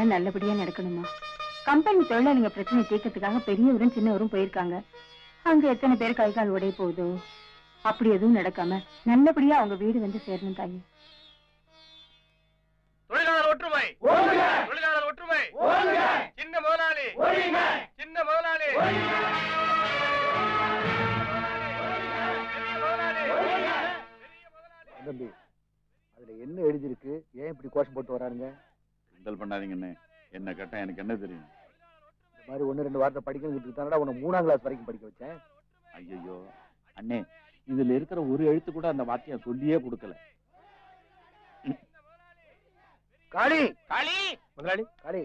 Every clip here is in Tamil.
எல்லாம் நல்லபடியா நடக்கணுமா? கம்பெனி தொழிலாளிங்க பிரச்சனை தீர்க்கறதுக்காக பெரியவரும் சின்னவரும் போயிருக்காங்க. அங்க எத்தனை பேர் கை கால் உடைய போகுதோ? அப்படி எதுவும் நடக்காம நல்லபடியா அவங்க வீடு வந்து சேரணும் தாயி. தொழிலாளர் ஒற்றுமை. தொழிலாளர் ஒற்றுமை. சின்ன முதலாளி. சின்ன முதலாளி. பெரிய முதலாளி. பெரிய முதலாளி. தம்பி அதுல என்ன எழுதிருக்கு ஏன் இப்படி கோஷம் போட்டு வரானுங்க கிண்டல் பண்ணாதீங்கண்ணே. என்ன கேட்டா எனக்கு என்ன தெரியும்? இந்த மாதிரி ஒண்ணு ரெண்டு வார்த்தை படிக்கிறதுக்கு தானடா உன்னை மூணாம் கிளாஸ் வரைக்கும் படிக்க வச்சேன். ஐயோ அண்ணே இதுல இருக்கிற ஒரு எழுத்து கூட அந்த வாத்தியம் சொல்லியே கொடுக்கல. காளி! காளி! முதலாளி! காளி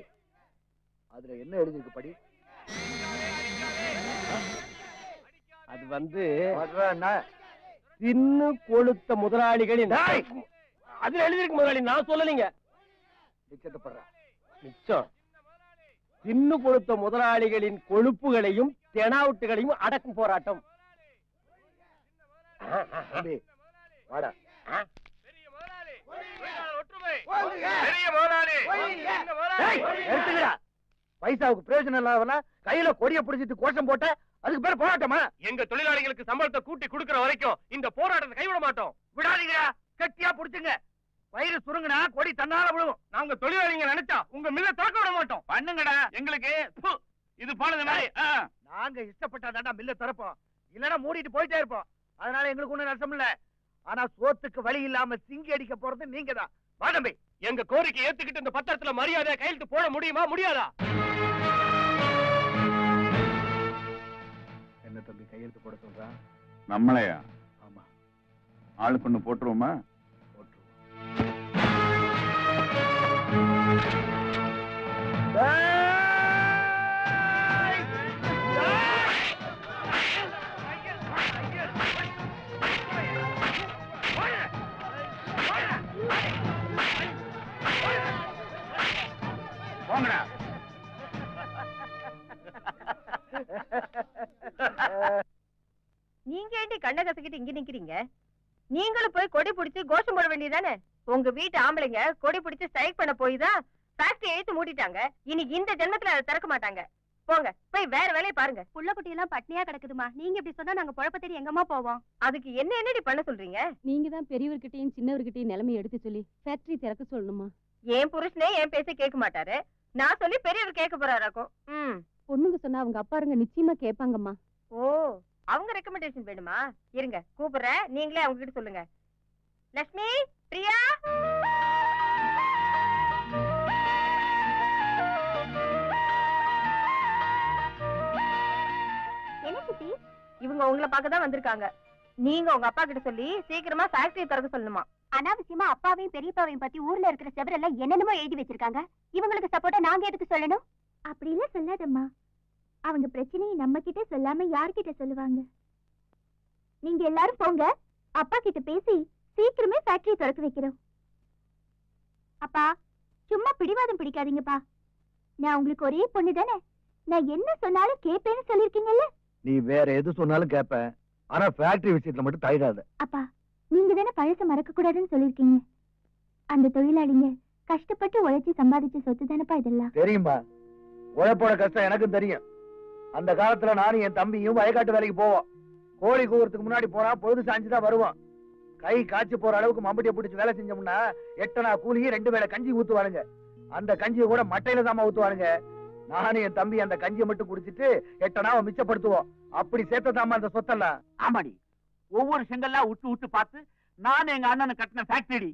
அதுல என்ன எழுதிருக்கு படி? அது வந்து? தின்னு கொளுத்த முதலாளிகளின்! அதுல எழுதிருக்கு முதலாளி நான் சொல்லலைங்க. தின்னு கொளுத்த முதலாளிகளின் கொழுப்புகளையும் தெனாவுட்டுகளையும் அடக்கும் போராட்டம். வாடா. பைசாவுக்கு பிரயோஜனம் இல்லாதவனா கையில கொடிய பிடிச்சிட்டு கோஷம் போட்ட அதுக்கு பேர் போராட்டமா? எங்க தொழிலாளிகளுக்கு சம்பளத்தை கூட்டி கொடுக்கிற வரைக்கும் இந்த போராட்டத்தை கைவிட மாட்டோம். விடாதீங்க கட்டியா புடிச்சுங்க. வயிறு சுருங்குனா கொடி தன்னால விழுவும். நாங்க தொழிலாளிங்க நினைச்சா உங்க மில்ல திறக்க விட மாட்டோம். பண்ணுங்கடா. எங்களுக்கு இது போனது மாதிரி ஆ. நாங்க இஷ்டப்பட்டா தாண்டா மில்ல திறப்போம். இல்லனா மூடிட்டு போயிட்டே இருப்போம். அதனால எங்களுக்கு ஒண்ணும் நஷ்டம் இல்ல. ஆனா சோத்துக்கு வழி இல்லாம சிங்கி அடிக்க போறது நீங்க தான் வாடம்பி எங்க கோரிக்கை ஏத்துக்கிட்டு இந்த பத்திரத்துல மரியாதை கையெழுத்து போட முடியுமா? முடியாதா? என்ன தம்பி கையெழுத்து போட சொல்றான் நம்மளையா? ஆமா. ஒண்ணு போட்டுருவோமா போட்டுருவோம்? நீங்க ஏண்டி கண்ணை கசக்கிட்டு இங்க நிக்கிறீங்க? நீங்களும் போய் கொடி பிடிச்சு கோஷம் போட வேண்டியதானே உங்க வீட்டு ஆம்பளைங்க கொடி பிடிச்சு ஸ்ட்ரைக் பண்ண போய் தான் ஃபேக்டரி எழுத்து மூடிட்டாங்க. இன்னைக்கு இந்த ஜென்மத்துல அதை திறக்க மாட்டாங்க. போங்க போய் வேற வேலையை பாருங்க. புள்ள குட்டி எல்லாம் பட்னியா கிடக்குதுமா நீங்க இப்படி சொன்னா நாங்க குழப்ப தேடி எங்கம்மா போவோம்? அதுக்கு என்ன என்னடி பண்ண சொல்றீங்க? நீங்க தான் பெரியவர்கிட்டயும் சின்னவர்கிட்டயும் நிலைமை எடுத்து சொல்லி ஃபேக்டரி திறக்க சொல்லணுமா? என் புருஷனே என் பேச்ச கேட்க மாட்டாரு. நான் சொல்லி பெரியவர் கேட்க போறாராக்கும் ம். பொண்ணுங்க சொன்னா அவங்க அப்பாருங்க நிச்சயமா கேட்பாங்கம்மா. ஓ அவங்க ரெக்கமெண்டேஷன் வேணுமா? இருங்க கூப்பிடுறேன். நீங்களே அவங்க கிட்ட சொல்லுங்க. லட்சுமி பிரியா? என்ன சித்தி? இவங்க உங்களை பார்க்க தான் வந்திருக்காங்க. நீங்க உங்க அப்பா கிட்ட சொல்லி சீக்கிரமா ஃபேக்டரி திறக்க சொல்லணுமா? அனாவசியமா அப்பாவையும் பெரியப்பாவையும் பத்தி ஊர்ல இருக்கிற செவரெல்லாம் என்னென்னமோ எழுதி வச்சிருக்காங்க. இவங்களுக்கு சப்போர்ட்டா நாங்க எதுக்கு சொல்லணும்? அப்படிலாம் சொல்லாதம்மா. அவங்க பிரச்சனையை நம்ம கிட்ட சொல்லாம யார்கிட்ட சொல்லுவாங்க? நீங்க எல்லாரும் போங்க. அப்பா கிட்ட பேசி சீக்கிரமே ஃபேக்டரி திறக்க வைக்கிறோம். அப்பா சும்மா பிடிவாதம் பிடிக்காதீங்கப்பா. நான் உங்களுக்கு ஒரே பொண்ணு தானே. நான் என்ன சொன்னாலும் கேப்பேன்னு சொல்லிருக்கீங்கல்ல நீ வேற எது சொன்னாலும் கேட்பேன் ஆனா ஃபேக்டரி விஷயத்துல மட்டும் தலையிடாத அப்பா நீங்க தானே பழச மறக்க கூடாதுன்னு சொல்லிருக்கீங்க அந்த தொழிலாளிங்க கஷ்டப்பட்டு உழைச்சி சம்பாதிச்ச சொத்து தானப்பா இதெல்லாம். தெரியுமா உழைப்போட கஷ்டம் எனக்கும் தெரியும். அந்த காலத்துல நானும் என் தம்பியும் வயக்காட்டு வேலைக்கு போவோம். கோழி கூவுறதுக்கு முன்னாடி போனா பொழுது சாஞ்சு தான் வருவோம். கை காய்ச்சி போற அளவுக்கு மம்பட்டியை பிடிச்சி வேலை செஞ்சோம்னா எட்டனா கூலியும் ரெண்டு வேளை கஞ்சி ஊத்துவானுங்க. அந்த கஞ்சியை கூட மட்டையில தாமா ஊத்துவானுங்க. நானும் என் தம்பி அந்த கஞ்சியை மட்டும் குடிச்சிட்டு எட்டனாவை மிச்சப்படுத்துவோம். அப்படி சேர்த்ததாமா அந்த சொத்தெல்லாம். ஆமாடி. ஒவ்வொரு செங்கல்லா விட்டு விட்டு பார்த்து நான் எங்க அண்ணனை கட்டின ஃபேக்டரி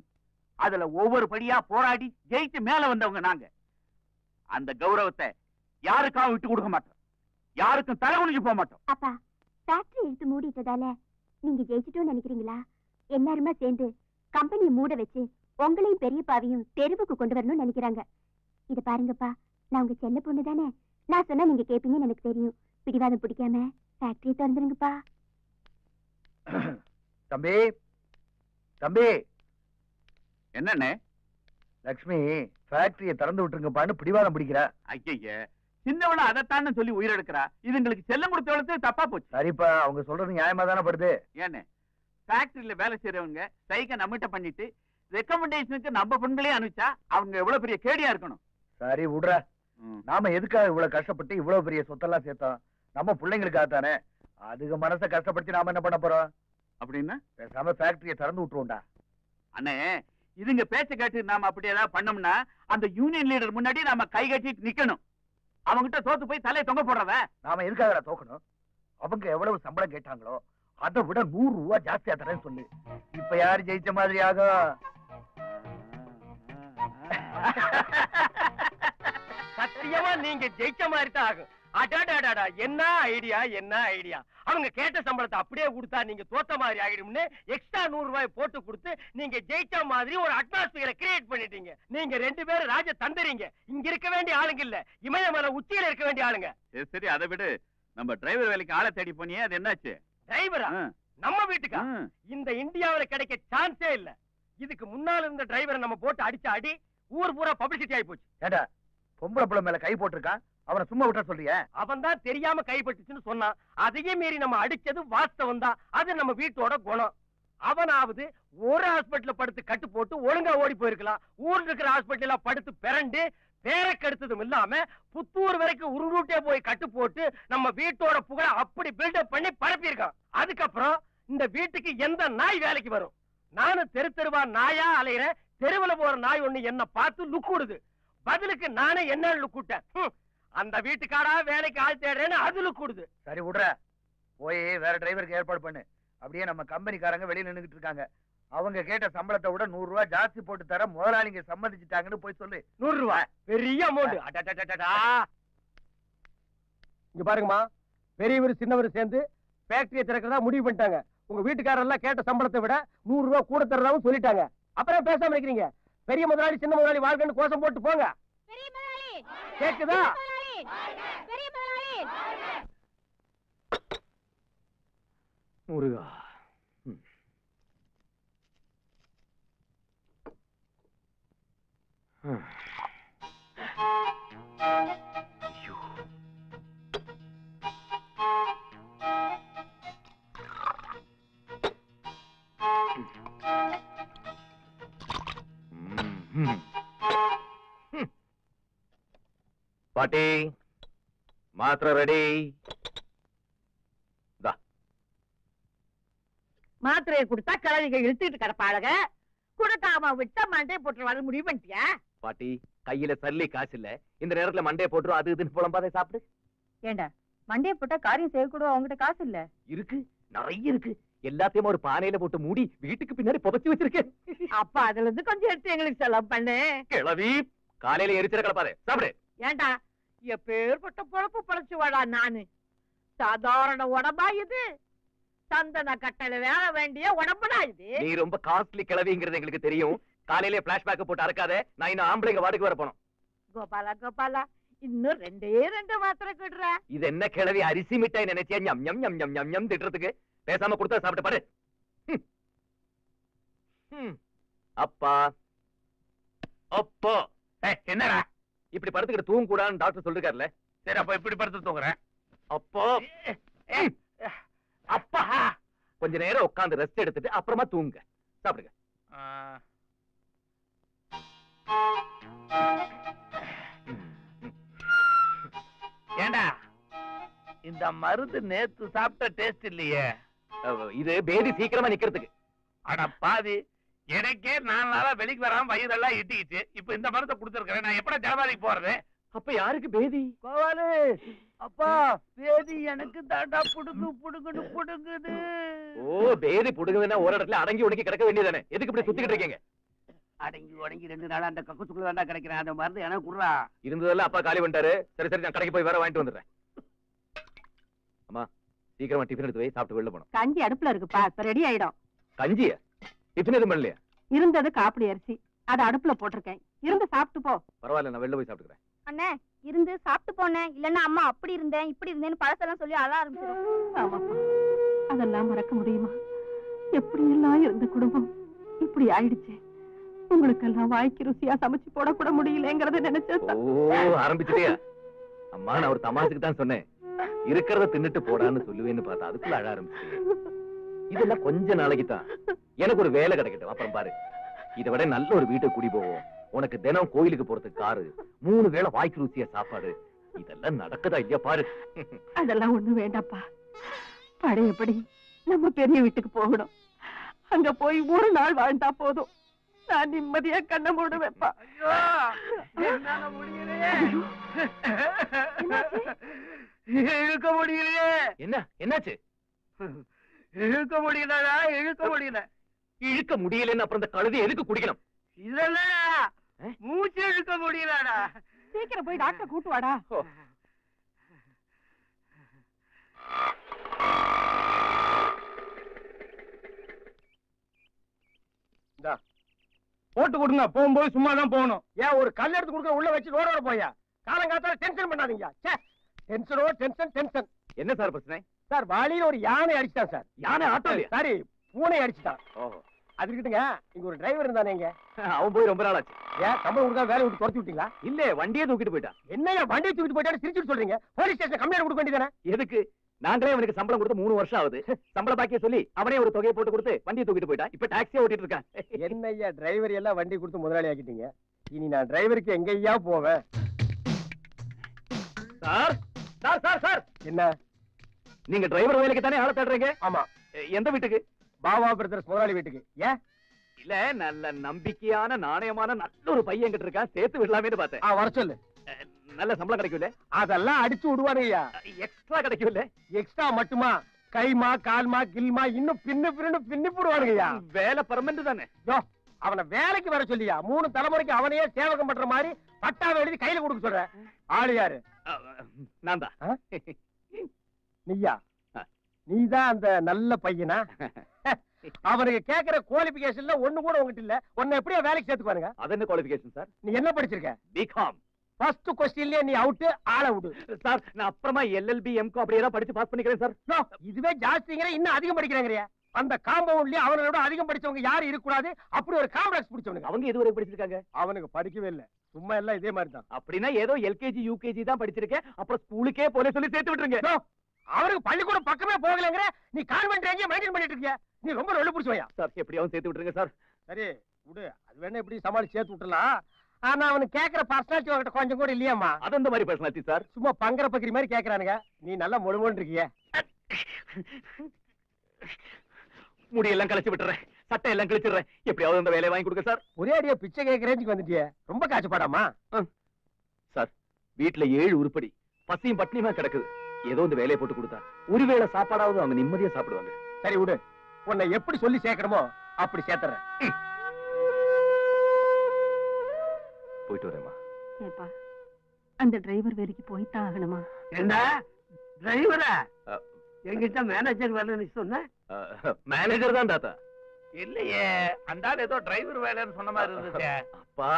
அதுல ஒவ்வொரு படியா போராடி ஜெயிச்சு மேல வந்தவங்க நாங்க. அந்த கௌரவத்தை யாருக்காகவும் விட்டு கொடுக்க மாட்டோம். யாருக்கும் தலை குனிஞ்சு போக மாட்டோம். அப்பா ஃபேக்டரி எடுத்து மூடிட்டதால நீங்க ஜெயிச்சிட்டோம்னு நினைக்கிறீங்களா? எல்லாருமே சேர்ந்து கம்பெனியை மூட வச்சு உங்களையும் பெரியப்பாவையும் தெருவுக்கு கொண்டு வரணும்னு நினைக்கிறாங்க. இத பாருங்கப்பா நான் உங்க செல்ல பொண்ணு தானே. நான் சொன்னா நீங்க கேப்பீங்கன்னு எனக்கு தெரியும். பிடிவாதம் பிடிக்காம ஃபேக்டரி திறந்துருங்கப்பா. தம்பி தம்பி. என்னண்ணே? லக்ஷ்மி ஃபேக்டரியை திறந்து விட்டுருங்கப்பான்னு பிடிவாதம் பிடிக்கிறா. ஐய சின்னவள அதைத்தான்னு சொல்லி உயிரெடுக்கிறா இதுங்களுக்கு செல்லம் கொடுத்த வளர்த்து தப்பா போச்சு. சரிப்பா அவங்க சொல்றது நியாயமா தானே படுது. ஏன்னு ஃபேக்டரியில வேலை செய்யறவங்க ஸ்ட்ரைக்க நம்மகிட்ட பண்ணிட்டு ரெக்கமெண்டேஷனுக்கு நம்ம பெண்களே அனுப்பிச்சா அவங்க எவ்வளவு பெரிய கேடியா இருக்கணும்? சரி விடுற. நாம எதுக்காக இவ்வளவு கஷ்டப்பட்டு இவ்வளவு பெரிய சொத்தெல்லாம் சேர்த்தோம்? நம்ம பிள்ளைங்களுக்காக தானே. அதுக மனசை கஷ்டப்படுத்தி நாம என்ன பண்ண போறோம்? அப்படின்னா? பேசாம ஃபேக்டரியை திறந்து விட்டுருவோம்டா. அண்ணே இதுங்க பேச்ச கேட்டு நாம அப்படி ஏதாவது பண்ணோம்னா அந்த யூனியன் லீடர் முன்னாடி நாம கை கட்டிட்டு நிக்கணும். அவங்கிட்ட தோத்து போய் தலையை தொங்க போடுறவ நாம எதுக்காக தோக்கணும்? அவங்க எவ்வளவு சம்பளம் கேட்டாங்களோ அதை விட நூறு ரூபா ஜாஸ்தியா தரேன்னு சொல்லு. இப்ப யாரு ஜெயிச்ச மாதிரி ஆகும் சத்தியமா நீங்க ஜெயிச்ச மாதிரி தான் ஆகும். அடாடாடாடா என்ன ஐடியா என்ன ஐடியா? அவங்க கேட்ட சம்பளத்தை அப்படியே கொடுத்தா நீங்க தோத்த மாதிரி ஆகிடும்னு எக்ஸ்ட்ரா நூறு ரூபாய் போட்டு கொடுத்து நீங்க ஜெயிச்ச மாதிரி ஒரு அட்மாஸ்பியரை கிரியேட் பண்ணிட்டீங்க. நீங்க ரெண்டு பேரும் ராஜ தந்துறீங்க. இங்க இருக்க வேண்டிய ஆளுங்க இல்ல. இமயமலை உச்சியில இருக்க வேண்டிய ஆளுங்க. சரி, சரி அதை விடு. நம்ம டிரைவர் வேலைக்கு ஆளை தேடி போனியே அது என்னாச்சு? டிரைவரா? நம்ம வீட்டுக்கா. இந்த இந்தியாவுல கிடைக்க சான்ஸே இல்ல. இதுக்கு முன்னால இருந்த டிரைவரை நம்ம போட்டு அடிச்ச அடி ஊர் பூரா பப்ளிசிட்டி ஆயி போச்சு. ஏண்டா பொம்பளை பிள்ளை மேல கை போட்டிருக்கான் அவனை சும்மா விட்ட சொல்றிய? அவன் தான் தெரியாம கைப்பட்டுச்சுன்னு சொன்னான். அதையே மீறி நம்ம அடிச்சது வாஸ்தவம் தான். அது நம்ம வீட்டோட குணம். அவனாவது ஒரு ஹாஸ்பிடல்ல படுத்து கட்டு போட்டு ஒழுங்கா ஓடி போயிருக்கலாம். ஊர்ல இருக்கிற ஹாஸ்பிடல்ல படுத்து பிறண்டு பேர கெடுத்ததும் இல்லாம புத்தூர் வரைக்கும் உருட்டே போய் கட்டு போட்டு நம்ம வீட்டோட புகழ அப்படி பில்டப் பண்ணி பரப்பியிருக்கான். அதுக்கப்புறம் இந்த வீட்டுக்கு எந்த நாய் வேலைக்கு வரும்? நானும் தெரு தெருவா நாயா அலையிறேன் தெருவுல போற நாய் ஒண்ணு என்ன பார்த்து லுக்குடுது பதிலுக்கு நானே என்ன லுக்குட்டேன் ஹம். அந்த வீட்டுக்காரா வேலைக்கு ஆள் தேடுறேன்னு அது லுக்குடுது சரி விடுற போய் வேற டிரைவருக்கு ஏற்பாடு பண்ணு. அப்படியே நம்ம கம்பெனிக்காரங்க வெளியில நின்னுகிட்டு இருக்காங்க. அவங்க கேட்ட சம்பளத்தை விட நூறு ரூபாய் ஜாஸ்தி போட்டு தர முதலாளிங்க சம்மதிச்சுட்டாங்கன்னு போய் சொல்லு. நூறு ரூபாய் பெரிய அமௌண்ட் இங்க பாருங்கம்மா. பெரியவர் சின்னவர் சேர்ந்து ஃபேக்டரியை திறக்கிறதா முடிவு பண்ணிட்டாங்க. உங்க வீட்டுக்காரர் எல்லாம் கேட்ட சம்பளத்தை விட நூறு ரூபாய் கூட தரதாவும் சொல்லிட்டாங்க. அப்புறம் பேசாம இருக்கிறீங்க. பெரிய முதலாளி சின்ன முதலாளி வாழ்க்கைன்னு கோஷம் போட்டு போங்க. பெரிய முதலாளி! கேக்குதா? முதலாளி! பெரிய முதலாளி! முருகா. பாட்டி மாத்திரை ரெடி. மாத்திரையை கொடுத்தா கிழவிக இழுத்துட்டு கிடப்பாளுக. கொடுக்காம விட்டா மண்டே போட்டு வர முடிவு பண்ணிட்டியா பாட்டி கையில சல்லி காசு இல்ல. இந்த நேரத்துல மண்டைய போட்டுரும் அது இதுன்னு புலம்பாதை சாப்பிடு. ஏண்டா மண்டைய போட்டா காரியம் செய்யக்கூட அவங்ககிட்ட காசு இல்ல? இருக்கு நிறைய இருக்கு. எல்லாத்தையும் ஒரு பானையில போட்டு மூடி வீட்டுக்கு பின்னாடி புதைச்சு வச்சிருக்கேன். அப்ப அதுல இருந்து கொஞ்சம் எடுத்து எங்களுக்கு செலவு பண்ணு. கிளவி காலையில எரிச்சிட கலப்பாரு சாப்பிடு. ஏண்டா எப்பேற்பட்ட பொழப்பு பொழைச்சு வாடா நானு? சாதாரண உடம்பா இது? சந்தன கட்டளை வேலை வேண்டிய உடம்புடா இது? நீ ரொம்ப காஸ்ட்லி கிளவிங்கிறது எங்களுக்கு தெரியும். காலையில பிளாஷ்பேக் போட்டு அறக்காத நான் இன்னும் ஆம்பளைங்க வாடகைக்கு வர போனோம். கோபாலா கோபாலா இன்னும் ரெண்டே ரெண்டு மாத்திரை கிடுற. இது என்ன கிளவி அரிசி மிட்டாய் நினைச்சியா? ஞம் ஞம் ஞம் ஞம் ஞம் ஞம் திட்டுறதுக்கு. பேசாம கொடுத்தா சாப்பிட்டு பாரு. அப்பா. அப்பா. என்னடா? இப்படி படுத்துக்கிட்டு தூங்க கூடாதுன்னு டாக்டர் சொல்லிருக்காருல்ல? சரி அப்ப இப்படி படுத்து தூங்குறேன். அப்போ. அப்பா. கொஞ்ச நேரம் உட்கார்ந்து ரெஸ்ட் எடுத்துட்டு அப்புறமா தூங்குங்க சாப்பிடுங்க. ஏண்டா? இந்த மருந்து நேத்து சாப்பிட்ட டேஸ்ட் இல்லையே. இது பேதி சீக்கிரமா நிக்கிறதுக்கு. அட பாதி எனக்கே நாலு நாளா வெளிக்கு வராம வயிறெல்லாம் இட்டிக்கிச்சு. இப்ப இந்த மருந்தை கொடுத்துருக்கேன் நான் எப்படா ஜனவாதிக்கு போறது? அப்ப யாருக்கு பேதி? கோவாலு! அப்பா பேதி எனக்கு தாண்டா. புடுங்கு புடுங்குன்னு புடுங்குது. ஓ பேதி புடுங்குதுன்னா ஒரு இடத்துல அடங்கி உடங்கி கிடக்க வேண்டியதானே எதுக்கு இப்படி சுத்திக்கிட்டு இருக்கீங்க? அடங்கி உடங்கி ரெண்டு நாளா அந்த கக்குச்சுக்குள்ள தாண்டா கிடைக்கிறேன். அந்த மருந்து எனக்கு குடுறா. இருந்ததெல்லாம் அப்பா காலி பண்ணிட்டாரு. சரி சரி நான் கடைக்கு போய் வேற வாங்கிட்டு வந்துடுறேன். அம்மா சீக்கிரமா டிஃபன் எடுத்து போய் சாப்பிட்டு வெளில போனோம் கஞ்சி அடுப்புல இருக்குப்பா இப்ப ரெடி ஆயிடும். கஞ்சியா? டிஃபன் எதுவும் பண்ணலையா? இருந்தது காப்பிடி அரிசி. அதை அடுப்புல போட்டிருக்கேன். இருந்து சாப்பிட்டு போ. பரவாயில்ல நான் வெளில போய் சாப்பிட்டுக்கிறேன். அண்ணே இருந்து சாப்பிட்டு போனேன். இல்லன்னா அம்மா அப்படி இருந்தேன் இப்படி இருந்தேன்னு பழசெல்லாம் சொல்லி அழ ஆரம்பிச்சிடும். அதெல்லாம் மறக்க முடியுமா? எப்படி எல்லாம் இருந்த குடும்பம் இப்படி ஆயிடுச்சு? உங்களுக்கெல்லாம் வாய்க்கு ருசியா சமைச்சு போடக்கூட முடியலங்கிறத நினைச்சா ஓ ஆரம்பிச்சிட்டியா? அம்மா நான் ஒரு தமாசுக்கு தான் சொன்னேன். இருக்கிறத தின்னுட்டு போடான்னு சொல்லுவேன்னு பார்த்தா அதுக்குள்ள அழ ஆரம்பிச்சிட்டியே. இதெல்லாம் கொஞ்ச நாளைக்கு தான். எனக்கு ஒரு வேலை கிடைக்கட்டும். அப்புறம் பாரு. இதை விட நல்ல ஒரு வீட்டுக்கு குடி போவோம். உனக்கு தினம் கோயிலுக்கு போறதுக்கு காரு மூணு வேளை வாய்க்கு ருசியா சாப்பாடு. இதெல்லாம் நடக்குதா இல்லையா பாரு. அதெல்லாம் ஒண்ணு வேண்டாப்பா பழையபடி நம்ம பெரிய வீட்டுக்கு போகணும். அங்க போய் ஒரு நாள் வாழ்ந்தா போதும். நான் நிம்மதியா கண்ணை ஐயோ என்னால முடியலையே. இழுக்க முடியலையே. என்ன என்னாச்சு? இழுக்க முடியலடா இழுக்க முடியல. இழுக்க முடியலன்னு அப்புறம் இந்த கழுதி எதுக்கு குடிக்கணும்? இதெல்லாம் மூச்சு இழுக்க முடியலடா. சீக்கிரம் போய் டாக்டர் கூட்டு வாடா. போட்டு கொடுங்க. போகும்போது சும்மா தான் போகணும். ஏன் ஒரு கல் எடுத்து கொடுக்க உள்ள வச்சு ரோடோட போயா? காலங்காத்தால டென்ஷன் பண்ணாதீங்க. டென்ஷனோ டென்ஷன் டென்ஷன் என்ன சார் பிரச்சனை? சார் வழியில ஒரு யானை அடிச்சிட்டான் சார். யானை ஆட்டோலயா? சாரி பூனை அடிச்சிட்டான். ஓஹோ. அது இருக்கட்டுங்க இங்க ஒரு டிரைவர் இருந்தானே இங்க. அவன் போய் ரொம்ப நாள் ஆச்சு ஏன் சம்பளம் கொடுத்தா வேலையை விட்டு துரத்தி விட்டீங்களா? இல்ல வண்டியே தூக்கிட்டு போயிட்டான். என்னையா வண்டியை தூக்கிட்டு போயிட்டாரு? சிரிச்சுட்டு சொல்றீங்க. போலீஸ் ஸ்டேஷன் கம்ப்ளைண்ட் கொடுக்க வேண்டியதானே எதுக்கு? நாங்களே அவனுக்கு சம்பளம் கொடுத்து மூணு வருஷம் ஆகுது. சம்பள பாக்கிய சொல்லி அவனே ஒரு தொகையை போட்டு கொடுத்து வண்டியை தூக்கிட்டு போயிட்டான் இப்ப டாக்ஸியே ஓட்டிட்டு இருக்கான். என்னய்யா டிரைவர் எல்லாம் வண்டி கொடுத்து முதலாளி ஆக்கிட்டீங்க. இனி நான் டிரைவருக்கு எங்கய்யா போவேன்? Sir sir sir sir. என்ன? நீங்க டிரைவர் வேலைக்கு தானே ஆள தேடுறீங்க? ஆமா. எந்த வீட்டுக்கு? பாபா பிரதர்ஸ் முதலாளி வீட்டுக்கு. ஏன்? இல்ல நல்ல நம்பிக்கையான நாணயமான நல்ல ஒரு பையன் கிட்ட இருக்கான். சேர்த்து விடலாமே பார்த்தேன். வர சொல்லு. நல்ல சம்பளம் கிடைக்கும்ல? அதெல்லாம் அடிச்சு விடுவானுங்கய்யா எக்ஸ்ட்ரா கிடைக்கும்ல? எக்ஸ்ட்ரா மட்டுமா? கைமா கால்மா கில்மா இன்னும் பின்னு பின்னு பின்னி போடுவானுங்கய்யா வேலை பர்மனன்ட் தானே. யோ, அவனை வேலைக்கு வர சொல்லியா? மூணு தலைமுறைக்கு அவனையே சேவகம் பண்ற மாதிரி பட்டாவை எழுதி கையில கொடுக்க சொல்ற. ஆளு யாரு? அஹ், நான் தான் ஆ? நீயா. நீதான் அந்த நல்ல பையனா? அவனுக்கு கேக்குற குவாலிபிகேஷன்ல ஒண்ணு கூட உங்ககிட்ட இல்ல. உன்னை எப்படியா வேலைக்கு சேர்த்துக்குவானுங்க. அது என்ன குவாலிபிகேஷன் சார் நீ என்ன படிச்சிருக்க? பிகாம் ஃபர்ஸ்ட் கொஸ்டின்லயே நீ அவுட் ஆள விடு. சார் நான் அப்புறமா எல்எல்பி எம்கோ அப்படியே தான் படிச்சு பாஸ் பண்ணிக்கிறேன் சார் இதுவே ஜாஸ்திங்கிற இன்னும் அதிகம் படிக்கிறாங்கறியா? அந்த காம்பவுண்ட்லயே அவனோட அதிகம் படிச்சவங்க யாரும் இருக்க கூடாது அப்படி ஒரு காம்ப்ளெக்ஸ் பிடிச்சவனுங்க. அவங்க எதுவரை படிச்சிருக்காங்க? அவனுக்கு படிக்கவே இல்ல. சும்மா எல்லாம் இதே மாதிரி தான் அப்படின்னா ஏதோ எல்கேஜி யூகேஜி தான் படிச்சிருக்கேன். அப்புறம் ஸ்கூலுக்கே போல சொல்லி சேர்த்து விட்டுருங்க. யோ, அவனுக்கு பள்ளிக்கூடம் பக்கமே போகலங்கிற நீ கான்வென்ட் எங்கேயும் மெயின்டைன் பண்ணிட்டு இருக்கிய? நீ ரொம்ப ரொம்ப பிடிச்சவையா சார் எப்படியாவது சேர்த்து விட்டுருங்க சார் சரி விடு. அது வேணா எப்படி சமாளிச்சு சேர்த்து விட்டுலாம் ஆனா அவனுக்கு கேக்குற பர்சனாலிட்டி உங்ககிட்ட கொஞ்சம் கூட இல்லையாம்மா. அது அந்த மாதிரி பர்சனாலிட்டி சார்? சும்மா பங்கர பக்கிரி மாதிரி கேக்குறானுங்க. நீ நல்லா முழுமோன்னு இருக்கிய முடியெல்லாம் கழிச்சு விட்டுறேன். சட்டை எல்லாம் கிழிச்சிடுறேன். எப்படியாவது அந்த வேலையை வாங்கி கொடுங்க சார். ஒரே அடியா பிச்சை கேட்கறேன்னு வந்துட்டியே. ரொம்ப காய்ச்சப்பாடாமா? சார் வீட்டுல ஏழு உருப்படி பசியும் பட்னியுமா கிடக்குது. ஏதோ இந்த வேலையை போட்டு கொடுத்தா ஒருவேளை சாப்பாடாவது அவங்க நிம்மதியா சாப்பிடுவாங்க. சரி விடு. உன்னை எப்படி சொல்லி சேர்க்கணுமோ அப்படி சேர்த்துறேன். போயிட்டு வரேம்மா. ஏப்பா அந்த டிரைவர் வேலைக்கு போய்த்தான் ஆகணுமா? என்ன? டிரைவரா அ. என்கிட்ட மேனேஜர் வேலைன்னு சொன்ன? மேனேஜர் தான் தாத்தா. இல்லையே அந்த ஆள் ஏதோ டிரைவர் வேலைன்னு சொன்ன மாதிரி இருந்துச்சு. அப்பா.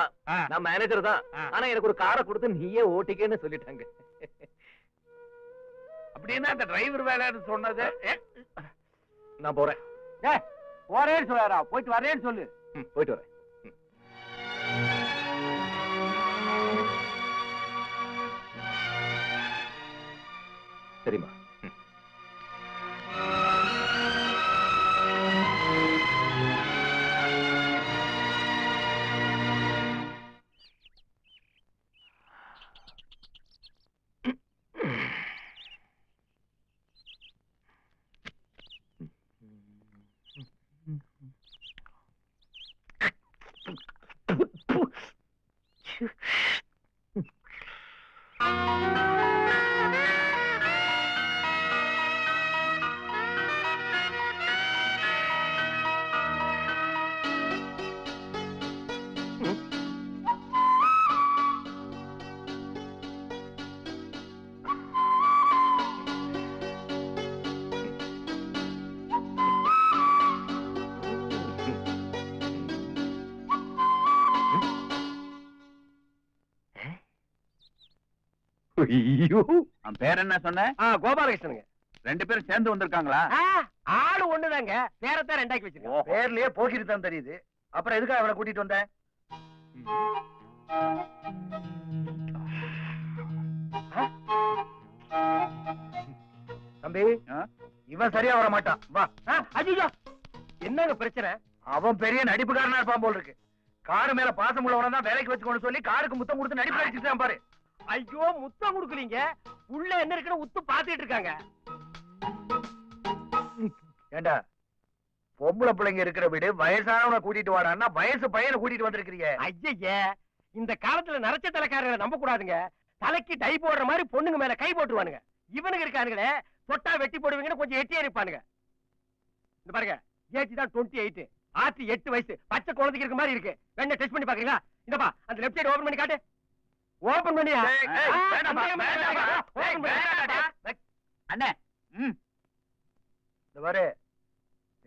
நான் மேனேஜர் தான். ஆனா எனக்கு ஒரு காரை கொடுத்து நீயே ஓட்டிக்கன்னு சொல்லிட்டாங்க. அப்படின்னா அந்த டிரைவர் வேலைன்னு சொன்னது? நான் போறேன். போறேன்னு சொல்லாரா போயிட்டு வரேன்னு சொல்லு. போயிட்டு வரேன். சரிம்மா ஐயோ அவன் பேர் என்ன சொன்ன? ஆ கோபாலகிருஷ்ணனுங்க. ரெண்டு பேரும் சேர்ந்து வந்திருக்காங்களா? ஆ, ஆளு ஒண்ணுதாங்க. பேரத்தான் ரெண்டாக்கி வச்சிருக்கேன். பேர்லயே போக்கிட்டு தான் தெரியுது. அப்புறம் எதுக்காக அவளை கூட்டிட்டு வந்தேன் தம்பி ஆ? இவன் சரியா வர மாட்டான் வா ஐயோ. என்னங்க பிரச்சனை? அவன் பெரிய நடிப்புக்காரனா இருப்பான் போல் இருக்கு. காரு மேல பாசம் உள்ளவன தான் வேலைக்கு வச்சுக்கோன்னு சொல்லி காருக்கு முத்தம் கொடுத்து நடிப்பு அடிச்சுட்டான் பாரு. ஐயோ முத்தம் கொடுக்கலீங்க. உள்ள என்ன இருக்குன்னு உத்து பாத்துட்டு இருக்காங்க. ஏண்டா பொம்பளை பிள்ளைங்க இருக்கிற வீடு வயசானவனை கூட்டிட்டு வாடான்னா வயசு பையனை கூட்டிட்டு வந்திருக்கிறீங்க. ஐயய்ய இந்த காலத்துல நரைச்ச தலைக்காரங்களை நம்ப கூடாதுங்க தலைக்கு டை போடுற மாதிரி பொண்ணுங்க மேல கை போட்டுருவானுங்க. இவனுங்க இருக்கானுங்களே தொட்டா வெட்டி போடுவீங்கன்னு கொஞ்சம் எட்டியே இருப்பானுங்க. இந்த பாருங்க ஏஜ் தான் டுவெண்ட்டி எயிட் ஆத்தி எட்டு வயசு. பச்சை குழந்தைக்கு இருக்க மாதிரி இருக்கு. வேணா டெஸ்ட் பண்ணி பாக்குறீங்களா இந்தப்பா அந்த லெஃப்ட் சைடு ஓபன் பண்ணி காட்டு. ஓபன் பண்ணியா. அண்ணே இந்த பாரு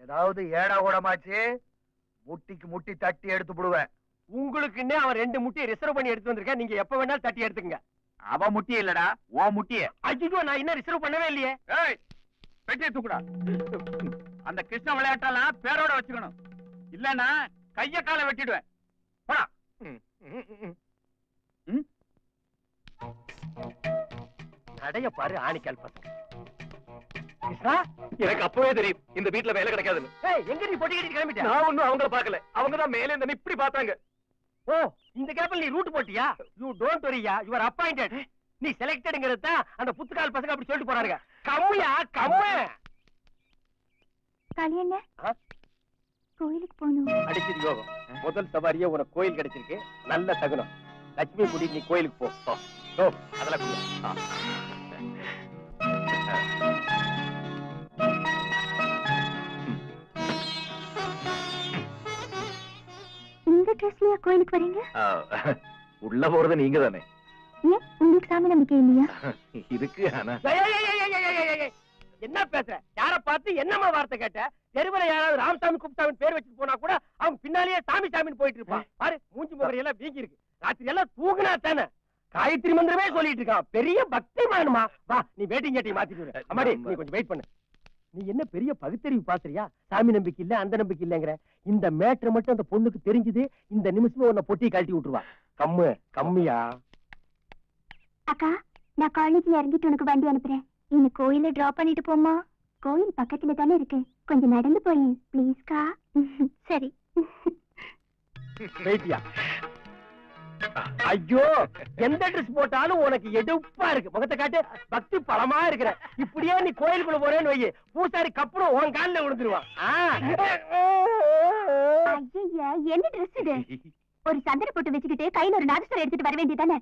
ஏதாவது ஏடா கூடமாச்சு முட்டிக்கு முட்டி தட்டி எடுத்து விடுவேன் உங்களுக்குன்னே அவன் ரெண்டு முட்டையை ரிசர்வ் பண்ணி எடுத்து வந்திருக்கேன் நீங்க எப்ப வேணாலும் தட்டி எடுத்துக்கங்க. அவ முட்டிய இல்லடா ஓ முட்டிய. ஐயோ நான் இன்னும் ரிசர்வ் பண்ணவே இல்லையே. ஏய் பெட்டியை தூக்குடா. அந்த கிருஷ்ண விளையாட்டெல்லாம் பேரோட வச்சுக்கணும். இல்லன்னா கைய காலை வெட்டிடுவேன். போடா. ம்? நடைய பாரு ஆணிக்கால் பசங்க எனக்கு அப்பவே தெரியும் இந்த வீட்ல வேலை கிடைக்காதுன்னு. ஏய் எங்க நீ பொட்டி கட்டி கிளம்பிட்டியா நான் ஒண்ணும் அவங்கள பார்க்கல. அவங்க தான் மேலே இருந்து இப்படி பார்த்தாங்க. ஓ இந்த கேப்ல நீ ரூட் போட்டியா? You don't worry your appointed நீ செலக்டட்ங்கிறது தான் அந்த புத்துக்கால் பசங்க அப்படி சொல்லிட்டு போறாங்க கம்மியா கம்மு கல்யாண ஆ? கோயிலுக்கு போகணும். அடிச்சது யோகம். முதல் சவாரியே உனக்கு கோயில் கிடைச்சிருக்கு. நல்ல தகுனம். லட்சுமி குடி நீ கோயிலுக்கு போ. அதெல்லாம். இந்த ட்ரெஸ்லயா கோயிலுக்கு வரீங்க? உள்ள போறது நீங்க தானே. ஏன்? உங்களுக்கு சாமி நம்பிக்கை இல்லையா? இதுக்கு ஆனா. ஏய், ஏய், ஏய், ஏய், ஏய், ஏய், ஏய், ஏய். என்ன பேசுற? யார பார்த்து என்னம்மா வார்த்தை கேட்ட? தெருவுல யாராவது ராமசாமி குப்தாவின் பேர் வச்சுட்டு போனா கூட அவன் பின்னாலேயே சாமி சாமின்னு போயிட்டு இருப்பான். பாரு மூஞ்சி முகரை எல்லாம் வீங்கி இருக்கு ராத்திரி எல்லாம் தூங்குனா தானே? காயத்ரி மந்திரமே சொல்லிட்டு இருக்கான். பெரிய பக்தி மானுமா? வா நீ வேட்டிங் கேட்டி மாத்திட்டு. அம்மாடி நீ கொஞ்சம் வெயிட் பண்ணு. நீ என்ன பெரிய பகுத்தறிவு பாக்குறியா சாமி நம்பிக்கை இல்ல அந்த நம்பிக்கை இல்லங்கிற. இந்த மேட்ரு மட்டும் அந்த பொண்ணுக்கு தெரிஞ்சது இந்த நிமிஷமே உன்னை பொட்டி கழட்டி விட்டுருவா. கம்மு கம்மியா? அக்கா நான் காலேஜ்ல இறங்கிட்டு உனக்கு வண்டி அனுப்புறேன். என்ன கோயில டிராப் பண்ணிட்டு போமா கோயில் பக்கத்துல தானே இருக்கு. கொஞ்சம் நடந்து போய் ப்ளீஸ்க்கா சரி. வெயிட்டியா ஐயோ எந்த ட்ரெஸ் போட்டாலும் உனக்கு எடுப்பா இருக்கு. முகத்தை காட்டு பக்தி பலமா இருக்கிற. இப்படியே நீ கோயிலுக்குள்ள போறேன்னு வை பூசாரி கப்புறம் உன் காலில் விழுந்துருவான் ஆ. ஐயா என்ன ட்ரெஸ் இது? ஒரு சந்தன போட்டு வச்சுக்கிட்டு கையில ஒரு நாதஸ்வரம் எடுத்துட்டு வர வேண்டியதானே?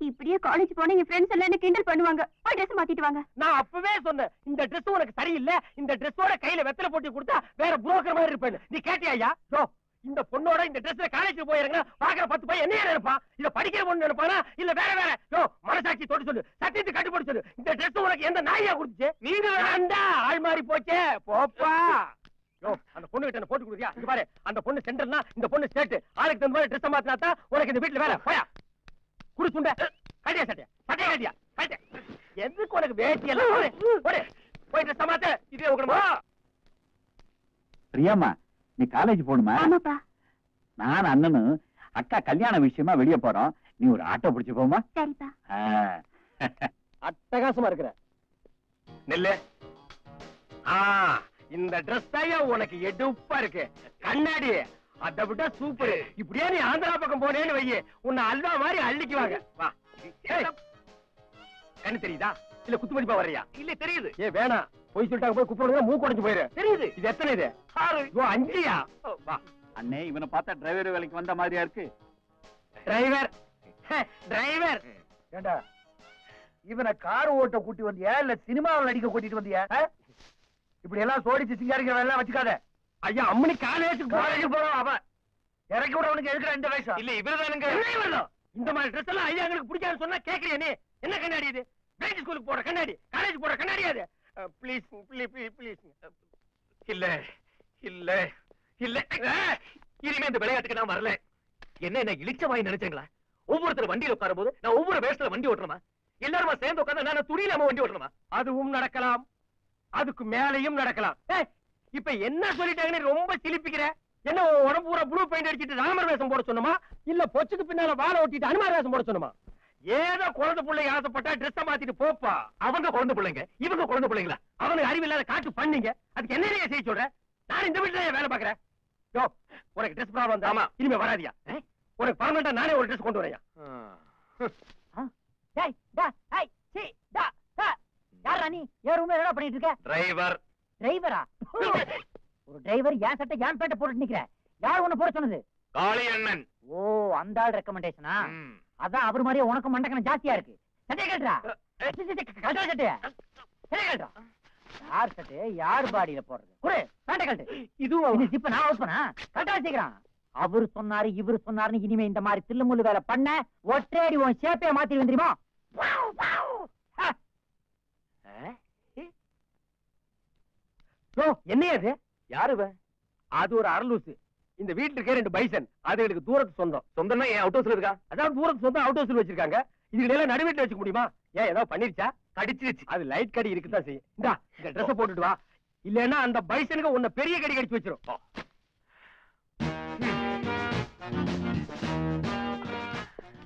இப்படியே காலேஜ் போனா என் ஃப்ரெண்ட்ஸ் எல்லாம் என்ன கிண்டல் பண்ணுவாங்க? போய் ட்ரெஸ் மாத்திட்டு வாங்க. நான் அப்பவே சொன்னேன் இந்த Dress உனக்கு சரியில்லை இந்த ட்ரெஸ்ஸோட கையில வெத்தலை போட்டு கொடுத்தா வேற புரோக்கர் மாதிரி இருப்பேன்னு. நீ கேட்டியா யோ இந்த பொண்ணோட இந்த ட்ரெஸ்ல காலேஜ் போயிருங்க பாக்குற பத்து பையன் என்ன நினைப்பான். இல்ல படிக்கிற பொண்ணு நினைப்பானா? இல்ல வேற வேற. யோ மனசாட்சி தொட்டு சொல்லு. சத்தியத்தை கட்டுப்படி சொல்லு. இந்த Dress உனக்கு எந்த நாயா கொடுத்துச்சு? நீங்க வேண்டா ஆள் மாறி போச்சே. போப்பா. யோ அந்த பொண்ணு கிட்ட என்ன போட்டு கொடுத்தியா இங்க பாரு. அந்த பொண்ணு சென்டர்னா இந்த பொண்ணு ஸ்டேட் ஆளுக்கு தகுந்த மாதிரி ட்ரெஸ் மாத்தினா தான் உனக்கு இந்த வீட்டுல வேலை. போயா. குடு சுண்ட கட்டியா சட்டையா? சட்டையா கட்டியா கட்டியா எதுக்கு உனக்கு வேட்டி எல்லாம்? போய் ட்ரெஸ் மாத்த. இதே உக்கணுமா? பிரியாமா நீ காலேஜ் போகணுமா? ஆமாப்பா. நான் அண்ணனும் அக்கா கல்யாண விஷயமா வெளிய போறோம். நீ ஒரு ஆட்டோ பிடிச்சு போமா சரிப்பா. அட்டகாசமா இருக்கிற. நெல்லு. ஆ இந்த Dress தான் உனக்கு எடுப்பா இருக்கு. கண்ணாடி. அதை விட சூப்பர் இப்படியே நீ ஆந்திரா பக்கம் போனேன்னு வையே. உன்னை அல்வா மாதிரி அள்ளிக்குவாங்க வா. கண்ணு தெரியுதா? இல்ல குத்து மதிப்பா வர்றியா? இல்ல தெரியுது. ஏ வேணாம். போய் சொல்லிட்டாங்க போய் குப்பிடுங்க மூக்கு உடைஞ்சு போயிரு. தெரியுது. இது எத்தனை இது? ஆறு. ஓ அஞ்சியா? ஓ, வா. அண்ணே இவனை பார்த்தா டிரைவர் வேலைக்கு வந்த மாதிரியா இருக்கு. டிரைவர் டிரைவர் ஏண்டா? இவனை கார் ஓட்ட கூட்டி வந்தியா இல்ல சினிமாவில் நடிக்க கூட்டிட்டு வந்தியா? இப்படி எல்லாம் சோடிச்சு சிங்காரிக்கிற வேலை வச்சுக்காத. ஐயா அம்மனி காலேஜுக்கு காலேஜ் போறோம் அவன் இறக்கி விடவனுக்கு எதுக்குற இந்த வயசு இல்ல இவருதானுங்க இந்த மாதிரி ட்ரெஸ் எல்லாம் ஐயா எங்களுக்கு பிடிக்காது சொன்னா கேக்குறியா நீ? என்ன கண்ணாடி இது? ஸ்கூலுக்கு போற கண்ணாடி காலேஜ் போற கண்ணாடி அது. ப்ளீஸ் ப்ளீஸ் ப்ளீஸ் இல்ல இல்ல இல்ல. அஹ், இனிமே இந்த விளையாட்டுக்கு நான் வரல. என்ன என்ன இழிச்ச வாய் நினைச்சீங்களா? ஒவ்வொருத்தர் வண்டியில உட்காரும் போது நான் ஒவ்வொரு வேஷத்துல வண்டி ஓட்டணுமா? எல்லாருமா சேர்ந்து உட்கார்ந்து நான் துணியிலாம வண்டி ஓட்டணுமா? அதுவும் நடக்கலாம். அதுக்கு மேலையும் நடக்கலாம். இப்ப என்ன சொல்லிட்டாங்கன்னு ரொம்ப சிலிப்பிக்கிற? என்ன உடம்பு பூரா ப்ளூ பெயிண்ட் அடிச்சிட்டு ராமர் வேஷம் போட சொன்னமா? இல்ல பொச்சுக்கு பின்னால வாழை ஒட்டிட்டு அனுமார் வேஷம் போட சொன்னமா? ஏதோ குழந்தை பிள்ளை ஆசைப்பட்டா ட்ரெஸ் மாத்திட்டு போப்பா. அவங்க குழந்தை பிள்ளைங்க இவங்க குழந்தை பிள்ளைங்களா? அவனுக்கு அறிவில்லாத காட்டு பண்ணீங்க. அதுக்கு என்ன செய்ய சொல்ற? நான் இந்த வீட்டுல வேலை பாக்குறேன் யோ உனக்கு ட்ரெஸ் ப்ராப்ளம் ஆமா. இனிமே வராதியா? உனக்கு பர்மனண்டா நானே ஒரு ட்ரெஸ் கொண்டு வரையா யாரா நீ? ஏன் ரூம்ல என்ன பண்ணிட்டு இருக்க? டிரைவர் டிரைவரா ஒரு டிரைவர் ஏன் சட்டை ஏன் பேட்டை போட்டு நிக்கிற. யார் உன்னை போட சொன்னது? காளி அண்ணன் ஓ அந்த ஆள் ரெக்கமெண்டேஷனா அதான் அவர் மாதிரியே உனக்கு மண்டக்கணம் ஜாஸ்தியா இருக்கு. சட்டையை கட்டுறா கட்டுறா சட்டைய. சட்டையை கட்டுறா யார் சட்டை யார் பாடியில போடுறது? குடு பேட்டை கட்டு இதுவும் இது ஜிப்ப நான் ஹவுஸ் பண்ணா கரெக்டா வச்சுக்கிறான். அவரு சொன்னாரு இவரு சொன்னாருன்னு இனிமே இந்த மாதிரி தில்லுமுள்ளு வேலை பண்ண ஒற்றையடி உன் ஷேப்பே மாத்தி வந்துருமா என்னையா அது யாரு அது ஒரு அரலூசு இந்த வீட்டுல இருக்க ரெண்டு பைசன். அது எனக்கு தூரத்து சொந்தம். சொந்தம்னா என் அவுட் ஹவுஸ்ல இருக்கா? அதாவது தூரத்து சொந்தம் அவுட் ஹவுஸ்ல வச்சிருக்காங்க. இதுல எல்லாம் நடுவீட்டுல வச்சுக்க முடியுமா? ஏன் ஏதாவது பண்ணிருச்சா? கடிச்சிருச்சு. அது லைட் கடி இருக்குதான் செய்யும். இந்தா இந்த ட்ரெஸ் போட்டுட்டு வா. இல்லன்னா அந்த பைசனுக்கு உன்னை பெரிய கடி கடிச்சு வச்சிரும்.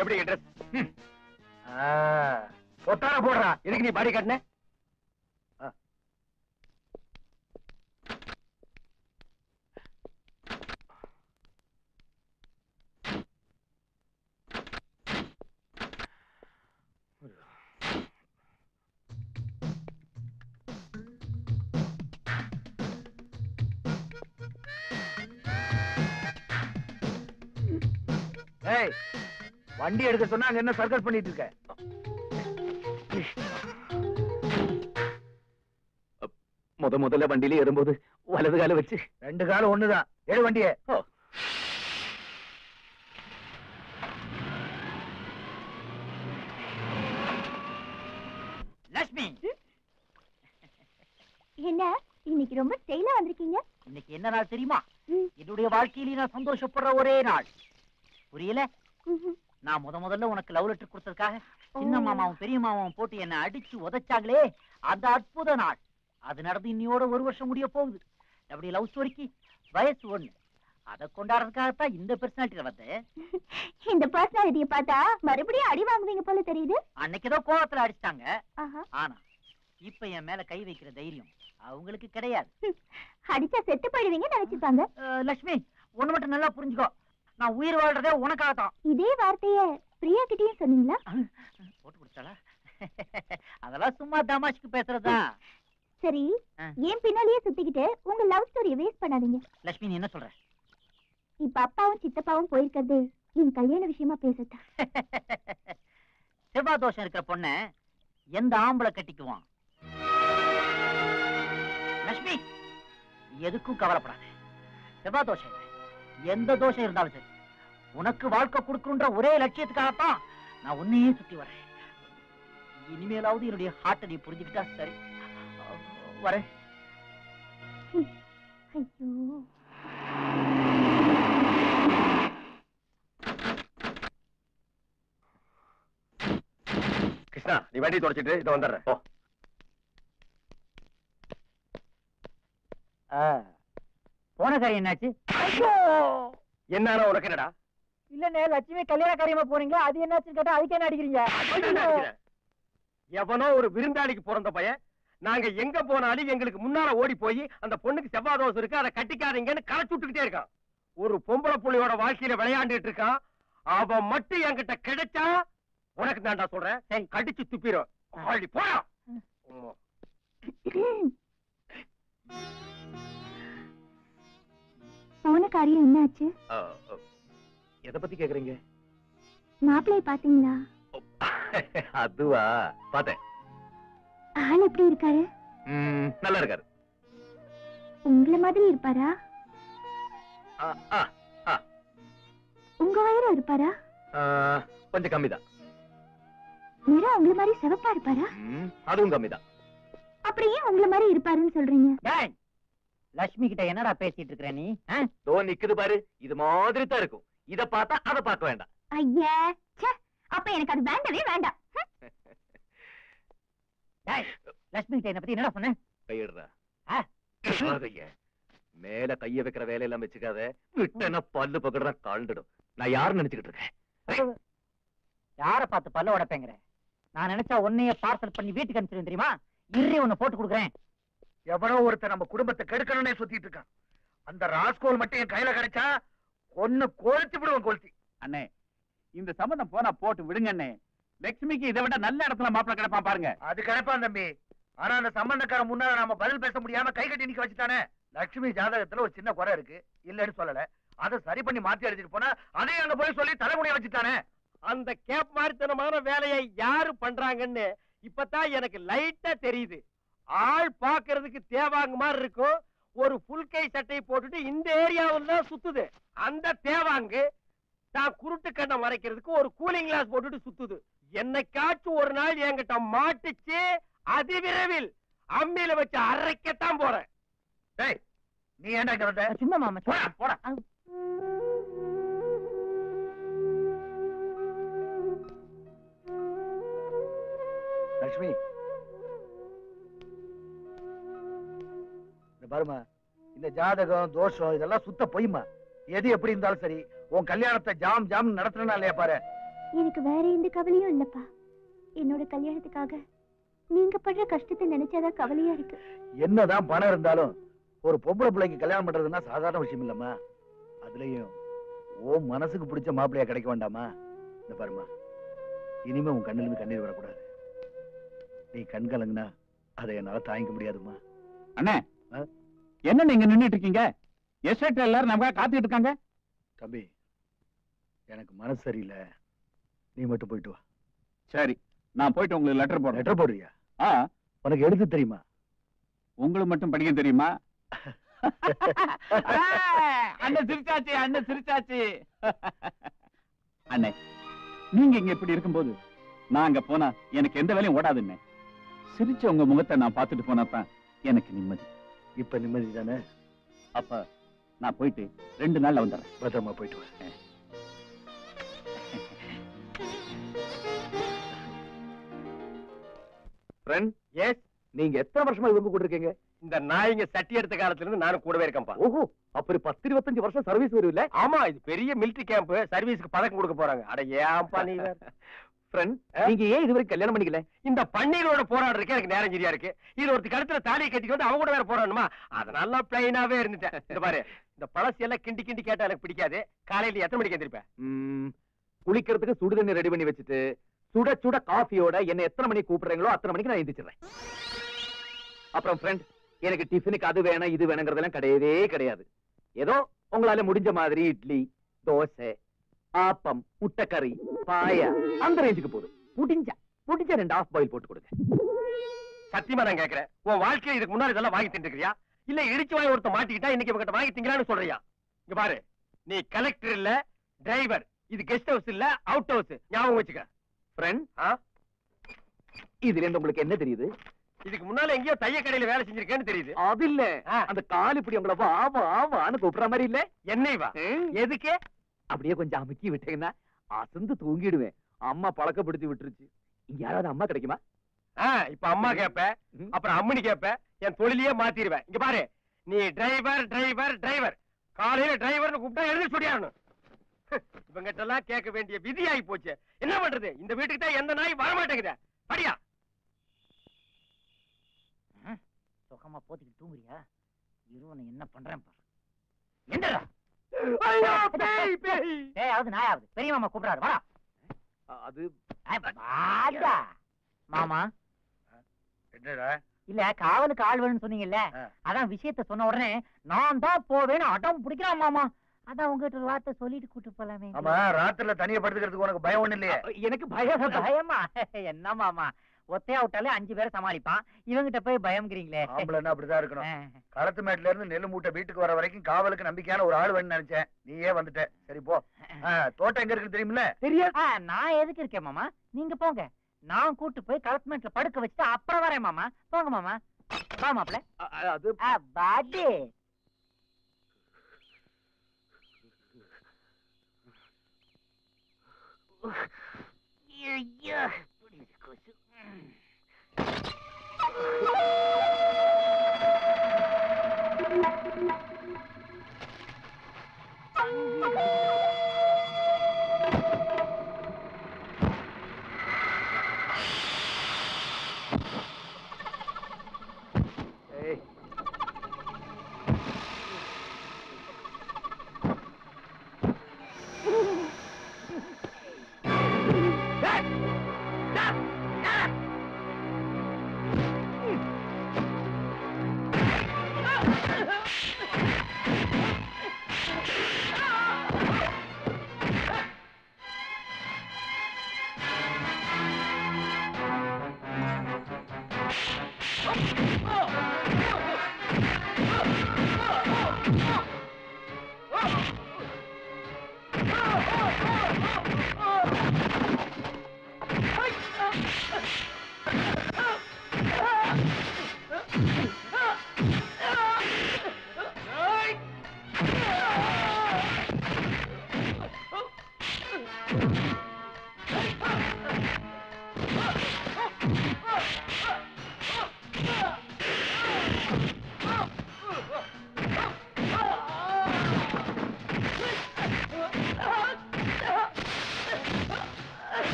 எப்படி ட்ரெஸ் பொட்டார போடுறா. எதுக்கு நீ பாடி காட்டின வண்டி எடுக்க சொன்னா அங்க என்ன சர்க்கஸ் பண்ணிட்டு இருக்க? முத முதல்ல வண்டியில ஏறும்போது வலது கால வச்சு. ரெண்டு காலம் ஒண்ணுதான். ஏழு வண்டியே. லட்சுமி என்ன இன்னைக்கு ரொம்ப ஸ்டைலா வந்திருக்கீங்க? இன்னைக்கு என்ன நாள் தெரியுமா. என்னுடைய வாழ்க்கையில நான் சந்தோஷப்படுற ஒரே நாள். புரியல. நான் முத முதல்ல உனக்கு லவ் லெட்டர் கொடுத்ததுக்காக சின்ன. மாமாவும் பெரிய மாமாவும் போட்டு என்ன அடிச்சு உதைச்சாங்களே அந்த அற்புத நாள். அது நடந்து இன்னியோட ஒரு வருஷம் முடிய போகுது. அப்படி லவ் ஸ்டோரிக்கு வயசு ஒண்ணு. அதை கொண்டாடுறதுக்காகத்தான் இந்த பெர்சனாலிட்டியில வந்தேன். இந்த பர்சனாலிட்டியை பார்த்தா மறுபடியும் அடி வாங்குவீங்க போல தெரியுது. அன்னைக்கு ஏதோ கோவத்துல அடிச்சிட்டாங்க. ஆனா இப்ப என் மேல கை வைக்கிற தைரியம் அவங்களுக்கு கிடையாது. அடிச்சா செத்து போயிடுவீங்க நினைச்சுப்பாங்க அஹ், லட்சுமி ஒண்ணு மட்டும் நல்லா புரிஞ்சுக்கோ. நான் உயிர் வாழ்றதே உனக்காகத்தான். இதே வார்த்தைய பிரியா கிட்டயும் சொன்னீங்களா? போட்டு கொடுத்தாளா? அதெல்லாம் சும்மா தமாஷ்க்கு பேசுறதுதான். சரி. ஏன் பின்னாலேயே சுத்திக்கிட்டு உங்க லவ் ஸ்டோரியை வேஸ்ட் பண்ணாதீங்க. லட்சுமி நீ என்ன சொல்ற? இப்ப அப்பாவும் சித்தப்பாவும் போயிருக்கிறது என் கல்யாண விஷயமா பேசத்தான் செவ்வாய் தோஷம் இருக்கிற பொண்ண எந்த ஆம்பளை கட்டிக்குவான்? லட்சுமி எதுக்கும் கவலைப்படாத. செவ்வாய் தோஷம். எந்த தோஷம் இருந்தாலும் சரி. உனக்கு வாழ்க்கை கொடுக்கணுன்ற ஒரே லட்சியத்துக்காகத்தான் நான் உன்னையே சுத்தி வரேன். இனிமேலாவது என்னுடைய ஹார்ட்டை நீ புரிஞ்சுக்கிட்டா சரி. வரேன். ஐயோ. கிருஷ்ணா நீ வண்டி தொடச்சிட்டு இதை வந்துடுறேன். ஓ போன காரியம் என்னாச்சு? என்ன உனக்கு என்னடா? இல்லண்ணே லட்சுமி கல்யாண காரியமா போறீங்களா? அது என்னாச்சுன்னு கேட்டா அதுக்கு என்ன அடிக்கிறீங்க? எவனோ ஒரு விருந்தாளிக்கு பிறந்த பையன் நாங்க எங்க போனாலும் எங்களுக்கு முன்னால ஓடி போய் அந்த பொண்ணுக்கு செவ்வாய் தோசை இருக்கு அதை கட்டிக்காதீங்கன்னு கரைச்சு விட்டுக்கிட்டே இருக்கான். ஒரு பொம்பளை புள்ளியோட வாழ்க்கையில விளையாண்டுட்டு இருக்கான். அவன் மட்டும் என்கிட்ட கிடைச்சா உனக்கு தான்டா சொல்றேன். சரி. கடிச்சு துப்பிடும் ஆமா. போன காரியம் என்னாச்சு? எதை பத்தி கேக்குறீங்க? மாப்பிள்ளைய பாத்தீங்களா அதுவா? பார்த்தேன். ஆள் எப்படி இருக்காரு? நல்லா இருக்காரு. உங்கள மாதிரி இருப்பாரா? உங்க வயிறு இருப்பாரா? கொஞ்சம் கம்மிதான். நிறம் உங்கள மாதிரி சிவப்பா இருப்பாரா? அதுவும் கம்மிதான். அப்படி ஏன் உங்கள மாதிரி இருப்பாருன்னு சொல்றீங்க? லட்சுமி கிட்ட என்னடா பேசிட்டு இருக்கிற நீ? தோ நிக்குது பாரு. இது மாதிரி தான் இருக்கும். இத பார்த்தா அதை பார்க்க வேண்டாம். ஐயா ச்சே. அப்ப எனக்கு அது வேண்டவே வேண்டாம். லட்சுமி கிட்ட என்ன பத்தி என்னடா சொன்ன? கையிடுறா. மேல கைய வைக்கிற வேலையெல்லாம் வச்சுக்காத. விட்டனா பல்லு பக்கடா கழண்டுடும் நான் யாரு நினைச்சுக்கிட்டு இருக்கேன்? யார பார்த்து பல்ல உடைப்பேங்கிற? நான் நினைச்சா உன்னைய பார்சல் பண்ணி வீட்டுக்கு அனுப்பிச்சிருவேன் தெரியுமா? இரு உன்னை போட்டு கொடுக்குறேன். எவனோ ஒருத்தன் நம்ம குடும்பத்தை கெடுக்கணும்னே சுத்திட்டு இருக்கான். அந்த ராஸ்கோல் மட்டும் என் கையில கிடைச்சா ஒன்னு கொளுத்தி விடுவேன் கொளுத்தி. அண்ணே இந்த சம்மந்தம் போனா போட்டு விடுங்க அண்ணே. லட்சுமிக்கு இதை விட நல்ல இடத்துல மாப்பிள்ளை கிடப்பான் பாருங்க. அது கிடைப்பான் தம்பி. ஆனா அந்த சம்பந்தக்காரன் முன்னால நாம பதில் பேச முடியாம கை கட்டி நிக்க வச்சுட்டானே. லட்சுமி ஜாதகத்துல ஒரு சின்ன குறை இருக்கு. இல்லன்னு சொல்லல. அதை சரி பண்ணி மாத்தி எழுதிட்டு போனா அதையும் அங்க போய் சொல்லி தலைமுடிய வச்சுட்டானே. அந்த கேப் மாதிரித்தனமான வேலையை யாரு பண்றாங்கன்னு இப்பதான் எனக்கு லைட்டா தெரியுது. ஆள் பாக்குறதுக்கு தேவாங்க மாதிரி இருக்கும். ஒரு புல் கை சட்டை போட்டுட்டு இந்த ஏரியாவில் தான் சுத்துது. அந்த தேவாங்கு தான் குருட்டு கண்ணை மறைக்கிறதுக்கு ஒரு கூலிங் கிளாஸ் போட்டுட்டு சுத்துது. என்னைக்காச்சும் ஒரு நாள் என்கிட்ட மாட்டுச்சு அதிவிரைவில். அம்மியில வச்சு அரைக்கத்தான் போறேன். டேய் நீ ஏன்டா சும்மா மாமா போடா போடா. லட்சுமி பாருமா இந்த ஜாதகம் தோஷம் இதெல்லாம் சுத்த பொய்மா எது எப்படி இருந்தாலும் சரி உன் கல்யாணத்தை ஜாம் ஜாம் நடத்துறா இல்லையா பாரு. எனக்கு வேற எந்த கவலையும் இல்லப்பா. என்னோட கல்யாணத்துக்காக நீங்க படுற கஷ்டத்தை நினைச்சாதான் கவலையா இருக்கு. என்னதான் பணம் இருந்தாலும் ஒரு பொம்பளை பிள்ளைக்கு கல்யாணம் பண்றதுன்னா சாதாரண விஷயம் இல்லம்மா. அதுலயும் ஓ மனசுக்கு பிடிச்ச மாப்பிள்ளையா கிடைக்க வேண்டாமா? இந்த பாருமா இனிமே உன் கண்ணுல இருந்து கண்ணீர் வரக்கூடாது. நீ கண் கலங்குனா அதை என்னால தாங்கிக்க முடியாதுமா அண்ணே? என்ன நீங்க நின்னுட்டு இருக்கீங்க எஸ்டேட் எல்லாரும் நமக்காக காத்துக்கிட்டு இருக்காங்க தம்பி எனக்கு மனசு சரியில்லை. நீ மட்டும் போயிட்டு வா. சரி நான் போயிட்டு உங்களுக்கு லெட்டர் போடுறேன். லெட்டர் போடுறியா? ஆ. உனக்கு எழுத தெரியுமா? உங்களுக்கு மட்டும் படிக்க தெரியுமா? அண்ணன் சிரிச்சாச்சு அண்ணன் சிரிச்சாச்சு. அண்ணே நீங்க இங்க இப்படி இருக்கும்போது நான் அங்க போனா எனக்கு எந்த வேலையும் ஓடாதுண்ணே. சிரிச்ச உங்க முகத்தை நான் பார்த்துட்டு போனா தான் எனக்கு நிம்மதி. இப்ப நிம்மதி தானே? அப்ப நான் போயிட்டு ரெண்டு நாள்ல வந்துடுறேன். பத்திரமா போயிட்டு வா. ஃப்ரெண்ட் எஸ் நீங்க எத்தனை வருஷமா இவங்க கூட இருக்கீங்க? இந்த நாய்ங்க சட்டி எடுத்த காலத்துல இருந்து நானும் கூடவே இருக்கேன்ப்பா. ஓஹோ அப்படி பத்து இருபத்தஞ்சு வருஷம் சர்வீஸ் ஆமா இது பெரிய மிலிட்டரி கேம்ப் சர்வீஸ்க்கு பதக்கம் கொடுக்க போறாங்க. அட ஏன்பா நீ நீங்க ஏன் இது வரைக்கும் கல்யாணம் பண்ணிக்கல? இந்த பன்னீரோட போராடுறதுக்கு எனக்கு நேரம் சரியா இருக்கு. இது ஒருத்தி கழுத்துல தாலியை கட்டிட்டு வந்து அவங்க கூட வேற போராடணுமா? அதனால பிளைனாவே இருந்துட்டேன். இந்த பாரு இந்த பழசு எல்லாம் கிண்டி கிண்டி கேட்டா எனக்கு பிடிக்காது. காலையில எத்தனை மணிக்கு எந்திரிப்பேன் குளிக்கிறதுக்கு சுடு தண்ணி ரெடி பண்ணி வச்சுட்டு சுட சுட காஃபியோட என்ன எத்தனை மணிக்கு கூப்பிடுறீங்களோ அத்தனை மணிக்கு நான் எந்திரிச்சிடுறேன். அப்புறம் ஃப்ரெண்ட் எனக்கு டிஃபனுக்கு அது வேணும் இது வேணுங்கிறதெல்லாம் கிடையவே கிடையாது. ஏதோ உங்களால முடிஞ்ச மாதிரி இட்லி தோசை ஆப்பம் முட்டைக்கறி பாயா அந்த ரேஞ்சுக்கு போதும். முடிஞ்சா முடிஞ்ச ரெண்டு ஆஃப் பாயில் போட்டு கொடுங்க. சத்தியமா நான் கேக்குறேன் உன் வாழ்க்கையில இதுக்கு முன்னாடி இதெல்லாம் வாங்கி தின்றுக்கிறியா இல்ல இடிச்சு வாங்கி ஒருத்த மாட்டிக்கிட்டா இன்னைக்கு இவங்கிட்ட வாங்கி திங்கலான்னு சொல்றியா? இங்க பாரு நீ கலெக்டர் இல்ல டிரைவர் இது கெஸ்ட் ஹவுஸ் இல்ல அவுட் ஹவுஸ் ஞாபகம் வச்சுக்க. ஃப்ரெண்ட் இதுல இருந்து உங்களுக்கு என்ன தெரியுது? இதுக்கு முன்னால எங்கேயோ தைய கடையில வேலை செஞ்சிருக்கேன்னு தெரியுது. அது இல்ல. அந்த கால் இப்படி உங்களை வா வா வான்னு கூப்பிடுற மாதிரி இல்ல? என்னை வா. எதுக்கு? அப்படியே கொஞ்சம் அமுக்கி விட்டீங்கன்னா அசந்து தூங்கிடுவேன். அம்மா பழக்கப்படுத்தி விட்டுருச்சு. இங்க யாராவது அம்மா கிடைக்குமா? இப்ப அம்மா கேப்ப அப்புறம் அம்மனி கேப்ப என் தொழிலையே மாத்திருவேன் இங்க பாரு நீ டிரைவர் டிரைவர் டிரைவர் காலையில டிரைவர்னு கூப்பிட்டா எழுதி சொல்லியாகணும் இவங்கிட்ட எல்லாம் கேட்க வேண்டிய விதி ஆகி போச்சு. என்ன பண்றது? இந்த வீட்டுக்கு தான் எந்த நாய் வர மாட்டேங்குது படியா சுகமா போத்திக்கிட்டு தூங்குறியா? இருவனை என்ன பண்றேன் பாரு. என்னடா? ஐயோ பேய் பேய் ஏயாவது நாயாவது பெரிய மாமா கூப்பிடாரு வாடா. அது ஏய், வாடா. மாமா. என்னடா? இல்ல காவலுக்கு ஆள் வேணும்னு சொன்னீங்கல்ல. அதான் விஷயத்த சொன்ன உடனே நான் தான் போவேன்னு அடம் பிடிக்கிறான் மாமா. அதான் உங்ககிட்ட ஒரு வார்த்தை சொல்லிட்டு கூட்டு போலாமே ஆமா ராத்திரில தனியா படுத்துக்கிறதுக்கு உனக்கு பயம் ஒண்ணு இல்லையே? எனக்கு பயம் பயமா? என்ன மாமா? ஒத்தையா விட்டாலே அஞ்சு பேரை சமாளிப்பான். இவங்கிட்ட போய் பயம்ங்கிறீங்களே. ஆம்பளைன்னா அப்படிதான் இருக்கணும். களத்து மேட்ல இருந்து நெல் மூட்டை வீட்டுக்கு வர வரைக்கும் காவலுக்கு நம்பிக்கையான ஒரு ஆள் வேணும்னு நினைச்சேன். நீயே வந்துட்ட. சரி போ. தோட்டம் எங்க இருக்கு தெரியுமில்ல? தெரியும் நான் எதுக்கு இருக்கேன் மாமா? நீங்க போங்க. நான் கூட்டு போய் களத்து மேட்ல படுக்க வச்சுட்டு அப்புறம் வரேன் மாமா. போங்க மாமா. வா மாப்பிள்ள. அது பாட்டி. Yeah, yeah. What? Thank you. பாடி முதலாளி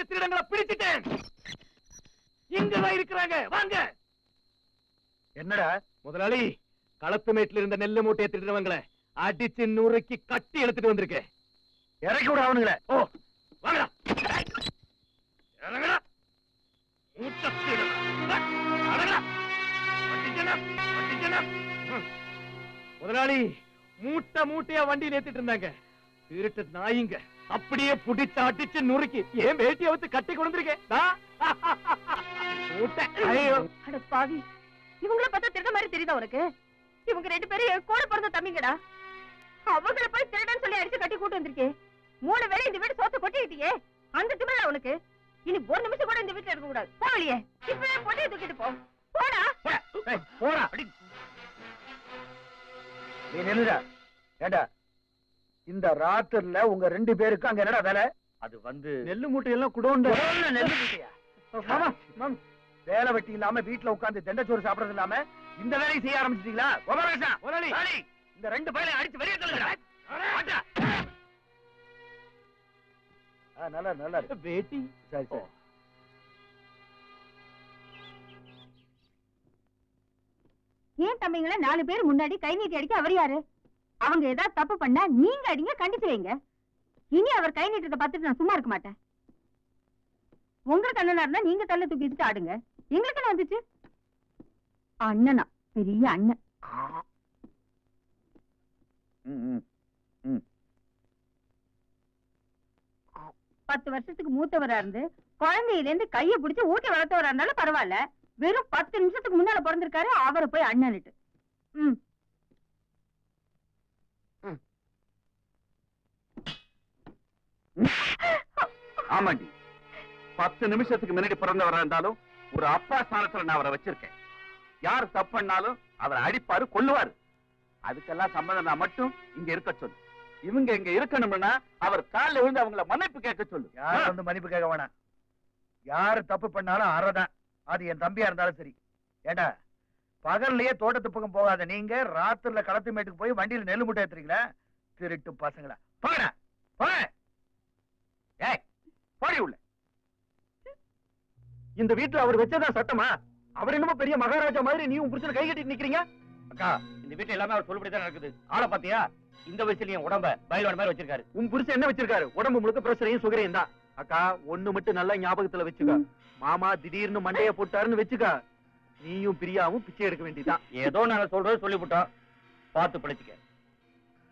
களத்து திருடங்களை பிடிச்சிட்டேன். இங்கதான் இருக்கிறாங்க. வாங்க. என்னடா? முதலாளி களத்து மேட்டில் இருந்த நெல்லு மூட்டையை திருடுறவங்களை அடிச்சு நுறுக்கி கட்டி எடுத்துட்டு வந்திருக்கேன். இறக்கி விட அவனுங்கள. ஓ வாங்கடா. ஏய், முதலாளி மூட்டை மூட்டையா வண்டியில ஏத்திட்டு இருந்தாங்க. திருட்டு நாயிங்க. அப்படியே புடிச்சு அடிச்சு நுறுக்கி ஏன் வேட்டியை வச்சு கட்டி அட பாவி. இவங்கள பார்த்தா திருட மாதிரி தெரியுதா உனக்கு? இவங்க ரெண்டு பேரும் என் கூட பிறந்த தம்பிங்கடா. அவங்கள போய் திருடன்னு சொல்லி அடிச்சு கட்டி கூட்டு வந்திருக்கேன் மூணு வேளை இந்த வீடு சோத்த கொட்டிட்டியே அந்த திமிரா உனக்கு. இனி ஒரு நிமிஷம் கூட இந்த வீட்டுல இருக்க கூடாது போ வெளியே. இப்பவே பொட்டியை தூக்கிட்டு போ. போடா. போடா. நீ நில்லுடா. ஏண்டா? இந்த ராத்திரில உங்க ரெண்டு பேருக்கு அங்க என்னடா வேலை? அது வந்து நெல்லு மூட்டையெல்லாம் குடோண்ட குடோன்ல நெல்லு மூட்டையா? வேலை வெட்டி இல்லாம வீட்டுல உட்கார்ந்து தெண்டச்சோறு சாப்பிடறது இல்லாம இந்த வேலையை செய்ய ஆரம்பிச்சிட்டீங்களா? இந்த ரெண்டு பையனை அடிச்சு வெளியே நல்லா நல்லா. வேட்டி. சரி சரி. ஏன் தம்பிங்கள நாலு பேர் முன்னாடி கை நீட்டி அடிக்க அவர் யாரு? அவங்க ஏதாவது தப்பு பண்ணா நீங்க அடிங்க கண்டிச்சு வைங்க. இனி அவர் கை நீட்டத்தை பார்த்துட்டு நான் சும்மா இருக்க மாட்டேன். உங்களுக்கு அண்ணனா இருந்தா நீங்க தள்ள தூக்கிட்டு ஆடுங்க. எங்களுக்கு என்ன வந்துச்சு? அண்ணனா பெரிய அண்ணன். ம், ம். பத்து வருஷத்துக்கு மூத்தவரா இருந்து குழந்தையில இருந்து கைய பிடிச்சு ஊட்டி வளர்த்தவரா இருந்தாலும் பரவாயில்ல. வெறும் பத்து நிமிஷத்துக்கு முன்னால பிறந்திருக்காரு அவரை போய் அண்ணன்ட்டு ம். ஆமாண்டி. பத்து நிமிஷத்துக்கு முன்னாடி பிறந்தவரா இருந்தாலும் ஒரு அப்பா ஸ்தானத்துல நான் அவரை வச்சிருக்கேன். யார் தப்பு பண்ணாலும் அவரை அடிப்பாரு கொல்லுவாரு. அதுக்கெல்லாம் சம்மதம்னா மட்டும் இங்க இருக்க சொல்லு. இவங்க இங்க இருக்கணும்னா அவர் காலில் விழுந்து அவங்கள மன்னிப்பு கேட்க சொல்லு. யார் வந்து மன்னிப்பு கேட்க வேணாம் யாரு தப்பு பண்ணாலும் அறதான். அது என் தம்பியா இருந்தாலும் சரி. ஏண்டா பகல்லையே தோட்டத்து பக்கம் போகாத நீங்க ராத்திரில களத்து மேட்டுக்கு போய் வண்டியில நெல்லு மூட்டை ஏத்துறீங்களா? திருட்டு பசங்களா. போங்கடா போங்க ஏய் போடி உள்ள. இந்த வீட்டுல அவர் வச்சதா சட்டமா? அவர் என்னமோ பெரிய மகாராஜா மாதிரி நீ உன் புருஷன் கை கட்டிட்டு நிக்கிறீங்க? அக்கா இந்த வீட்டுல எல்லாமே அவர் சொல்லுபடி தான் நடக்குது. ஆளை பாத்தியா? இந்த வயசுல என் உடம்ப பயிலோட மாதிரி வச்சிருக்காரு. உன் புருஷன் என்ன வச்சிருக்காரு? உடம்பு முழுக்க பிரஷரையும் சுகரையும் தான். அக்கா ஒண்ணு மட்டும் நல்லா ஞாபகத்துல வச்சுக்க. மாமா திடீர்னு மண்டைய போட்டாருன்னு வச்சுக்க. நீயும் பிரியாவும் பிச்சை எடுக்க வேண்டியதான் ஏதோ நாங்க சொல்றது சொல்லிவிட்டோம். பார்த்து பிழைச்சுக்க.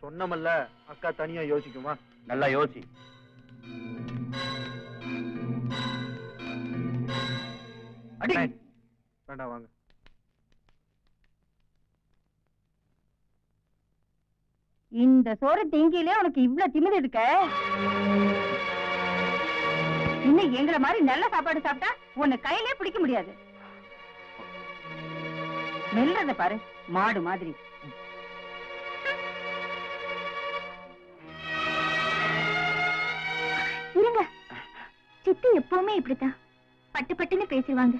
சொன்னமல்ல அக்கா தனியா யோசிக்குமா? நல்லா யோசி. அடி! வேண்டாம் வாங்க. இந்த சோறு திங்கிலே உனக்கு இவ்ளோ திமிரு இருக்க? இன்னும் எங்களை மாதிரி நல்ல சாப்பாடு சாப்பிட்டா உன்னை கையிலே பிடிக்க முடியாது. மெல்றத பாரு மாடு மாதிரி. இருங்க. சித்தி எப்பவுமே இப்படித்தான். பட்டு பட்டுன்னு பேசிடுவாங்க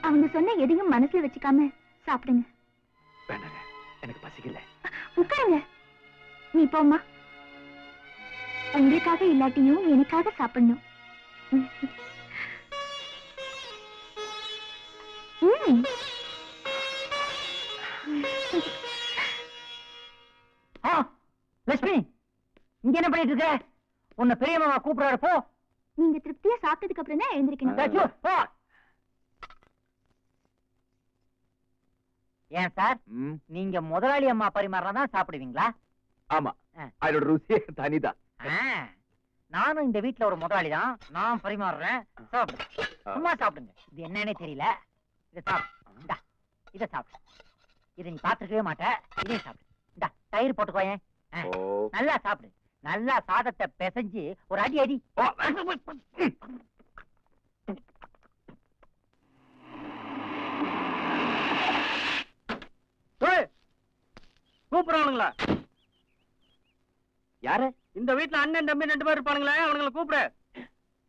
அவங்க சொன்ன எதையும் மனசுல வச்சுக்காம சாப்பிடுங்க. வேண்டாங்க எனக்கு பசிக்கல. உட்காருங்க. நீ போம்மா. உங்களுக்காக இல்லாட்டியும் எனக்காக சாப்பிடணும். லட்சுமி இங்க என்ன பண்ணிட்டு இருக்க? உன்னை பெரிய மாமா கூப்பிடுறாரு போ. நீங்க திருப்தியா சாப்பிட்டதுக்கு அப்புறம் தான் எழுந்திருக்கணும். ஏன் சார்? நீங்க முதலாளி அம்மா பரிமாறினா சாப்பிடுவீங்களா? ஆமா. அதோட ருசியே தனிதான். ஆ, நானும் இந்த வீட்ல ஒரு முதலாளி தான். நான் பரிமாறுறேன். சாப்பிடு. சும்மா சாப்பிடுங்க. இது என்னன்னே தெரியல. இதை சாப்பிடு. இதை சாப்பிடு. இதை நீ பார்த்துருக்கவே மாட்ட. இதையும் சாப்பிடு. இந்தா தயிர் போட்டுக்கோயேன் நல்லா சாப்பிடு. நல்லா சாதத்தை பிசைஞ்சு ஒரு அடி அடி. கூப்பிடுறானுங்களா? யாரு? இந்த வீட்ல அண்ணன் தம்பி ரெண்டு பேர் இருப்பானுங்களே அவனுங்களை கூப்பிடு.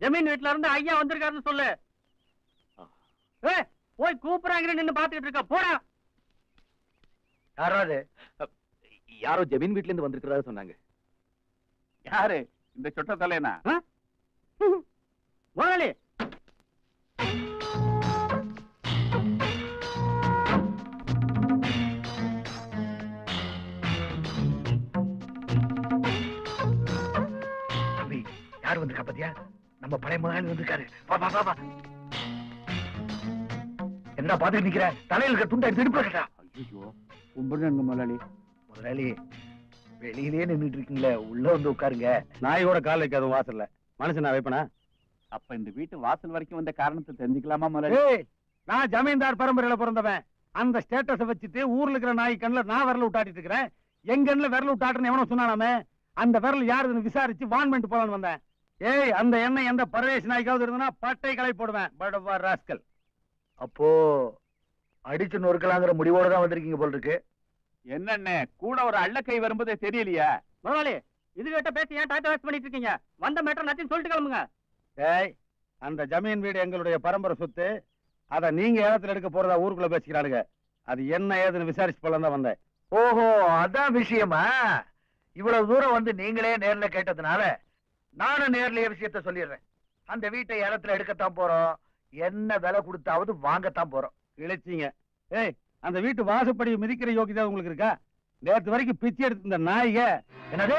ஜமீன் வீட்ல இருந்து ஐயா வந்திருக்காருன்னு சொல்லு. போய் கூப்பிடுறாங்கன்னு நின்னு பாத்துக்கிட்டு இருக்க போடா. யாராவது? யாரோ ஜமீன் வீட்ல இருந்து வந்திருக்கிறதா சொன்னாங்க. யாரு? இந்த சொட்ட தலைனா முதலாளி தம்பி யார் வந்திருக்கா பாத்தியா? நம்ம பழைய முதலாளி வந்திருக்காரு. வா வா வா வா. என்ன பாத்துட்டு நிக்கிற? தலையில இருக்க துண்டை எடுத்து இடுப்புல கட்டா ஐயோ கும்பிடுங்க முதலாளி. முதலாளி வெளியிலேயே நின்னுட்டு இருக்கீங்களே உள்ள வந்து உட்காருங்க. நாயோட கால் வைக்காத வாசல்ல. மனுஷன் நான் வைப்பனா? அப்ப இந்த வீட்டு வாசல் வரைக்கும் வந்த காரணத்தை தெரிஞ்சுக்கலாமா முதலாளி ஏய் நான் ஜமீன்தார் பரம்பரையில பிறந்தவன். அந்த ஸ்டேட்டஸ வச்சுட்டு ஊர்ல இருக்கிற நாய் கண்ணுல நான் விரல விட்டாட்டிட்டு இருக்கிறேன். எங்க கண்ணுல விரல விட்டாட்டுன்னு எவனோ சொன்னானாமே அந்த விரல் யாருன்னு விசாரிச்சு வான் பண்ணிட்டு போலான்னு வந்தேன். ஏய் அந்த எண்ணெய் எந்த பரவேஷ் நாய்க்காவது இருந்ததுன்னா பட்டை களை போடுவேன். படவா ராஸ்கல். அப்போ அடிச்சு நொறுக்கலாங்கிற முடிவோட தான் வந்திருக்கீங்க போல் இருக்கு. என்னண்ணே கூட ஒரு அள்ள கை வரும்போதே தெரியலையா. முதலாளி இது கிட்ட பேசி ஏன் டாட்டா வேஸ்ட் பண்ணிட்டு இருக்கீங்க வந்த மேட்டர் நத்தின்னு சொல்லிட்டு கிளம்புங்க. ஏய் அந்த ஜமீன் வீடு எங்களுடைய பரம்பரை சொத்து. அத நீங்க ஏலத்துல எடுக்க போறதா ஊருக்குள்ள பேசிக்கிறானுங்க அது என்ன ஏதுன்னு விசாரிச்சு போலாம் தான் வந்தேன். ஓஹோ அதான் விஷயமா? இவ்வளவு தூரம் வந்து நீங்களே நேர்ல கேட்டதுனால நானும் நேர்லயே விஷயத்த சொல்லிடுறேன்? அந்த வீட்டை ஏலத்துல எடுக்கத்தான் போறோம். என்ன விலை கொடுத்தாவது வாங்கத்தான் போறோம். இழைச்சிங்க ஏய் அந்த வீட்டு வாசப்படி மிதிக்கிற யோகிதா உங்களுக்கு இருக்கா? நேத்து வரைக்கும் பிச்சை எடுத்து இந்த நாய்க என்னது?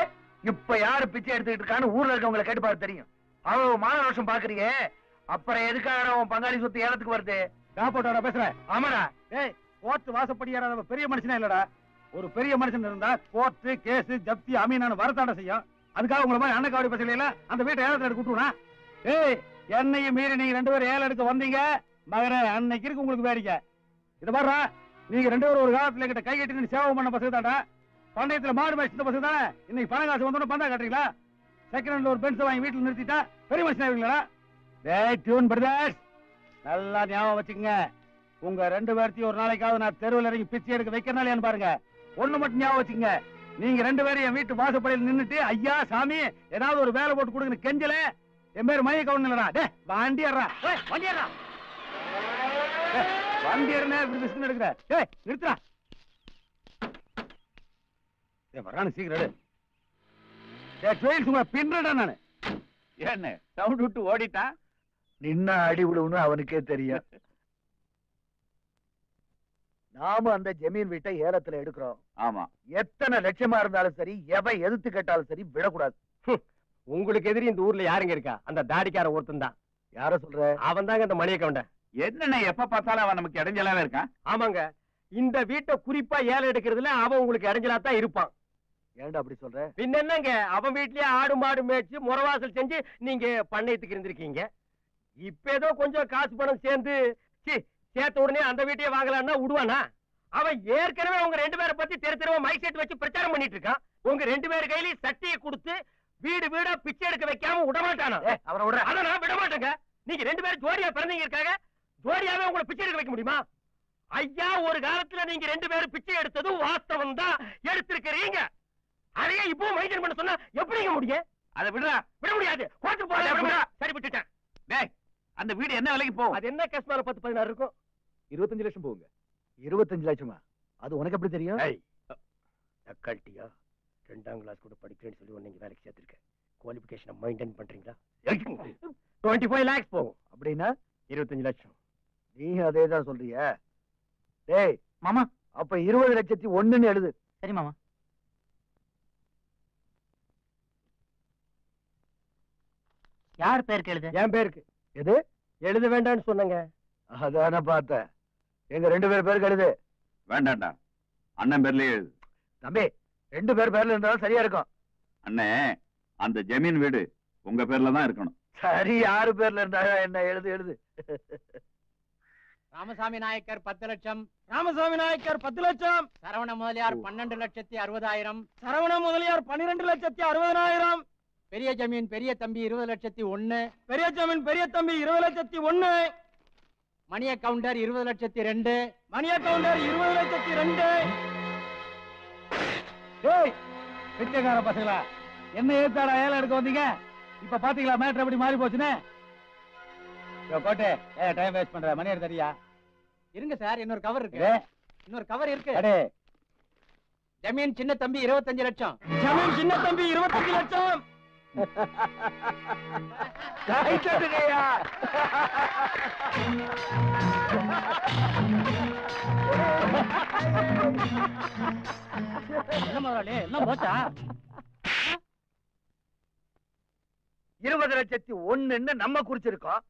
இப்ப யாரு பிச்சை எடுத்துக்கிட்டு இருக்கான்னு ஊர்ல இருக்கவங்களை கேட்டு பாரு தெரியும். அவன் மான ரோஷம் பாக்குறீங்க அப்புறம் எதுக்காக அவன் பங்காளி சொத்து ஏலத்துக்கு வருது? காப்பாட்டோட பேசுறேன் ஆமாடா. ஏய் கோர்ட் வாசப்படி ஏறாத பெரிய மனுஷனே இல்லடா? ஒரு பெரிய மனுஷன் இருந்தா கோர்ட்டு கேஸ் ஜப்தி அமீனான வரத்தாட செய்யும். அதுக்காக உங்களை மாதிரி அண்ணன் காவடி பசங்கள அந்த வீட்டை ஏலத்துல எடுக்க விட்டுருவா ஏய் என்னையும் மீறி நீங்க ரெண்டு பேரும் ஏலம் எடுக்க வந்தீங்க. மகனே அன்னைக்கு இருக்கு உங்களுக்கு வேடிக்கை. இத பாருடா. நீங்க ரெண்டு பேரும் ஒரு காலத்துல கிட்ட கை கட்டி சேவை பண்ண பசங்க தாண்டா பந்தயத்துல மாடு மேய்ச்சி பசங்க தானே? இன்னைக்கு பணம் காசு வந்தோட பந்தா கட்டுறீங்களா? செகண்ட் ஹேண்ட்ல ஒரு பென்ஸ் வாங்கி வீட்டுல நிறுத்திட்டா பெரிய மனுஷன் ஆவீங்களா டே டியூன் பிரதர்ஸ் நல்லா ஞாபகம் வச்சுக்கங்க. உங்க ரெண்டு பேர்த்தையும் ஒரு நாளைக்காவது நான் தெருவில் இறங்கி பிச்சை எடுக்க வைக்கிறனாலேன்னு பாருங்க. ஒண்ணு மட்டும் ஞாபகம் வச்சுக்கங்க. நீங்க ரெண்டு பேரும் என் வீட்டு வாசப்படியில் நின்றுட்டு ஐயா சாமி ஏதாவது ஒரு வேலை போட்டு கொடுங்க கெஞ்சல. என் பேர் மைய கவுன் இல்லடா டே வண்டி ஏறா ஏறனே இப்படி பிஸ்கட் எடுக்கிற. ஏய் நிறுத்துடா. ஏய் வரானு சீக்கிரம் எடு. ஏய் ட்ரெயின்ஸ் உங்களை பின்றடா நானு. ஏன்னு சவுண்ட் விட்டு ஓடிட்டான் நின்ன அடி விடுன்னு அவனுக்கே தெரியும். நாம அந்த ஜமீன் வீட்டை ஏலத்துல எடுக்கிறோம். ஆமா. எத்தனை லட்சமா இருந்தாலும் சரி எவன் எதிர்த்து கேட்டாலும் சரி விடக்கூடாது. உங்களுக்கு எதிரி இந்த ஊர்ல யாருங்க இருக்கா? அந்த தாடிக்கார ஒருத்தன் தான். யார சொல்ற? அவன் தாங்க இந்த மணியை கவுண்ட என்னண்ணே எப்ப பார்த்தாலும் அவன் நமக்கு இடைஞ்சலாவே இருக்கான்? ஆமாங்க. இந்த வீட்டை குறிப்பா ஏலம் எடுக்கிறதுல அவன் உங்களுக்கு இடைஞ்சலா தான் இருப்பான். ஏன்டா அப்படி சொல்ற? பின்ன என்னங்க? அவன் வீட்லயே ஆடு மாடு மேய்ச்சு முறவாசல் செஞ்சு நீங்க பண்ணையத்துக்கு இருந்திருக்கீங்க. இப்ப ஏதோ கொஞ்சம் காசு பணம் சேர்ந்து சீ, சேர்த்த உடனே அந்த வீட்டையே வாங்கலாம்னா விடுவானா அவன் ஏற்கனவே உங்க ரெண்டு பேரை பத்தி தெரு தெருவா மைக் செட் வச்சு பிரச்சாரம் பண்ணிட்டு இருக்கான். உங்க ரெண்டு பேர் கையிலயும் சட்டியை கொடுத்து வீடு வீடா பிச்சை எடுக்க வைக்காம விடமாட்டானா? ஏ, அவரை விடுற. அத நான் விட மாட்டேங்க நீங்க ரெண்டு பேரும் ஜோடியா பிறந்தீங்க இருக்காங்க. ஜோடியாவே உங்களை பிச்சை எடுக்க வைக்க முடியுமா? ஐயா ஒரு காலத்துல நீங்க ரெண்டு பேரும் பிச்சை எடுத்தது வாஸ்தவம் தான். எடுத்திருக்கிறீங்க. அதையே இப்போ மெயின்டைன் பண்ண சொன்னா எப்படிங்க முடியும்? அதை விடுறா. விட முடியாது. கோர்ட்டுக்கு. முடியாது. சரி விட்டுட்டேன். டேய் அந்த வீடு என்ன விலைக்கு போகும்? அது என்ன கஷ்டமான பத்து பதினாறு இருக்கும்? இருபத்தஞ்சு லட்சம் போகுங்க. இருபத்தஞ்சு லட்சமா? அது உனக்கு எப்படி தெரியும்? ஏய், தக்காளிட்டியா? ரெண்டாம் கிளாஸ் கூட படிக்கிறேன்னு சொல்லி உன்னை வேலைக்கு சேர்த்திருக்கேன். குவாலிபிகேஷனை மெயின்டைன் பண்றீங்களா? டுவெண்ட்டி ஃபைவ் லேக்ஸ் போகும். அப்படின்னா இருபத்தஞ்சு லட்சம். நீ அதே தான் சொல்றிய. டேய் மாமா அப்ப இருபது லட்சத்தி ஒண்ணுன்னு எழுது. சரி மாமா. யார் பேருக்கு எழுது? என் பேருக்கு. எது? எழுத வேண்டாம்னு சொன்னங்க. அதான பார்த்தேன். எங்க ரெண்டு பேர் பேருக்கு எழுது. வேண்டாம்டா. அண்ணன் பேர்லயே எழுது. தம்பி ரெண்டு பேர் பேர்ல இருந்தாலும் சரியா இருக்கும். அண்ணே அந்த ஜமீன் வீடு உங்க பேர்ல தான் இருக்கணும். சரி யாரு பேர்ல இருந்தாலும் என்ன எழுது எழுது. ராமசாமி நாயக்கர் பத்து லட்சம். ராமசாமி நாயக்கர் பத்து லட்சம். சரவண முதலியார் பன்னெண்டு லட்சத்தி அறுபதாயிரம். சரவண முதலியார் பன்னிரெண்டு லட்சத்தி அறுபதாயிரம். பெரிய ஜமீன் பெரிய தம்பி இருபது லட்சத்தி ஒன்னு பெரிய ஜமீன் பெரிய தம்பி இருபது லட்சத்தி ஒண்ணு. மணிய கவுண்டர் இருபது லட்சத்தி ரெண்டு. மணிய கவுண்டர் இருபது லட்சத்தி ரெண்டு. டேய் பிச்சைக்கார பசங்களா என்ன ஏத்தாடா ஏலம் எடுக்க வந்தீங்க? இப்ப பாத்தீங்களா மேட்ரு எப்படி மாறி போச்சுன்னு? கோட்டை ஏ டைம் வேஸ்ட் பண்ற மணி எடுத்தறியா இருங்க சார் இன்னொரு கவர் இருக்கு. இன்னொரு கவர் இருக்கு. அடே. ஜமீன் சின்ன தம்பி இருபத்தஞ்சு லட்சம். ஜமீன் சின்ன தம்பி இருபத்தஞ்சு லட்சம். இருபது லட்சத்தி ஒண்ணுன்னு நம்ம குறிச்சிருக்கோம்.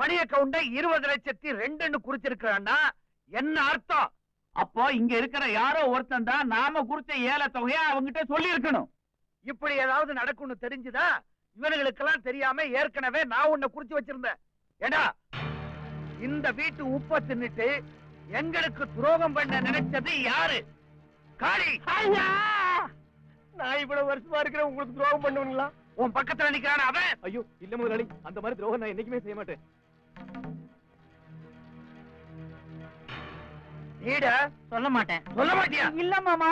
பணிய கவுண்ட இருபது லட்சத்தி ரெண்டுன்னு குறிச்சிருக்கிறான்னா என்ன அர்த்தம்? அப்போ இங்க இருக்கிற யாரோ ஒருத்தன் தான் நாம குறிச்ச ஏல தொகையை அவங்கிட்ட சொல்லி இருக்கணும் இப்படி ஏதாவது நடக்கும்னு தெரிஞ்சுதா? இவனுங்களுக்கெல்லாம் தெரியாம ஏற்கனவே நான் உன்னை குறிச்சு வச்சிருந்தேன். ஏடா இந்த வீட்டு உப்ப தின்னுட்டு எங்களுக்கு துரோகம் பண்ண நினைச்சது யாரு? காளி! நான் இவ்வளவு வருஷமா இருக்கிற உங்களுக்கு துரோகம் பண்ணுவீங்களா? உன் பக்கத்துல நிக்கிறான அவன். ஐயோ இல்ல முதலாளி அந்த மாதிரி துரோகம் நான் என்னைக்குமே செய்ய மாட்டேன். சொல்ல மாட்டேன். சொல்ல மாட்டியா? இல்ல மாமா.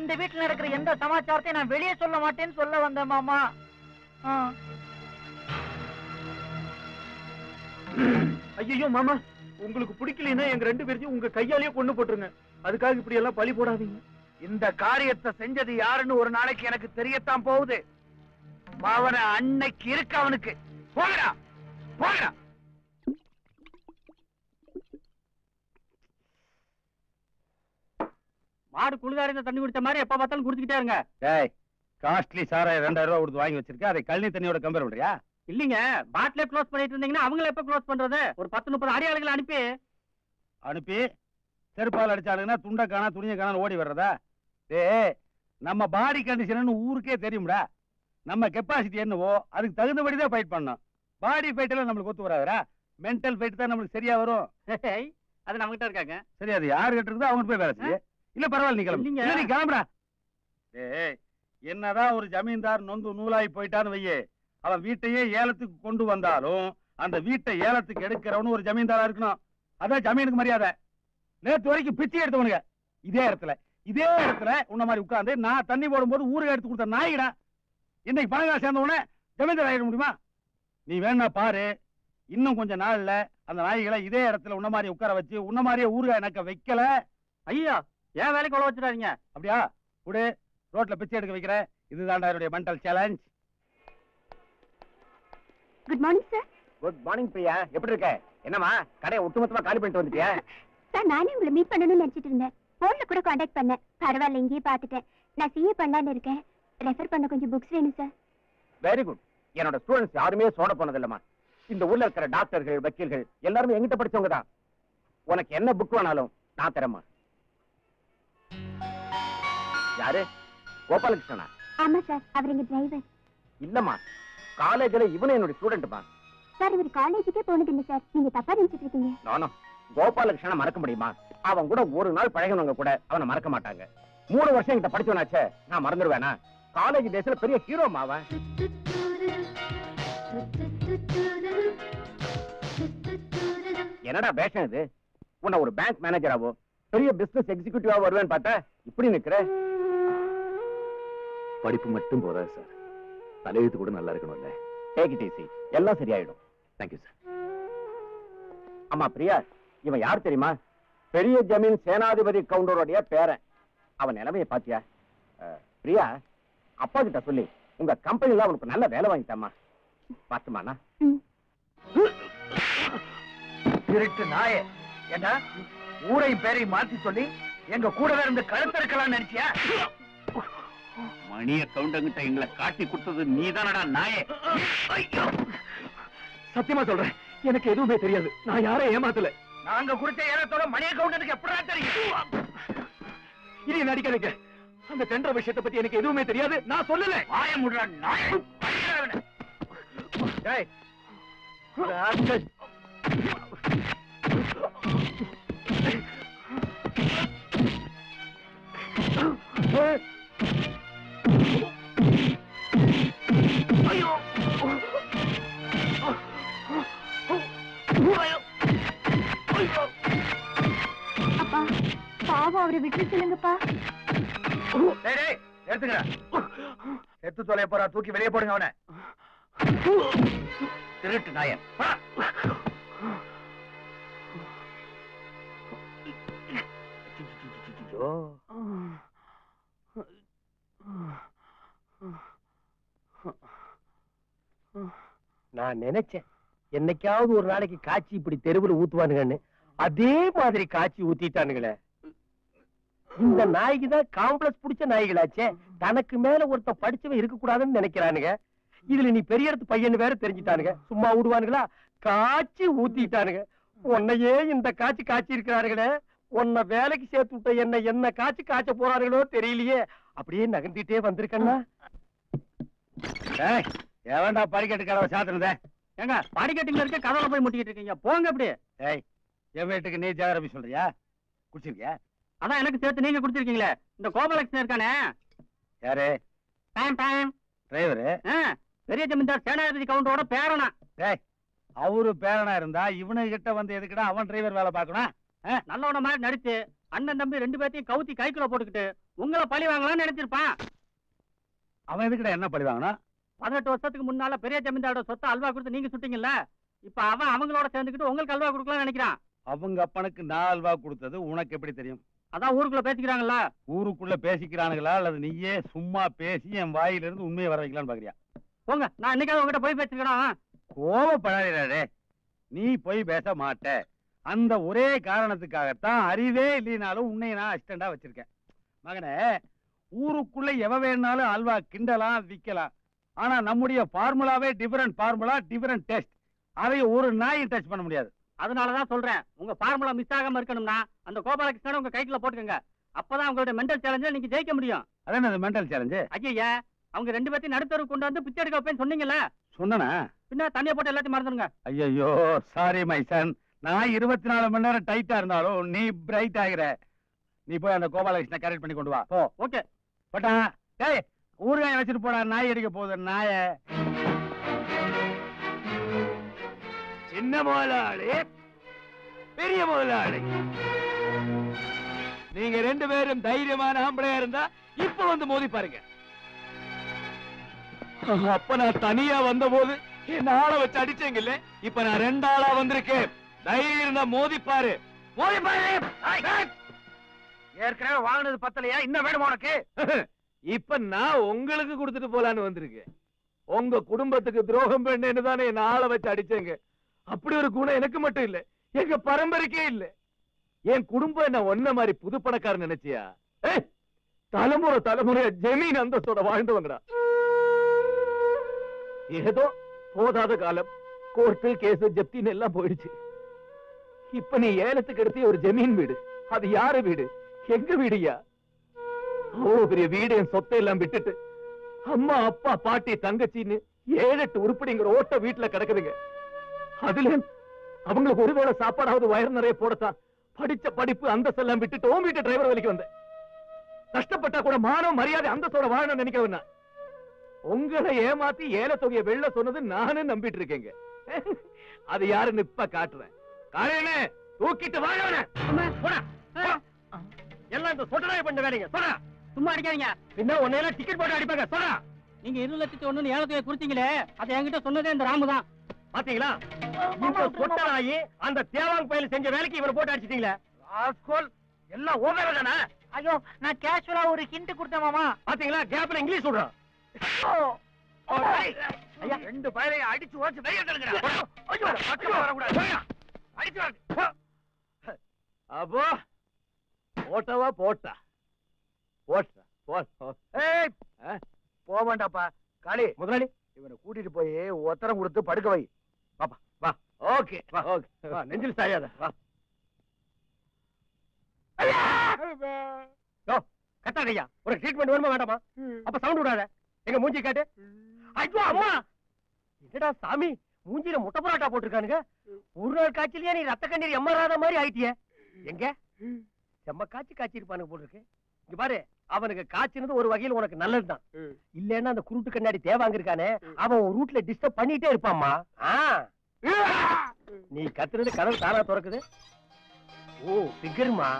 இந்த வீட்டுல நடக்கிற எந்த சமாச்சாரத்தையும் நான் வெளியே சொல்ல மாட்டேன்னு சொல்ல வந்தேன் மாமா. ஐயோ மாமா. உங்களுக்கு பிடிக்கலைன்னா எங்க ரெண்டு பேரையும் உங்க கையாலேயே கொண்டு போட்டுருங்க. அதுக்காக இப்படி எல்லாம் பழி போடாதீங்க. இந்த காரியத்தை செஞ்சது யாருன்னு ஒரு நாளைக்கு எனக்கு தெரியத்தான் போகுது. அவன அன்னைக்கு இருக்கு அவனுக்கு. போகடா போகடா மாடு குளிதாரிந்த தண்ணி குடிச்ச மாதிரி எப்ப பார்த்தாலும் குடிச்சுக்கிட்டே இருங்க. டேய் காஸ்ட்லி சாராய ரெண்டாயிரம் ரூபாய் கொடுத்து வாங்கி வச்சிருக்க அதை கழனி தண்ணியோட கம்பேர் பண்றியா? இல்லீங்க பாட்டிலே க்ளோஸ் பண்ணிட்டு இருந்தீங்கன்னா அவங்கள எப்ப க்ளோஸ் பண்றது? ஒரு பத்து முப்பது அடியாளுகளை அனுப்பி. அனுப்பி செருப்பால் அடிச்சாளுங்கன்னா துண்டை காணா துணியை காணா ஓடி வர்றதா? டேய் நம்ம பாடி கண்டிஷன் ஊருக்கே தெரியும்டா. நம்ம கெப்பாசிட்டி என்னவோ அதுக்கு தகுந்தபடி தான் ஃபைட் பண்ணணும். பாடி ஃபைட் எல்லாம் நம்மளுக்கு ஒத்து வராதுடா. மென்டல் ஃபைட் தான் நம்மளுக்கு சரியா வரும். அது நம்ம கிட்ட இருக்காங்க. சரி அது யாரு கிட்ட இருக்குதோ அவங்க போய் வேலை செய்ய. இல்ல பரவாயில்ல நீ கிளம்பு. இல்ல, நீ கிளம்புடா. டேய் என்னதான் ஒரு ஜமீன்தார் நொந்து நூலாய் போயிட்டான்னு வையே. அவன் வீட்டையே ஏலத்துக்கு கொண்டு வந்தாலும் அந்த வீட்டை ஏலத்துக்கு எடுக்கிறவனு ஒரு ஜமீன்தாரா இருக்கணும். அதான் ஜமீனுக்கு மரியாதை. நேத்து வரைக்கும் பிச்சை எடுத்தவனுங்க. இதே இடத்துல இதே இடத்துல உன்ன மாதிரி உட்கார்ந்து நான் தண்ணி போடும்போது ஊருக்கு எடுத்து கொடுத்த நாய்டா. இன்னைக்கு பணக்கார சேர்ந்த உடனே ஜமீன்தார் ஆயிட முடியுமா? நீ வேணா பாரு. இன்னும் கொஞ்ச நாள்ல அந்த நாய்களை இதே இடத்துல உன்ன மாதிரி உட்கார வச்சு உன்ன மாதிரியே ஊருகா எனக்கு வைக்கல. ஐயா ஏன் வேலைக்கு கொள்ள வச்சிடாதீங்க? அப்படியா? விடு ரோட்ல பிச்சை எடுக்க வைக்கிறேன் இதுதான்டா என்னுடைய mental challenge good morning sir good morning Priya. எப்படி இருக்க? என்னம்மா? கடையை ஒட்டுமொத்தமா காலி பண்ணிட்டு வந்துட்டியா? சார் நானே உங்களை மீட் பண்ணணும்னு நினைச்சிட்டு இருந்தேன். போன்ல கூட காண்டாக்ட் பண்ணேன். பரவாயில்ல இங்கேயே பார்த்துட்டேன். நான் சிஏ பண்ணலான்னு இருக்கேன். ரெஃபர் பண்ண கொஞ்சம் புக்ஸ் வேணும் சார் வெரி குட் என்னோட ஸ்டூடெண்ட்ஸ் யாருமே சோட போனது இல்லம்மா இந்த ஊர்ல இருக்கிற டாக்டர்கள் வக்கீல்கள் எல்லாருமே எங்கிட்ட படிச்சவங்க தான். உனக்கு என்ன புக் வேணாலும் நான் தரேம்மா. யாரு? கோபாலகிருஷ்ணனா? ஆமா சார் அவர் எங்க டிரைவர் இல்லம்மா காலேஜ்ல இவனு என்னோட ஸ்டூடெண்ட்மா சார் இவர் காலேஜுக்கே போனது இல்ல சார். நீங்க தப்பா நினைச்சிட்டு இருக்கீங்க. நானும். கோபாலகிருஷ்ணனை மறக்க முடியுமா? அவன் கூட ஒரு நாள் பழகினவங்க கூட அவனை மறக்க மாட்டாங்க. மூணு வருஷம் என்கிட்ட படிச்சவனாச்சே நான் மறந்துடுவேனா? காலேஜ் டேஸ்ல பெரிய ஹீரோமா அவன்? என்னடா வேஷம் இது? உன்னை ஒரு பேங்க் மேனேஜராவோ பெரிய பிசினஸ் எக்ஸிகியூட்டிவா வருவேன்னு பார்த்தா இப்படி நிக்கிற? படிப்பு மட்டும் போதாது சார் தலையெழுத்து கூட நல்லா இருக்கணும்ல. டேக் இட் ஈஸி எல்லாம் சரியாயிடும். தேங்க்யூ சார் அம்மா பிரியா இவன் யார் தெரியுமா? பெரிய ஜமீன் சேனாதிபதி கவுண்டருடைய பேரன். அவன் நிலைமையை பாத்தியா? பிரியா அப்பா கிட்ட சொல்லி. உங்க கம்பெனில அவனுக்கு நல்ல வேலை வாங்கிட்டாமா பாத்துமாண்ணா. திருட்டு நாயே. ஏண்டா? ஊரையும் பேரையும் மாத்தி சொல்லி எங்க கூடவே இருந்து கழுத்தறுக்கலாம் நினைச்சியா? மணிய கவுண்டங்கிட்ட எங்களை காட்டி கொடுத்தது நீதானடா நாயே? சத்தியமா சொல்றேன். எனக்கு எதுவுமே தெரியாது. நான் யாரையும் ஏமாத்தல. நாங்க குடிச்ச ஏறத்தோட மணிய கவுண்டனுக்கு எப்படா தெரியும்? இனி நடிக்காதீங்க அந்த டெண்டர் விஷயத்தை பத்தி எனக்கு எதுவுமே தெரியாது. நான் சொல்லல. வாய முடுறா நாயே. பாவம் அவரை விட்டு சொல்லுங்கப்பா எடுத்துங்க டேய், தொலைய போறா தூக்கி வெளியே போடுங்க அவனை. திருட்டு நாயன். நான் நினைச்சேன் என்னைக்காவது ஒரு நாளைக்கு காய்ச்சி இப்படி தெருவில் ஊத்துவானுங்கன்னு. அதே மாதிரி காய்ச்சி ஊத்திட்டானுங்களே. இந்த நாய்க்கு தான் காம்ப்ளெக்ஸ் பிடிச்ச நாய்களாச்சே தனக்கு மேல ஒருத்தன் படிச்சவன் இருக்க கூடாதுன்னு நினைக்கிறானுங்க. இதுல நீ பெரிய இடத்து பையன் வேற தெரிஞ்சிட்டானுங்க. சும்மா விடுவானுங்களா காய்ச்சி ஊத்திட்டானுங்க. உன்னையே இந்த காய்ச்சி காய்ச்சி இருக்கிறாருங்களே உன்னை வேலைக்கு சேர்த்து விட்ட என்ன என்ன காய்ச்சி காய்ச்ச போறாருங்களோ தெரியலையே. அப்படியே நகர்ந்துட்டே வந்திருக்கண்ணா. எவன்டா படிக்கட்டு கதவை சாத்துனதே? ஏங்க படிக்கட்டுல இருக்க கதவுல போய் முட்டிக்கிட்டு இருக்கீங்க. போங்க அப்படி ஏய் என் வீட்டுக்கு நீ ஜாகிரபி சொல்றியா? குடிச்சிருக்கியா? அதான் எனக்கு சேர்த்து நீங்க குடுத்திருக்கீங்களே. இந்த கோபாலகிருஷ்ணன் இருக்கானே. யாரு? டைம் டைம் டிரைவரு பெரிய ஜமீன்தார் சேனாதிபதி கவுண்டரோட பேரனா. டேய் அவரு பேரனா இருந்தா இவனு கிட்ட வந்து எதுக்குடா அவன் டிரைவர் வேலை பார்க்கணும்? நல்லவன மாதிரி நடிச்சு அண்ணன் தம்பி ரெண்டு பேர்த்தையும் கவுத்தி கைக்குள்ள போட்டுக்கிட்டு உங்களை பழி வாங்கலாம்னு நினைச்சிருப்பான். அவன் எதுக்குடா என்ன பழி வாங்கணும்? பதினெட்டு வருஷத்துக்கு முன்னால பெரிய ஜமீன்தாரோட சொத்தை அல்வா கொடுத்து நீங்க சுட்டீங்கல்ல இப்ப அவன் அவங்களோட சேர்ந்துக்கிட்டு உங்களுக்கு அல்வா கொடுக்கலாம்னு நினைக்கிறான். அவங்க அப்பனுக்கு நான் அல்வா கொடுத்தது உனக்கு எப்படி தெரியும்? அதான் ஊருக்குள்ள பேசிக்கிறாங்கல்ல? ஊருக்குள்ள பேசிக்கிறானுங்களா அல்லது நீயே சும்மா பேசி என் வாயிலிருந்து உண்மையை வர வைக்கலாம்னு பாக்குறியா? போங்க நான் என்னைக்காவது உங்ககிட்ட போய் பேசிக்கிறேன்? கோபப்படாதே நீ போய் பேச மாட்ட. அந்த ஒரே காரணத்துக்காகத்தான் அறிவே இல்லைனாலும் உன்னை நான் அசிஸ்டண்டா வச்சிருக்கேன். மகனே ஊருக்குள்ள எவ வேணாலும் அல்வா கிண்டலாம் விக்கலாம் ஆனா நம்முடைய ஃபார்முலாவே டிஃபரண்ட் ஃபார்முலா டிஃபரண்ட் டேஸ்ட் அதை ஒரு நாயும் டச் பண்ண முடியாது. அதனாலதான் சொல்றேன் உங்க ஃபார்முலா மிஸ் ஆகாம இருக்கணும்னா அந்த கோபாலகிருஷ்ணன் உங்க கைக்குள்ள போட்டுக்கோங்க. அப்பதான் உங்களுடைய மென்டல் சேலஞ்சில் நீங்க ஜெயிக்க முடியும். அது என்னது மென்டல் சேலஞ்சு ஐயா அவங்க ரெண்டு பேர்த்தையும் நடுத்தருக்கு கொண்டு வந்து பிச்சை எடுக்க வைப்பேன்னு சொன்னீங்கல்ல? சொன்னனா? பின்ன தண்ணியை போட்டு எல்லாத்தையும் மறந்துடுங்க. ஐயோ சாரி மை சன் நான் இருபத்தி நாலு மணி நேரம் டைட்டா இருந்தாலும் நீ பிரைட் ஆகிற. நீ போய் அந்த கோபாலகிருஷ்ணனை கரெக்ட் பண்ணி கொண்டு வா. ஓகே. பட்டா டேய் ஊறுகாய் வச்சுட்டு போடா நாய் அடிக்க போகுது நாய. சின்ன முதலாளி? பெரிய முதலாளி. நீங்க ரெண்டு பேரும் தைரியமான ஆம்பளையா இருந்தா இப்ப வந்து மோதி பாருங்க. அப்ப நான் தனியா வந்த போது என்ன ஆள வச்சு அடிச்சீங்கல்ல இப்ப நான் ரெண்டு ஆளா வந்திருக்கேன். தைரியம் இருந்தா மோதி பாரு. மோதி பாரு. ஏற்கனவே வாங்கினது பத்தலையா? இன்னும் வேணுமா உனக்கு? இப்ப நான் உங்களுக்கு கொடுத்துட்டு போலான்னு வந்திருக்கேன். உங்க குடும்பத்துக்கு துரோகம் பண்ணேன்னு தானே என்ன ஆளை வச்சு அடிச்சேங்க. அப்படி ஒரு குணம் எனக்கு மட்டும் இல்ல. எங்க பரம்பரைக்கே இல்ல. என் குடும்பம் என்ன ஒன்ன மாதிரி புது பணக்காரன் நினைச்சியா தலைமுறை தலைமுறையா ஜெமீன் அந்தஸ்தோட வாழ்ந்தவங்கடா. ஏதோ போதாத காலம் கோர்ட்டு கேஸ் ஜப்தின்னு எல்லாம் போயிடுச்சு. இப்ப நீ ஏலத்துக்கு எடுத்து ஒரு ஜமீன் வீடு. அது யாரு வீடு? எங்க வீடுயா அவ்வளவு பெரிய வீடு என் சொத்தை எல்லாம் விட்டுட்டு. அம்மா அப்பா பாட்டி தங்கச்சின்னு ஏழு எட்டு உருப்படிங்கிற ஓட்ட வீட்டுல கிடக்குதுங்க. அதுல அவங்களுக்கு ஒருவேளை சாப்பாடாவது வயிறு நிறைய போடத்தான். படிச்ச படிப்பு அந்தஸ்தெல்லாம் விட்டுட்டு ஓம் வீட்டு டிரைவர் வேலைக்கு வந்தேன். கஷ்டப்பட்டா கூட மானம் மரியாதை அந்தஸ்தோட வாழணும்னு நினைக்கவனா உங்களை ஏமாத்தி ஏல தொகையை வெள்ள சொன்னது நானும் நம்பிட்டு இருக்கேங்க. அது யாருன்னு இப்ப காட்டுறேன். காலையிலே தூக்கிட்டு வாழவன. எல்லாம் இந்த சொட்டராய் பண்ண வேலைங்க. சொல்றா சும்மா அடிக்காதீங்க. பின்ன உன்னையெல்லாம் டிக்கெட் போட்டு அடிப்பாங்க. சொல்றா நீங்க இரு லட்சத்தி ஒண்ணு ஏழத்தைய குறிச்சீங்களே அதை என்கிட்ட சொன்னதே இந்த ராமு தான். பாத்தீங்களா? இந்த சொட்டராயி அந்த தேவாங் பயில செஞ்ச வேலைக்கு இவனை போட்டு அடிச்சிட்டீங்களே. ராஸ்கோல் எல்லாம் ஓவர் தானே? ஐயோ நான் கேஷுவலா ஒரு ஹிண்ட் கொடுத்தேன் மாமா. பாத்தீங்களா? கேப்ல இங்கிலீஷ் சொல்றான். ஐயா ரெண்டு பயிரையும் அடிச்சு ஓச்சு வெளியே வரக்கூடாது. அடிச்சு வர. அப்போ போட்டவா போட்டா? போட்டா போட்டா ஏய் போக வேண்டாப்பா காளி. முதலாளி. இவனை கூட்டிட்டு போய் உத்தரம் கொடுத்து படுக்க வை. பாப்பா வா. ஓகே. வா. ஓகே. வா நெஞ்சில் சாயாத. வா. யோ கத்தாதையா ஒரு ட்ரீட்மெண்ட் வேணுமா வேண்டாமா? அப்ப சவுண்ட் விடாத. எங்க மூஞ்சி காட்டு. ஐயோ அம்மா! என்னடா சாமி? மூஞ்சில முட்டை பரோட்டா போட்டிருக்கானுங்க. ஒரு நாள் காய்ச்சலையே நீ ரத்த கண்ணீர் எம்மராத மாதிரி ஆயிட்டியே. எங்க? செம்ம காய்ச்சி காய்ச்சி இருப்பானுங்க போட்டிருக்கு இங்க பாரு. அவனுக்கு காய்ச்சினது ஒரு வகையில் உனக்கு நல்லதுதான். இல்லன்னா அந்த குருட்டு கண்ணாடி தேவாங்க இருக்கானே அவன் ஒரு ரூட்ல டிஸ்டர்ப் பண்ணிட்டே இருப்பாம்மா. நீ கத்துறது கதவு தானா திறக்குது? ஓ பிகர்மா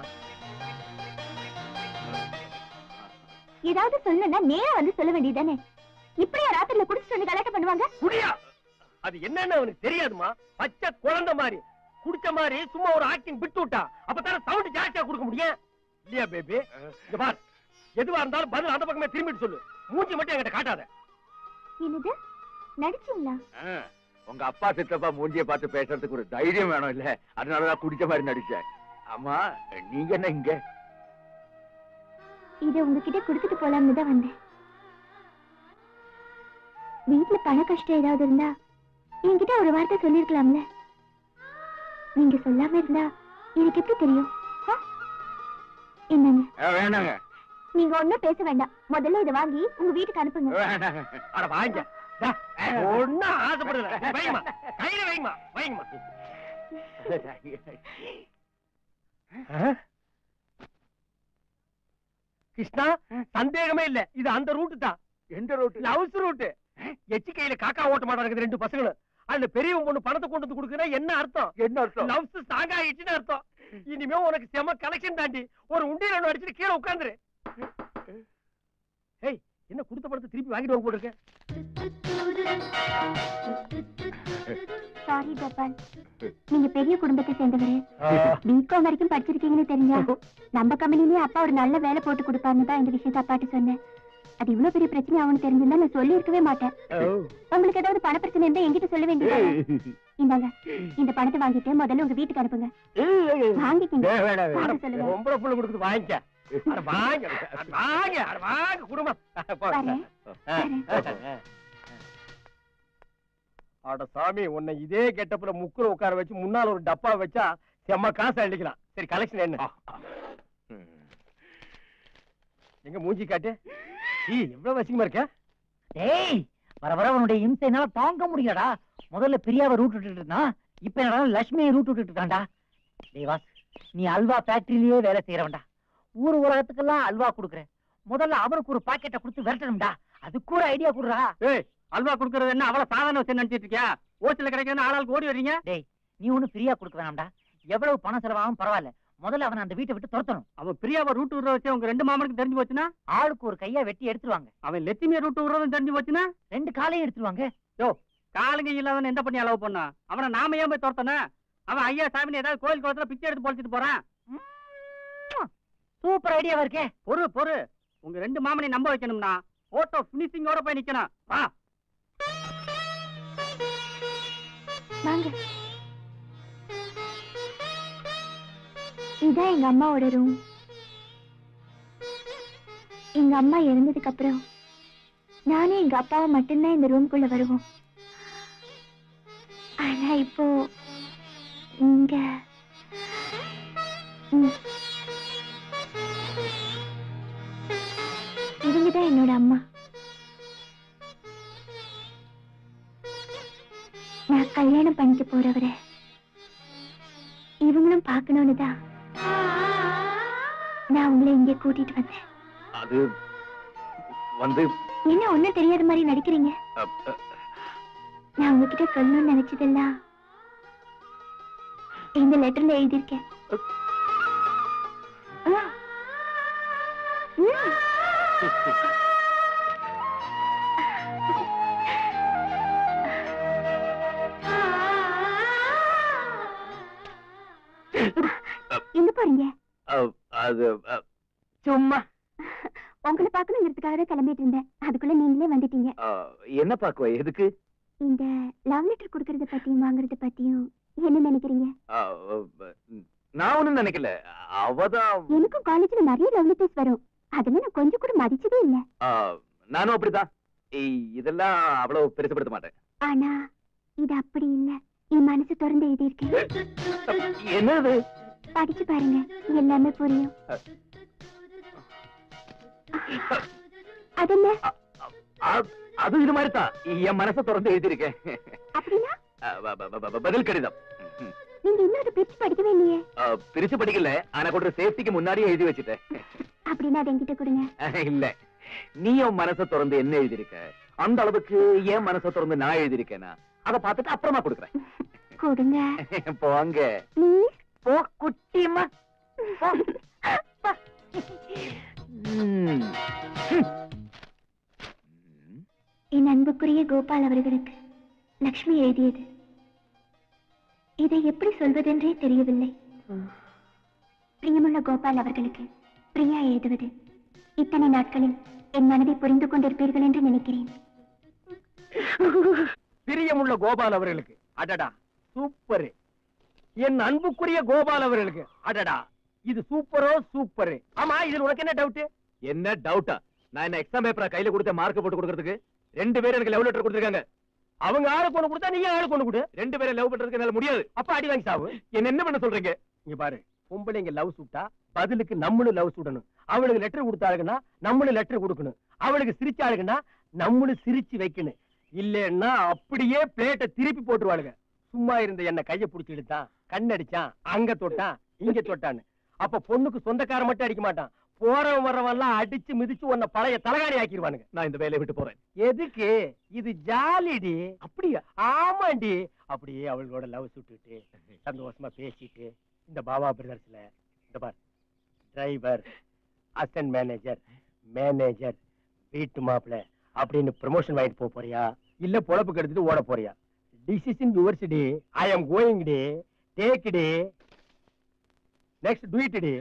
ஏதாவது சொல்லணும்னா நேரா வந்து சொல்ல வேண்டியதானே இப்படியா ராத்திரில குடிச்சிட்டு வந்து கலாட்டம் பண்ணுவாங்க? குடியா அது என்னன்னு அவனுக்கு தெரியாதுமா பச்சை குழந்தை மாதிரி. குடிச்ச மாதிரி சும்மா ஒரு ஆக்டிங் விட்டு விட்டா அப்பதானே சவுண்ட் ஜாஸ்தியா கொடுக்க முடியும்? இல்லையா பேபி இங்க பார். எதுவா இருந்தாலும் பதில் அந்த பக்கமே திரும்பிட்டு சொல்லு. மூஞ்சி மட்டும் என்கிட்ட காட்டாத. என்னது? நடிச்சீங்களா? உங்க அப்பா சித்தப்பா மூஞ்சிய பார்த்து பேசுறதுக்கு ஒரு தைரியம் வேணும் இல்ல? அதனாலதான் குடிச்ச மாதிரி நடிச்சேன். ஆமா நீங்க என்ன இங்க? இதை உங்ககிட்ட கொடுத்துட்டு போலாம்னு தான் வந்தேன். வீட்ல பண கஷ்டம் ஏதாவது இருந்தா என்கிட்ட ஒரு வார்த்தை சொல்லிருக்கலாம்ல? நீங்க சொல்லாம இருந்தா எனக்கு எப்படி தெரியும்? ஆ? என்னங்க? வேணாங்க. நீங்க ஒண்ணும் பேச வேண்டாம். முதல்ல இதை வாங்கி உங்க வீட்டுக்கு அனுப்புங்க. அட வாங்க. கையில ஆ? கிருஷ்ணா சந்தேகமே இல்ல. இது அந்த ரூட் தான். எந்த ரோட்டு லவ்ஸ் ரூட் எச்சி கையில காக்கா ஓட்ட மாட்டாங்க ரெண்டு பசங்களும். அதுல பெரியவன் பொண்ணு பணத்தை கொண்டு வந்து கொடுக்குறா என்ன அர்த்தம்? என்ன அர்த்தம்? லவ்ஸ் ஸ்ட்ராங் ஆயிடுச்சுன்னு அர்த்தம். இனிமே உனக்கு செம கலெக்ஷன் தாண்டி. ஒரு உண்டியல் ஒண்ணு அடிச்சுட்டு கீழே உட்காந்துரு. ஏய் என்ன கொடுத்த பணத்தை திருப்பி வாங்கிட்டு வாங்க போட்டுருக்க சாரி கோபால் நீங்க பெரிய குடும்பத்தை சேர்ந்தவரு. பிகாம் வரைக்கும் படிச்சிருக்கீங்கன்னு தெரிஞ்சா நம்ம கம்பெனிலேயே அப்பா ஒரு நல்ல வேலை போட்டு கொடுப்பாருன்னு தான் இந்த விஷயத்தை அப்பாட்ட சொன்னேன். அது இவ்வளவு பெரிய பிரச்சனை அவனுக்கு தெரிஞ்சிருந்தா நான் சொல்லி இருக்கவே மாட்டேன் உங்களுக்கு ஏதாவது பண பிரச்சனை இருந்தா என்கிட்ட சொல்ல வேண்டியது? இந்தாங்க இந்த பணத்தை வாங்கிட்டு முதல்ல உங்க வீட்டுக்கு அனுப்புங்க. வாங்கிக்கிங்க. வாங்க சொல்லுங்க. வாங்க குடும்பம். சாமி உன்னை இதே கெட்டப்புல முக்குல உட்கார வச்சு முன்னால ஒரு டப்பா வச்சா செம்ம காசு அள்ளிக்கலாம் சரி கலெக்ஷன் என்ன? எங்க மூஞ்சி காட்டு? ஈ எவ்வளவு வசிக்கமா இருக்க? டேய் வர வர உன்னுடைய இம்சை என்னால தாங்க முடியலடா. முதல்ல பிரியாவை ரூட் விட்டுட்டு இருந்தான் இப்ப என்னடா லட்சுமியை ரூட் விட்டுட்டு இருக்கான்டா. டேய் வாஸ் நீ அல்வா ஃபேக்டரியிலேயே வேலை செய்யறவன்டா ஊர் உலகத்துக்கெல்லாம் அல்வா கொடுக்குற முதல்ல அவனுக்கு ஒரு பாக்கெட்டை கொடுத்து விரட்டணும்டா. அதுக்கு ஒரு ஐடியா கொடுறா. ஏய் அல்வா குடுக்கறது என்ன? அவ்வளவு சாதாரண விஷயம் நினைச்சிட்டு இருக்கியா? ஓசில கிடைக்கணும் ஆளாளுக்கு ஓடி வர்றீங்க. டேய் நீ ஒண்ணும் ஃப்ரீயா கொடுக்க வேணாம்டா. எவ்வளவு பணம் செலவாகும் பரவாயில்ல. முதல்ல அவனை அந்த வீட்டை விட்டு துரத்தணும். அவன் பிரியாவை ரூட் விடுற வச்சு உங்க ரெண்டு மாமனுக்கு தெரிஞ்சு போச்சுன்னா? ஆளுக்கு ஒரு கையா வெட்டி எடுத்துருவாங்க. அவன் லட்சுமியை ரூட் விடுறதும் தெரிஞ்சு போச்சுன்னா? ரெண்டு காலையும் எடுத்துருவாங்க. காலுங்க இல்லாதவன் எந்த பண்ணி அளவு பண்ணா? அவனை நாம ஏன் போய் துரத்தன அவன் ஐயா சாமின்னு ஏதாவது கோயில் குளத்துல பிச்சை எடுத்து பொழைச்சிட்டு போறான். சூப்பர் ஐடியாவா இருக்கே. பொறு பொறு. உங்க ரெண்டு மாமனை நம்ப வைக்கணும்னா போட்டோ பினிஷிங்கோட போய் நிக்கணும். வா. வாங்க. இதான் எங்க அம்மாவோட ரூம் எங்க அம்மா இறந்ததுக்கு அப்புறம் நானும் எங்க அப்பாவும் மட்டும்தான் இந்த ரூம்குள்ள வருவோம். ஆனா இப்போ இங்க இவங்கதான் என்னோட அம்மா. நான் கல்யாணம் பண்ணிக்க போறவரை. இவங்களும் பார்க்கணும்னு தான் நான் உங்களை இங்கே கூட்டிட்டு வந்தேன். அது வந்து என்ன ஒண்ணும் தெரியாத மாதிரி நடிக்கிறீங்க? நான் உங்ககிட்ட சொல்லணும்னு நினைச்சதெல்லாம் இந்த லெட்டர்ல எழுதியிருக்கேன். எங்க போறீங்க? அது சும்மா. உங்களை பார்க்கணுங்கிறதுக்காக கிளம்பிட்டு இருந்தேன். அதுக்குள்ள நீங்களே வந்துட்டீங்க. என்ன பாக்குவ எதுக்கு? இந்த லவ் லெட்டர் கொடுக்கறத பத்தியும் வாங்குறத பத்தியும் என்ன நினைக்கிறீங்க? நான் ஒண்ணும் நினைக்கல. அவதான் எனக்கும் காலேஜ்ல நிறைய லவ் லெட்டர்ஸ் வரும். அதெல்லாம் நான் கொஞ்சம் கூட மதிச்சதே இல்ல. நானும் அப்படிதான் இதெல்லாம் அவ்வளவு பெருசுப்படுத்த மாட்டேன். ஆனா இது அப்படி இல்ல. என் மனசு திறந்து எழுதியிருக்கேன் என்னது? படிச்சு பாருங்க. எல்லாமே புரியும். அது இது மாதிரி தான் என் மனசை திறந்து எழுதியிருக்கேன் அப்படின்னா? பதில் கடிதம். நீங்க இன்னொரு பிரிச்சு படிக்கவே இல்லையே? பிரிச்சு படிக்கல. ஆனா கூட சேஃப்டிக்கு முன்னாடியே எழுதி வச்சுட்டேன். அப்படின்னா அதை என்கிட்ட கொடுங்க. இல்ல. நீ உன் மனசை திறந்து என்ன எழுதியிருக்க? அந்த அளவுக்கு என் மனசை திறந்து நான் எழுதியிருக்கேனா? அதை பார்த்துட்டு அப்புறமா கொடுக்குறேன். கொடுங்க. போங்க. போ குட்டிமா. என் அன்புக்குரிய கோபால் அவர்களுக்கு லக்ஷ்மி எழுதியது. இதை எப்படி சொல்வதென்றே தெரியவில்லை. பிரியமுள்ள கோபால் அவர்களுக்கு பிரியா எழுதுவது இத்தனை நாட்களில் என் மனதை புரிந்து கொண்டிருப்பீர்கள் என்று நினைக்கிறேன். பிரியமுள்ள கோபால் அவர்களுக்கு அடடா சூப்பர் என் அன்புக்குரிய கோபால் அவர்களுக்கு அடடா இது சூப்பரோ சூப்பர் ஆமா இதுல உனக்கு என்ன டவுட் என்ன டவுட்டா நான் என்ன எக்ஸாம் பேப்பரா கையில கொடுத்த மார்க் போட்டு கொடுக்கறதுக்கு? ரெண்டு பேரும் எனக்கு லவ் லெட்டர் கொடுத்துருக்காங்க. அவங்க ஆளுக்கு ஒண்ணு கொடுத்தா நீ ஆளுக்கு ஒண்ணு கொடு? ரெண்டு பேரும் லவ் பண்றதுக்கு என்னால முடியாது. அப்ப அடி வாங்கி சாவு. என்ன என்ன பண்ண சொல்றீங்க? இங்க பாரு பொம்பளைங்க லவ் சுட்டா பதிலுக்கு நம்மளும் லவ் சுடணும் அவளுக்கு லெட்டர் கொடுத்தாளுங்கன்னா நம்மளும் லெட்டர் கொடுக்கணும். அவளுக்கு சிரிச்சாளுங்கன்னா நம்மளும் சிரிச்சு வைக்கணும். இல்லன்னா அப்படியே பிளேட்டை திருப்பி போட்டுருவாளுங்க. சும்மா இருந்த என்ன கைய பிடிச்சி இழுத்தான் கண்ணடிச்சான் அங்க தொட்டான் இங்க தொட்டான்னு. அப்ப பொண்ணுக்கு சொந்தக்காரன் மட்டும் அடிக்க மாட்டான். போறவன் வர்றவன் எல்லாம் அடிச்சு மிதிச்சு உன்னை பழைய தலகாணி ஆக்கிடுவானுங்க நான் இந்த வேலையை விட்டு போறேன். எதுக்கு? இது ஜாலிடி. அப்படியா? ஆமாண்டி. அப்படியே அவளோட லவ் சுட்டுட்டு சந்தோஷமா பேசிட்டு இந்த பாபா பிரதர்ஸ்ல இந்த bar driver assistant manager manager வீட்டு மாப்பிள அப்படின்னு ப்ரமோஷன் வாங்கிட்டு போக போறியா? இல்ல பொழப்பு கெடுத்துட்டு ஓட போறியா? Decision yours the I am going to take the next do it the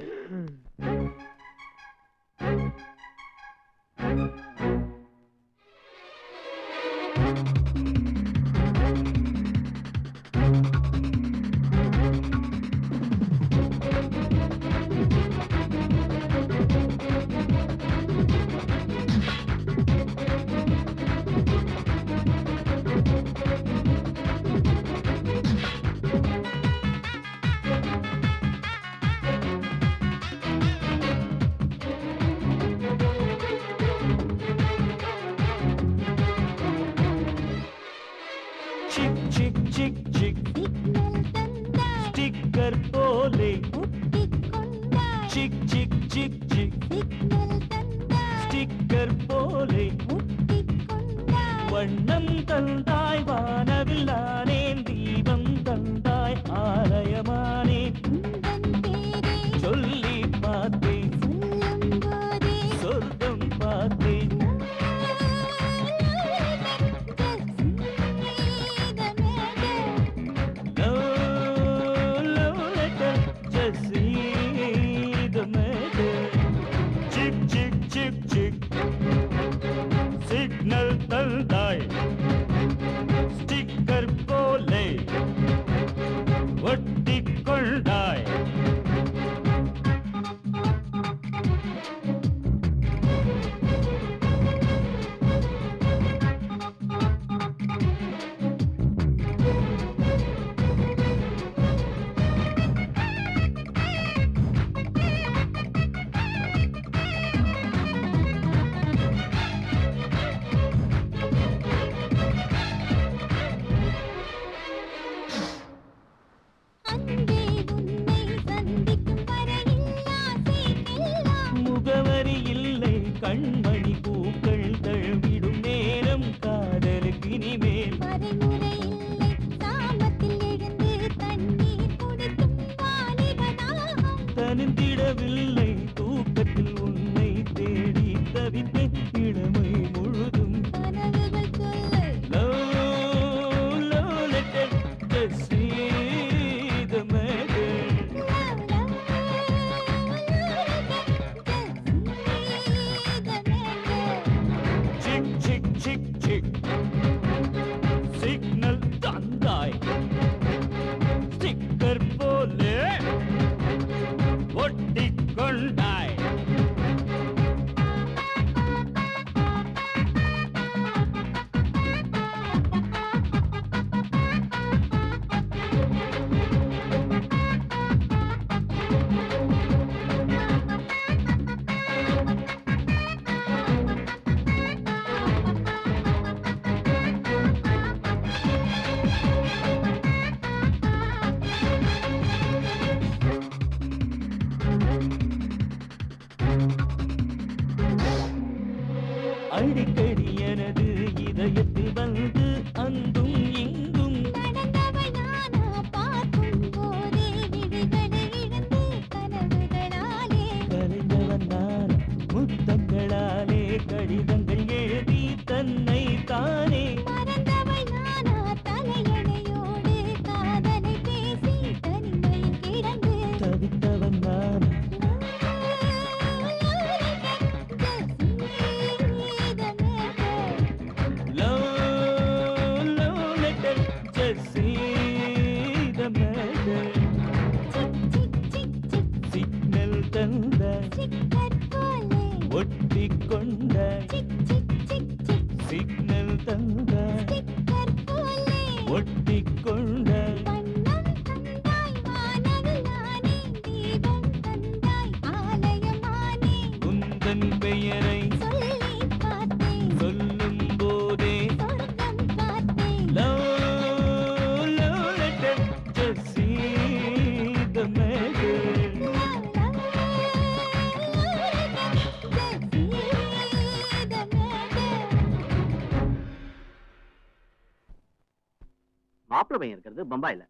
மாப்பிள்ளை பையன் இருக்கிறது பம்பாயில.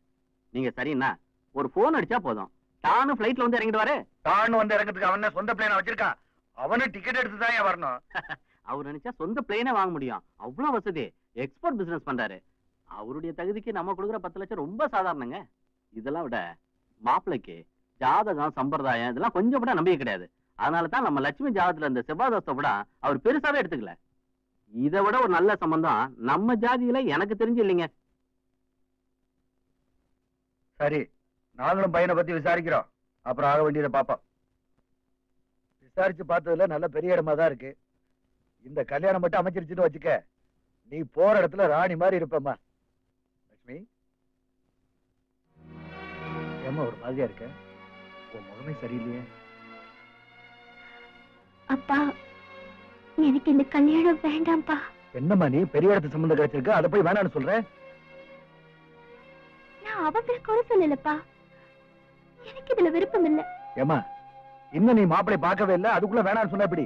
நீங்க சரின்னா ஒரு போன் அடிச்சா போதும். தானும் பிளைட்ல வந்து இறங்கிட்டு வரே தான் வந்து இறங்கிறதுக்கு அவன சொந்த பிளேன வச்சிருக்கான் அவனு டிக்கெட் எடுத்து தான் வரணும். அவர் நினைச்சா சொந்த பிளேனே வாங்க முடியும். அவ்வளவு வசதி. எக்ஸ்போர்ட் பிசினஸ் பண்றாரு. அவருடைய தகுதிக்கு நம்ம கொடுக்குற பத்து லட்சம் ரொம்ப சாதாரணங்க. இதெல்லாம் விட மாப்பிள்ளைக்கு ஜாதகம் சம்பிரதாயம் இதெல்லாம் கொஞ்சம் கூட நம்பிக்கை கிடையாது. அதனால தான் நம்ம லட்சுமி ஜாதகத்துல இந்த செவ்வாதோஷத்தை விட அவர் பெருசாவே எடுத்துக்கல. இதை விட ஒரு நல்ல சம்பந்தம் நம்ம ஜாதியில எனக்கு தெரிஞ்சு இல்லைங்க. சரி நாங்களும் பையனை பத்தி விசாரிக்கிறோம். அப்புறம் ஆக வேண்டியதை பாப்போம் விசாரிச்சு பார்த்ததுல நல்ல பெரிய இடமா தான் இருக்கு. இந்த கல்யாணம் மட்டும் அமைச்சிருச்சுன்னு வச்சுக்க நீ போற இடத்துல ராணி மாதிரி இருப்பம்மா. லட்சுமி? ஏம்மா ஒரு மாதிரியா இருக்க? உன் முகமே சரியில்லையே. அப்பா எனக்கு இந்த கல்யாணம் வேண்டாம்ப்பா. என்னம்மா நீ? பெரிய இடத்து சம்பந்தம் கிடைச்சிருக்கு. அதை போய் வேணாம்னு சொல்றேன் நான் அவங்களை குறை சொல்லலப்பா எனக்கு இதுல விருப்பம் இல்ல. ஏம்மா இன்னும் நீ மாப்பிளை பார்க்கவே இல்ல அதுக்குள்ள வேணாம்னு சொன்ன எப்படி?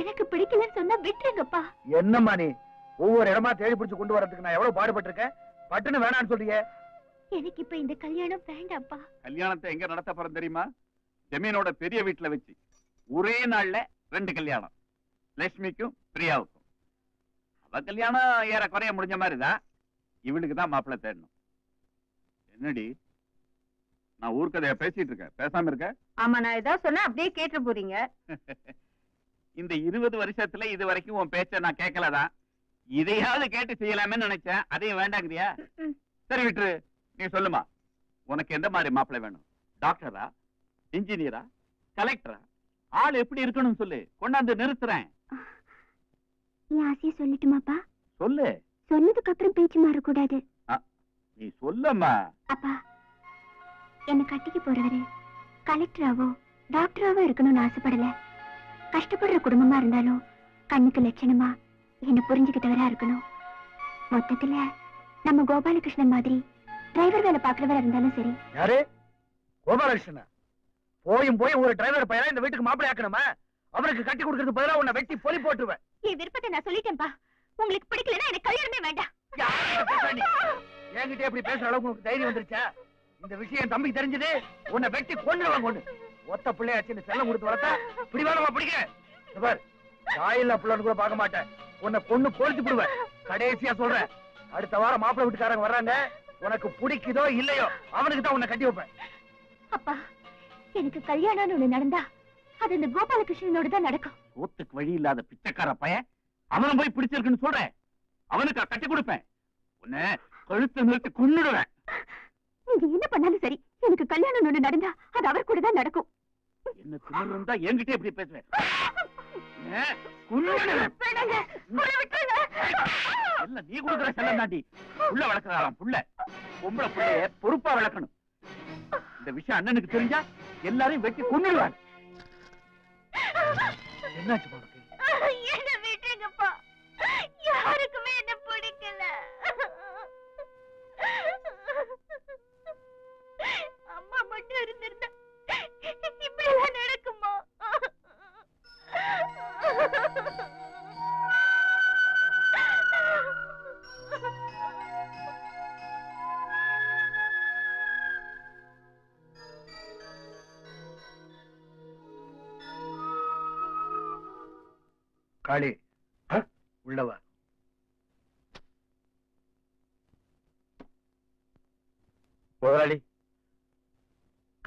எனக்கு பிடிக்கலன்னு சொன்னா விட்டுருங்கப்பா. என்னம்மா நீ? ஒவ்வொரு இடமா தேடி பிடிச்சு கொண்டு வரதுக்கு நான் எவ்வளவு பாடுபட்டிருக்கேன்? பட்டுன்னு வேணாம்னு சொல்றீங்க எனக்கு இப்ப இந்த கல்யாணம் வேண்டாம்ப்பா. கல்யாணத்தை எங்க நடத்த போறோம் தெரியுமா? ஜமீனோட பெரிய வீட்டுல வச்சு. ஒரே நாள்ல ரெண்டு கல்யாணம். லட்சுமிக்கும் பிரியாவுக்கும். அவ கல்யாணம் ஏற குறைய முடிஞ்ச மாதிரி தான் இவளுக்கு தான் மாப்பிள்ளை தேடணும். என்னடி? நான் ஊர்க்கதைய பேசிட்டு இருக்கேன். பேசாம இருக்க? ஆமா நான் ஏதாவது சொன்னா அப்படியே கேட்டு போறீங்க. இந்த இருபது வருஷத்துல இது வரைக்கும் உன் பேச்ச நான் கேட்கலதான் இதையாவது கேட்டு செய்யலாமே நினைச்சேன். அதையும் வேண்டாங்கிறியா? சரி விட்டுரு. நீ சொல்லுமா. உனக்கு எந்த மாதிரி மாப்பிள்ளை வேணும்? டாக்டரா? இன்ஜினியரா? கலெக்டரா? ஆள் எப்படி இருக்கணும்னு சொல்லு. கொண்டாந்து நிறுத்துறேன். என் ஆசைய சொல்லட்டுமாப்பா. சொல்லு. சொன்னதுக்கு அப்புறம் பேச்சு மாறக்கூடாது. நீ சொல்லம்மா. அப்பா என்ன கட்டிக்கு போறவரு கலெக்டராவோ டாக்டராவோ இருக்கணும்னு ஆசைப்படல. கஷ்டப்படுற குடும்பமா இருந்தாலும் கண்ணுக்கு லட்சணமா என்ன புரிஞ்சுக்கிட்டவரா இருக்கணும். மொத்தத்துல நம்ம கோபாலகிருஷ்ணன் மாதிரி டிரைவர் வேலை பாக்குறவரா இருந்தாலும் சரி. யாரு? கோபாலகிருஷ்ணன்? போயும் போய் ஒரு டிரைவர் பையனா இந்த வீட்டுக்கு மாப்பிள்ளை ஆக்கணுமா? அவனுக்கு கட்டி கொடுக்கறது பதிலா உன்னை வெட்டி பொலி போட்டுருவேன். என் விருப்பத்தை நான் சொல்லிட்டேன்ப்பா உங்களுக்கு பிடிக்கலன்னா எனக்கு கல்யாணமே வேண்டாம்? என்கிட்ட எப்படி பேசுற அளவுக்கு உனக்கு தைரியம் வந்துருச்சா? இந்த விஷயம் என் தம்பிக்கு தெரிஞ்சது. உன்னை வெட்டி கொண்டுருவாங்க கொண்டு. ஒத்த பிள்ளையாச்சு செல்லம் கொடுத்து வளர்த்தா பிடிவாதமா பிடிக்க? பார். தாயில்லா பிள்ளைன்னு கூட பார்க்க மாட்டேன். உன்னை கொண்டு பொழிச்சு விடுவேன் கடைசியா சொல்றேன். அடுத்த வாரம் மாப்பிள்ளை வீட்டுக்காரங்க வர்றாங்க. உனக்கு பிடிக்குதோ இல்லையோ அவனுக்கு தான் உன்னை கட்டி வைப்பேன். அப்பா எனக்கு கல்யாணம்னு ஒண்ணு நடந்தா அது இந்த கோபாலகிருஷ்ணனோட தான் நடக்கும். சோத்துக்கு வழி இல்லாத பிச்சைக்கார பையன் அவனும் போய் பிடிச்சிருக்குன்னு சொல்றேன். அவனுக்கு கட்டி கொடுப்பேன். உன்னை கழுத்து நிறுத்தி கொன்னுடுவேன். நீங்க என்ன பண்ணாலும் சரி எனக்கு கல்யாணம் ஒண்ணு நடந்தா அது அவர் கூட தான் நடக்கும். என்ன திமிரு இருந்தா என்கிட்ட எப்படி பேசுவேன். நீ கொடுக்குற செல்லம் தாண்டி. புள்ள வளர்க்கறாராம் புள்ள. பொம்பளை புள்ளைய பொறுப்பா வளர்க்கணும். இந்த விஷயம் அண்ணனுக்கு தெரிஞ்சா எல்லாரையும் வெட்டி கொன்னுடுவாங்க. என்னாச்சு உனக்கு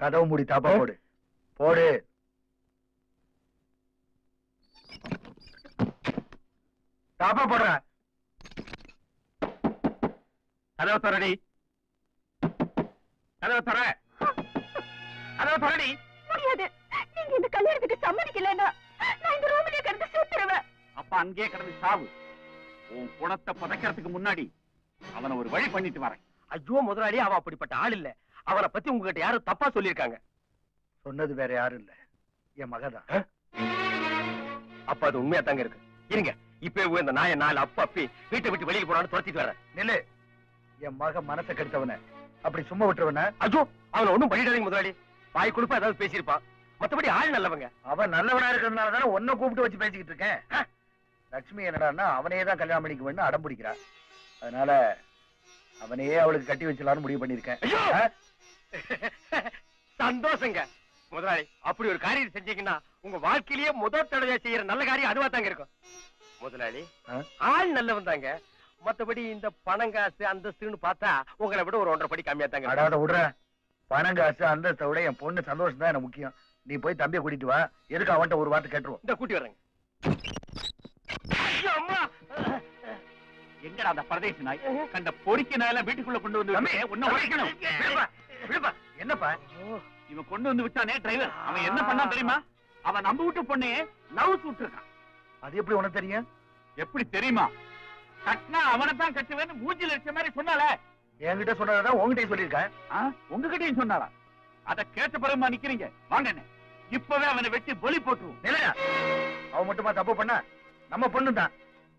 கதவு மூடி தாப்பா போடு. போடு. தாப்பா போடுற. கதவை திறடி. கதவை திற. கதவை திறடி. முடியாது. நீங்க இந்த கல்யாணத்துக்கு சம்மதிக்கலன்னா நான் இந்த ரூம்லயே கிடந்து செத்துருவேன் அப்ப அங்கேயே கிடந்து சாவு. உன் குணத்தை புதைக்கிறதுக்கு முன்னாடி அவனை ஒரு வழி பண்ணிட்டு வரேன். ஐயோ முதலாளி அவன் அப்படிப்பட்ட ஆள் இல்ல. அவனை பத்தி உங்ககிட்ட யாரும் தப்பா சொல்லியிருக்காங்க. சொன்னது வேற யாரும் இல்ல. என் மகதான் அப்ப அது உண்மையா தாங்க இருக்கு. இருங்க. இப்ப இந்த நாய நாலு அப்பா அப்பி வீட்டை விட்டு வெளியில போறான்னு துரத்திட்டு வரேன் நில்லு. என் மக மனசை கெடுத்தவன. அப்படி சும்மா விட்டுருவன. ஐயோ அவனை ஒண்ணும் பண்ணிடாதீங்க முதலாளி. வாய் கொடுப்பா ஏதாவது பேசியிருப்பான். மத்தபடி ஆள் நல்லவங்க. அவன் நல்லவனா இருக்கிறதுனால தானே உன்னை கூப்பிட்டு வச்சு பேசிக்கிட்டு இருக்கேன்! லட்சுமி என்னடான்னா அவனையே தான் கல்யாணம் பண்ணிக்குவேன்னு அடம் பிடிக்கிறா அதனால அவனையே அவளுக்கு கட்டி வச்சலாம்னு முடிவு பண்ணிருக்கேன்! சந்தோஷங்க. முதலாளி அப்படி ஒரு காரியம் செஞ்சீங்கன்னா உங்க வாழ்க்கையிலேயே முதல் தடவை செய்யற நல்ல காரியம் அதுவா தாங்க இருக்கும். முதலாளி ஆள் நல்லவன் தாங்க. மத்தபடி இந்த பணம் காசு அந்தஸ்துன்னு பார்த்தா உங்களை விட ஒரு ஒன்றரை படி கம்மியா தாங்க அடாத இருக்கும். விடுற. பணம் காசு அந்தஸ்தை விட என் பொண்ணு சந்தோஷம் தான் எனக்கு முக்கியம். நீ போய் தம்பியை கூட்டிட்டு வா. எதுக்கு அவன்கிட்ட ஒரு வார்த்தை கேட்டுருவோம். இந்த கூட்டி வரேங்க எங்கடா அந்த பரதேசி நாய்? கண்ட பொறிக்க நாயெல்லாம் வீட்டுக்குள்ள கொண்டு வந்து உன்னை உடைக்கணும். என்னப்பா? இவன் கொண்டு வந்து விட்டானே டிரைவர் அவன் என்ன பண்ணான் தெரியுமா? அவன் நம்ம வீட்டு பொண்ணையே லவ் சுட்டிருக்கான் அது எப்படி உனக்கு தெரியும்? எப்படி தெரியுமா? கட்டினா அவனை தான் கட்டுவேன்னு மூஞ்சில அடிச்ச மாதிரி சொன்னாலே என்கிட்ட சொன்னதான் உங்ககிட்டயும் சொல்லியிருக்கேன்? உங்ககிட்டயும் சொன்னாரா அத கேட்ட பிறகுமா நிக்கிறீங்க. வாங்க. இப்பவே அவனை வெட்டி பொலி போட்டுருவோம். நிலையா அவன் மட்டுமா தப்பு பண்ண? நம்ம பொண்ணு தான்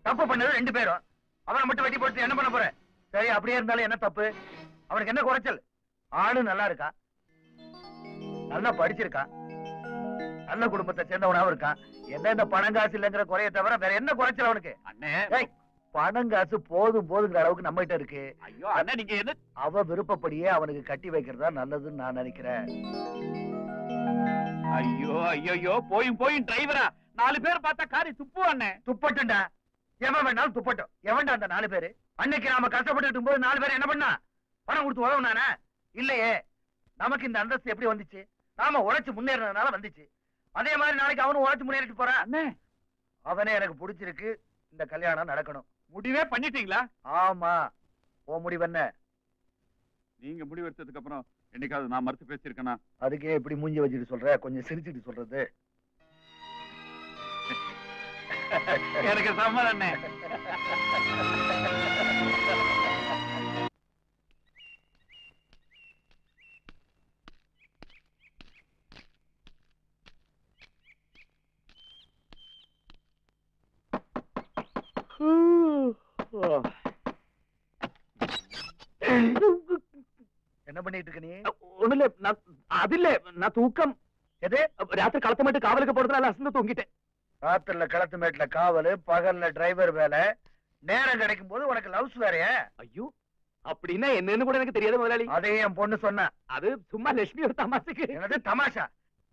தப்பு பண்ணது ரெண்டு பேரும். அவனை மட்டும் வெட்டி போட்டு என்ன பண்ண போற? சரி அப்படியே இருந்தாலும் என்ன தப்பு? அவனுக்கு என்ன குறைச்சல்? ஆளு நல்லா இருக்கா? நல்லா படிச்சிருக்கான் நல்ல குடும்பத்தை சேர்ந்தவனாவும் இருக்கான் என்ன இந்த பணம் காசு இல்லைங்கிற குறைய தவிர வேற என்ன குறைச்சல் அவனுக்கு? அண்ணே. பணம் காசு போதும் போதுங்கிற அளவுக்கு நம்ம கிட்ட இருக்கு. ஐயோ அண்ணா நீங்க என்ன? அவ விருப்பப்படியே அவனுக்கு கட்டி வைக்கிறதா நல்லதுன்னு நான் நினைக்கிறேன். ஐயோ ஐயோ போயும் போயும் டிரைவரா நாலு பேர் பார்த்தா காரி துப்பு அண்ணே. துப்பட்டுண்டா. எவன் வேணாலும் துப்பட்டும். எவன்டா அந்த நாலு பேரு? அன்னைக்கு நாம கஷ்டப்பட்டு போது நாலு பேர் என்ன பண்ணா? பணம் கொடுத்து உதவுனானே? இல்லையே நமக்கு இந்த அந்தஸ்து எப்படி வந்துச்சு? நாம உழைச்சு முன்னேறினதுனால வந்துச்சு. அதே மாதிரி நாளைக்கு அவனும் உழைச்சு முன்னேறிட்டு போறான் அண்ணே. அவனே எனக்கு பிடிச்சிருக்கு. இந்த கல்யாணம் நடக்கணும். முடிவே பண்ணிட்டீங்களா? ஆமா. உன் முடிவு என்ன? நீங்க முடிவு எடுத்ததுக்கு அப்புறம் என்னைக்காவது நான் மறுத்து பேசியிருக்கேனா? அதுக்கே இப்படி மூஞ்சி வச்சுட்டு சொல்ற கொஞ்சம் சிரிச்சிட்டு சொல்றது. எனக்கு சம்மதம் என்ன பண்ணிட்டு இருக்க நீ? ஒண்ணு இல்ல நான் அது இல்ல நான் தூக்கம். எது? ராத்திரி களத்த மட்டும் காவலுக்கு போடுறதுனால அசந்து தூங்கிட்டேன். ராத்திரில களத்து மேட்ல காவலு பகல்ல டிரைவர் வேலை. நேரம் கிடைக்கும் போது உனக்கு லவ்ஸ் வேறையா? ஐயோ அப்படின்னா என்னன்னு கூட எனக்கு தெரியாது முதலாளி. அதே என் பொண்ணு சொன்னா. அது சும்மா லட்சுமி ஒரு தமாசுக்கு என்னது தமாஷா?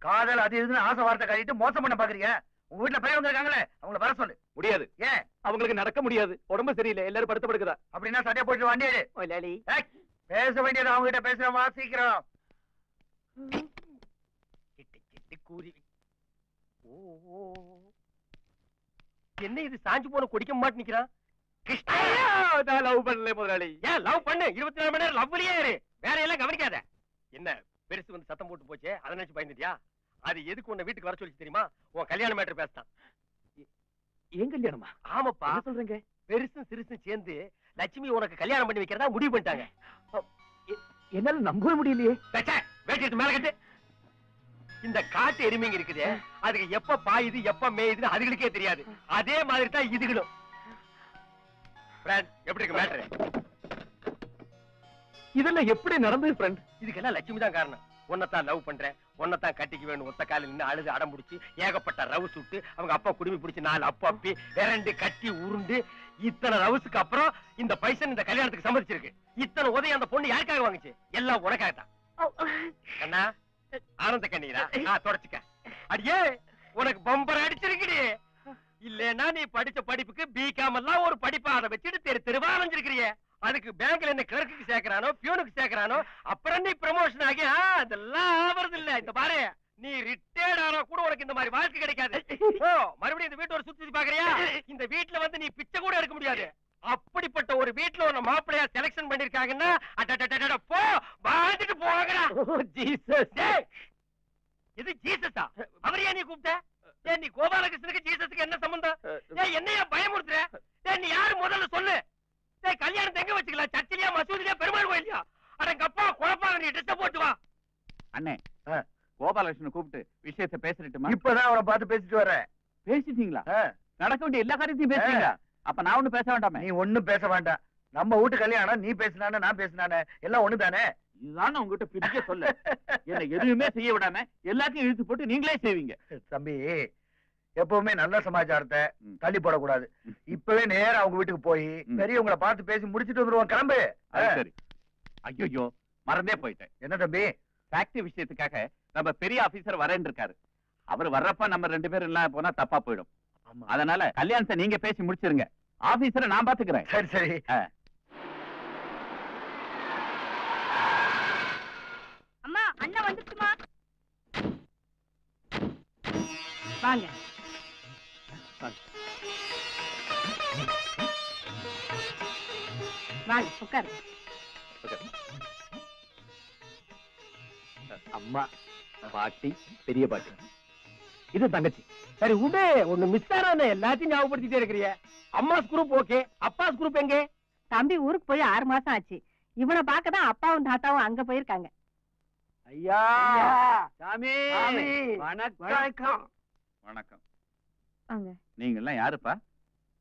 காதல் அது இதுன்னு ஆசை வார்த்தை காட்டிட்டு மோசம் பண்ண பாக்குறியா? உங்க வீட்டுல பையன் வந்திருக்காங்களே அவங்கள வர சொல்லு. முடியாது. ஏன்? அவங்களுக்கு நடக்க முடியாது. உடம்பு சரியில்லை. எல்லாரும் படுத்த படுக்குதா அப்படின்னா சட்டையை போட்டு வண்டி எடு ஏய், பேச வேண்டியது அவங்க கிட்ட பேசுறமா சீக்கிரம். சிட்டு ஓ. என்ன இது சாஞ்சு போன குடிக்க மாட்டு நிக்கிறான் நான் லவ் பண்ணல முதலாளி. ஏன் லவ் பண்ணு? இருபத்தி நாலு மணி நேரம் லவ்லயே இரு. வேற எல்லாம் கவனிக்காத. என்ன பெருசு வந்து சத்தம் போட்டு போச்சே? அதை நினைச்சு பயந்துட்டியா? அது எதுக்கு உன்னை வீட்டுக்கு வர சொல்லி தெரியுமா? உன் கல்யாண மேட்டர் பேசிட்டான். ஏன் கல்யாணமா? ஆமாப்பா. சொல்றீங்க? பெருசும் சிறுசும் சேர்ந்து லட்சுமி உனக்கு கல்யாணம் பண்ணி வைக்கிறதா முடிவு பண்ணிட்டாங்க. என்னால நம்பவே முடியலையே. பேச்சே, வேட்டி எடுத்து மேல கட்டு. இந்த காட்டு எருமைங்க இருக்குதே. அதுக்கு எப்ப பாயுது எப்ப மேயுதுன்னு அதுகளுக்கே தெரியாது. அதே மாதிரி தான் இதுகளும். எப்படி இருக்கு மேட்ரு இதெல்லாம் எப்படி நடந்தது ஃப்ரெண்ட் இதுக்கெல்லாம் லட்சுமி தான் காரணம். உன்னைத்தான் லவ் பண்றேன். உன்னைத்தான் கட்டிக்க வேணும். ஒத்த காலில் நின்று அழுது அடம் பிடிச்சி ஏகப்பட்ட ரவு சுட்டு அவங்க அப்பா குடுமி பிடிச்சி நாலு அப்பா அப்பி விரண்டு கட்டி உருண்டு இத்தனை ரவுஸுக்கு அப்புறம் இந்த பைசன் இந்த கல்யாணத்துக்கு சம்மதிச்சிருக்கு. இத்தனை உதவி அந்த பொண்ணு யாருக்காக வாங்குச்சு? எல்லாம் உனக்காகத்தான். கண்ணா ஆனந்த கண்ணீரா? நான் தொடச்சுக்க. அடியே உனக்கு பம்பர் அடிச்சிருக்குடி. இல்லன்னா நீ படிச்ச படிப்புக்கு பிகாம் எல்லாம் ஒரு படிப்பா வச்சுட்டு தெரு தெருவா அலைஞ்சிருக்கிறியே. அதுக்கு பேங்க்ல என்ன கிளர்க்குக்கு சேர்க்கறானோ பியூனுக்கு சேர்க்கறானோ அப்புறம் நீ ப்ரமோஷன் ஆகி அதெல்லாம் ஆவறது இல்ல. இந்த பாரு நீ ரிட்டையர்ட் ஆனா கூட உனக்கு இந்த மாதிரி வாழ்க்கை கிடைக்காது. ஓ மறுபடியும் இந்த வீட்டோட சுத்தி பாக்குறியா? இந்த வீட்ல வந்து நீ பிச்சை கூட எடுக்க முடியாது. அப்படிப்பட்ட ஒரு வீட்ல ஒரு மாப்பிளையா செலக்ஷன் பண்ணிருக்காங்கன்னா அடடடடட, போ வாழ்ந்துட்டு போங்கடா ஜீசஸ் இது ஜீசஸா அவரையா நீ கூப்பிட்ட? ஏய் நீ கோபாலகிருஷ்ணனுக்கு ஜீசஸுக்கு என்ன சம்பந்தம்? ஏய் என்னையா பயமுறுத்துற? ஏய் நீ யாரு? முதல்ல சொல்லு. கல்யாணத்தை எங்க வச்சுக்கலாம்? சர்ச்சிலியா மசூதிலியா பெருமாள் கோயிலியா அட எங்க அப்பா குழப்பாங்க ட்ரெஸ் போட்டு வா. அண்ணே கோபாலகிருஷ்ணன் கூப்பிட்டு விஷயத்தை பேசிட்டுமா? இப்பதான் அவனை பார்த்து பேசிட்டு வர்றேன் பேசிட்டீங்களா. நடக்க வேண்டிய எல்லா காரியத்தையும் பேசுறீங்களா? அப்ப நான் ஒண்ணும் பேச வேண்டாமே? நீ ஒண்ணும் பேச வேண்டாம். நம்ம வீட்டு கல்யாணம் நீ பேசினானே நான் பேசினானே எல்லாம் ஒண்ணுதானே? இதுதான் உங்ககிட்ட பிடிக்க சொல்ல. என்ன எதுவுமே செய்ய விடாம எல்லாத்தையும் இழுத்து போட்டு நீங்களே செய்வீங்க. தம்பி எப்பவுமே நல்ல சமாச்சாரத்தை தள்ளி போடக்கூடாது. இப்பவே நேரா அவங்க வீட்டுக்கு போய் பெரியவங்களை பார்த்து பேசி முடிச்சிட்டு வந்துருவோம் கிளம்பு. சரி. ஐயோ மறந்தே போயிட்டேன். என்ன தம்பி? ஃபேக்டரி விஷயத்துக்காக நம்ம பெரிய ஆபீசர் வரேன்னு இருக்காரு. அவர் வர்றப்ப நம்ம ரெண்டு பேரும் எல்லாம் போனா தப்பா போயிடும். அதனால கல்யாணத்தை நீங்க பேசி முடிச்சிருங்க. ஆபீசரை நான் பாத்துக்கிறேன். சரி சரி. அம்மா அண்ணா வந்துச்சுமா வாங்க. வாங்க உட்காரு. அம்மா பாட்டி பெரிய பாட்டி. இது தங்கச்சி. சரி விடு ஒண்ணு மிஸ் ஆன எல்லாத்தையும் ஞாபகப்படுத்திட்டே இருக்கிறிய. அம்மா குரூப் ஓகே அப்பா குரூப் எங்க? தம்பி ஊருக்கு போய் ஆறு மாசம் ஆச்சு. இவனை பார்க்க தான் அப்பாவும் தாத்தாவும் அங்க போயிருக்காங்க. ஐயா சாமி. வணக்கம். வணக்கம். நீங்க எல்லாம் யாருப்பா?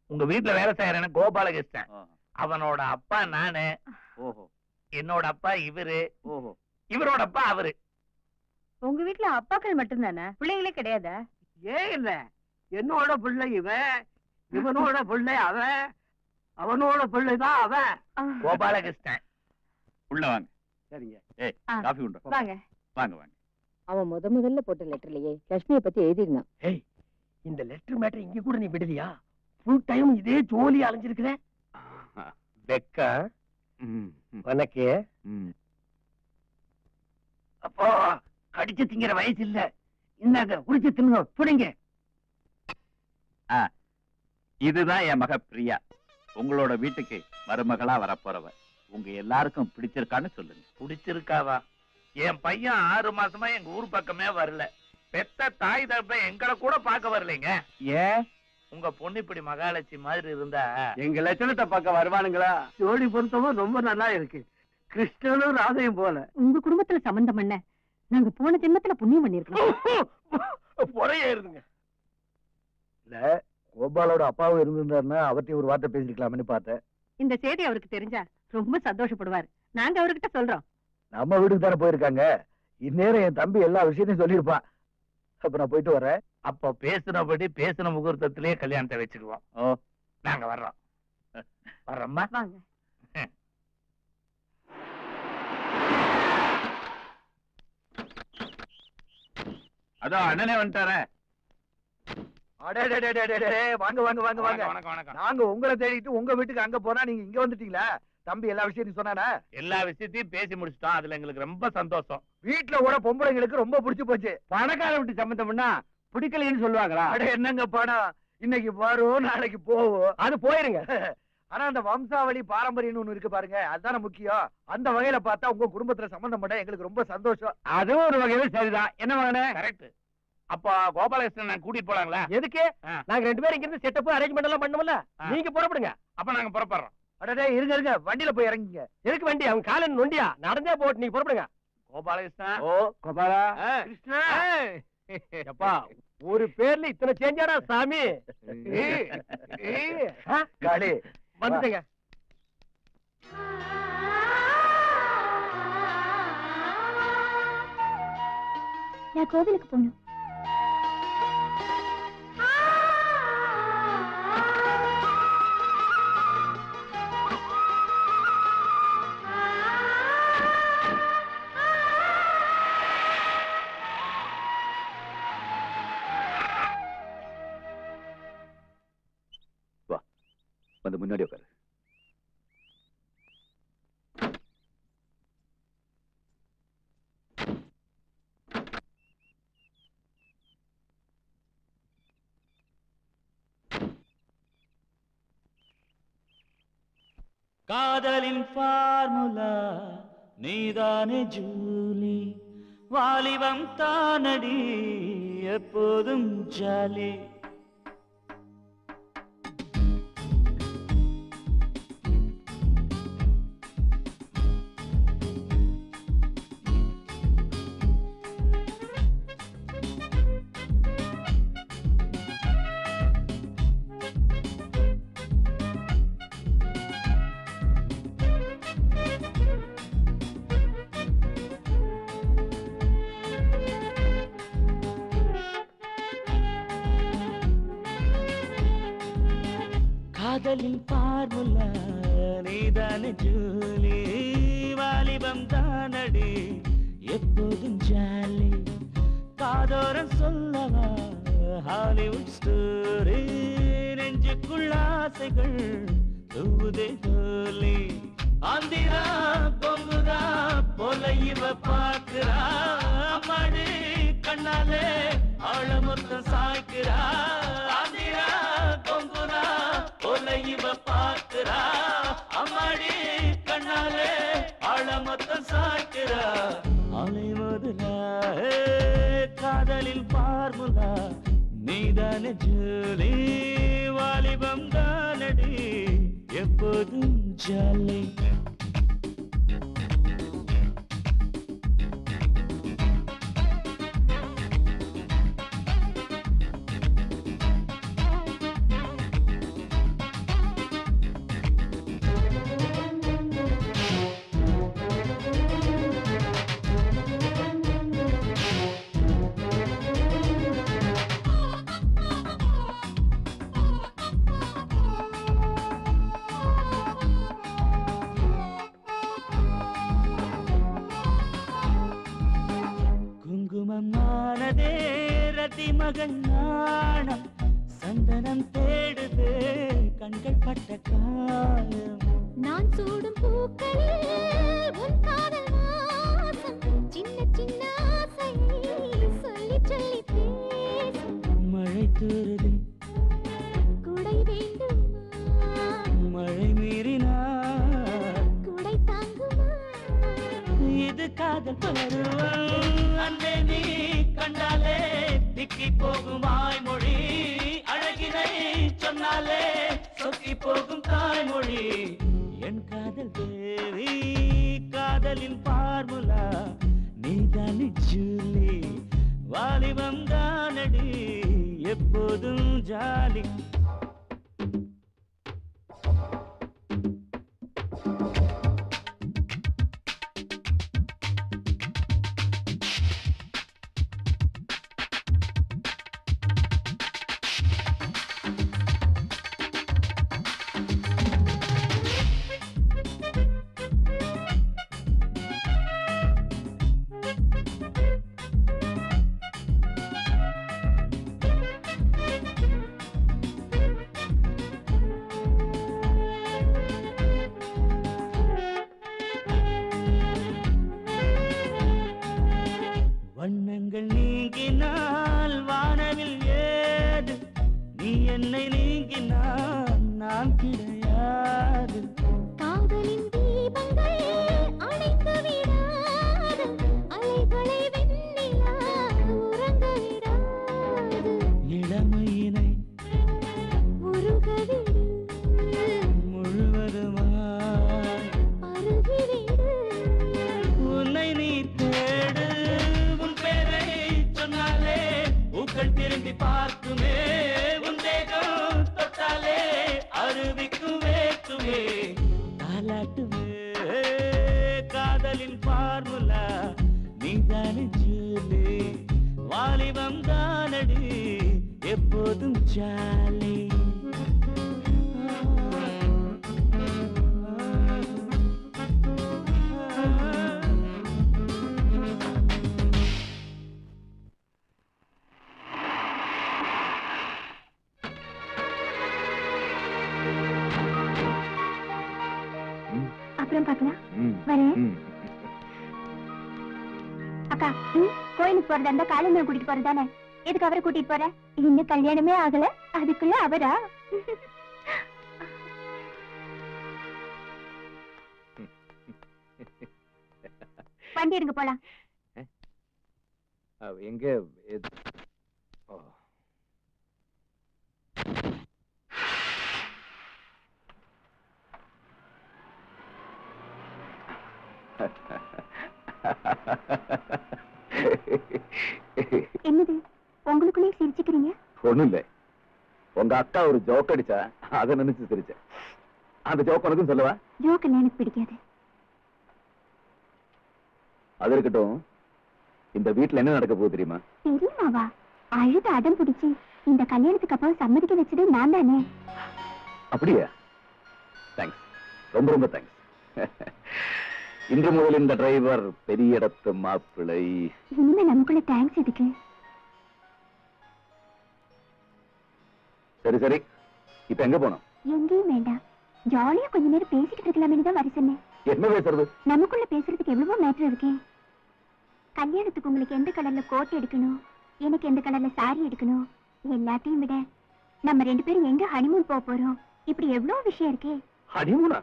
உங்க வீட்டுல வேலை செய்யறேன்னு கோபாலகிருஷ்ணன். அவனோட அப்பா நானு. ஓஹோ. என்னோட அப்பா இவரு. ஓஹோ. இவரோட அப்பா அவரு. உங்க வீட்டுல அப்பாக்கள் மட்டும்தானே? பிள்ளைங்களே கிடையாதா? ஏன் இல்ல என்னோட பிள்ளை இவன் இவனோட பிள்ளை அவன் அவனோட பிள்ளை தான் அவன் கோபாலகிருஷ்ணன். உள்ள வாங்க. சரிங்க. ஏய் ஆ. காஃபி உண்டு வாங்க. வாங்க வாங்க. அவன் முத முதல்ல போட்ட லெட்டர்லயே லட்சுமியை பத்தி எழுதியிருந்தான். ஏய் இந்த லெட்டர் மேட்டர் இங்க கூட நீ விடுதியா ஃபுல் டைம் இதே ஜோலி அலைஞ்சிருக்கிற? உனக்கு ம். அப்போ கடிச்சு திங்கிற வயசு இல்ல இந்தாங்க குடிச்சு தின்னுங்க புடிங்க இதுதான் என் மக பிரியா. உங்களோட வீட்டுக்கு மருமகளா வரப்போறவ உங்க எல்லாருக்கும் பிடிச்சிருக்கான்னு சொல்லுங்க. பிடிச்சிருக்காவா? என் பையன் ஆறு மாசமா எங்க ஊர் பக்கமே வரல. பெத்த தாய் தகப்ப எங்களை கூட பார்க்க வரலைங்க. ஏன்? உங்க பொண்ணு இப்படி மகாலட்சுமி மாதிரி இருந்தா எங்க லட்சணத்தை பார்க்க வருவானுங்களா? ஜோடி பொருத்தமும் ரொம்ப நல்லா இருக்கு. கிருஷ்ணனும் ராதையும் போல. உங்க குடும்பத்துல சம்பந்தம் என்ன? நாங்க போன ஜென்மத்துல புண்ணியம் பண்ணிருக்கோம் பொறைய இல்ல கோபாலோட அப்பாவும் இருந்திருந்தாருன்னா அவர்கிட்ட ஒரு வார்த்தை பேசிருக்கலாம்னு பார்த்தேன். இந்த செய்தி அவருக்கு தெரிஞ்சா ரொம்ப சந்தோஷப்படுவார். நாங்க அவர்கிட்ட சொல்றோம். நம்ம வீட்டுக்கு தானே போயிருக்காங்க. இந்நேரம் என் தம்பி எல்லா விஷயத்தையும் சொல்லியிருப்பான். அப்ப நான் போயிட்டு வரேன். அப்ப பேசினபடி பேசின முகூர்த்தத்திலேயே கல்யாணத்தை வச்சுக்குவோம். ஓ. நாங்க வர்றோம். வர்றோம்மா? வாங்க. அதோ அண்ணனே வந்துட்டாரே. வாங்க வாங்க வாங்க வாங்க. வணக்கம் வணக்கம் நாங்க உங்களை தேடிட்டு உங்க வீட்டுக்கு அங்க போனா நீங்க இங்க வந்துட்டீங்களா? தம்பி எல்லா விஷயத்தையும் சொன்னானா? எல்லா விஷயத்தையும் பேசி முடிச்சிட்டோம். அதுல எங்களுக்கு ரொம்ப சந்தோஷம். வீட்டுல கூட பொம்பளைங்களுக்கு ரொம்ப பிடிச்சு போச்சு. பணக்கார விட்டு சம்பந்தம்னா பிடிக்கலைன்னு சொல்லுவாங்களா? அட என்னங்க படம் இன்னைக்கு வரும் நாளைக்கு போவோம். அது போயிருங்க. ஆனா அந்த வம்சாவளி பாரம்பரியம்னு ஒண்ணு இருக்கு பாருங்க. அதுதானே முக்கியம். அந்த வகையில பார்த்தா உங்க குடும்பத்துல சம்பந்தம் பண்ண எங்களுக்கு ரொம்ப சந்தோஷம். அதுவும் ஒரு வகையில சரிதான். என்ன மகனே? கரெக்ட் அப்ப கோபாலகிருஷ்ணன் நான் கூட்டிட்டு போலாங்களா? எதுக்கு. நாங்க ரெண்டு பேரும் இங்க இருந்து செட்டப் அரேஞ்ச்மெண்ட் எல்லாம் பண்ணுவோம்ல. ஆ. நீங்க புறப்படுங்க. அப்ப நாங்க புறப்படுறோம். அடடே இருங்க இருங்க. வண்டியில போய் இறங்கிங்க. எதுக்கு வண்டி? அவங்க காலன் நொண்டியா? நடந்தே போட்டு நீங்க புறப்படுங்க. கோபாலகிருஷ்ணன் ஓ கோபாலா. கிருஷ்ணா. எப்பா ஒரு பேர்ல இத்தனை சேஞ்சாடா சாமி? காளி வந்துட்டேங்க. நான் கோவிலுக்கு போகணும். அது முன்னாடி உட்காரு காட்டுது காதலின் பார்முலா நீ தானே ஜூலு வாலிபம் தானடி எப்போதும் ஜாலி. அக்கா கோயிலுக்கு போறதா இருந்தா காலையில கூட்டிட்டு போறதானே எதுக்கு அவரை கூட்டிட்டு போற? இன்னும் கல்யாணமே ஆகல. அதுக்குள்ள அவரா? வண்டி எடுங்க போலாம். எங்க என்னது? உங்களுக்குள்ளே சிரிச்சுக்கிறீங்க? ஒண்ணும் இல்ல உங்க அக்கா ஒரு ஜோக் அடிச்சா அதை நினைச்சு சிரிச்சேன். அந்த ஜோக் உனக்கும் சொல்லவா? ஜோக்கெல்லாம் எனக்கு பிடிக்காது. அது இருக்கட்டும். இந்த வீட்ல என்ன நடக்க போகுது தெரியுமா? தெரியுமாவா? அழுது அடம் பிடிச்சு. இந்த கல்யாணத்துக்கு அப்புறம் சம்மதிக்க வச்சது நான் தானே. அப்படியா? தேங்க்ஸ் ரொம்ப ரொம்ப தேங்க்ஸ் இன்று முதல் இந்த டிரைவர் பெரிய இடத்து மாப்பிள்ளை இனிமே நமக்குள்ள தேங்க்ஸ் எதுக்கு? சரி சரி. இப்ப எங்க போனோம்? எங்கேயும் வேண்டாம். ஜாலியா கொஞ்ச நேரம் பேசிக்கிட்டு இருக்கலாமே தான் வர சொன்னேன். என்ன பேசுறது? நமக்குள்ள பேசுறதுக்கு எவ்வளவோ மேட்டர் இருக்கே. கல்யாணத்துக்கு உங்களுக்கு எந்த கலர்ல கோட் எடுக்கணும்? எனக்கு எந்த கலர்ல சாரி எடுக்கணும்? எல்லாத்தையும் விட நம்ம ரெண்டு பேரும் எங்க ஹனிமூன் போக போறோம்? இப்படி எவ்வளவு விஷயம் இருக்கே. ஹனிமூனா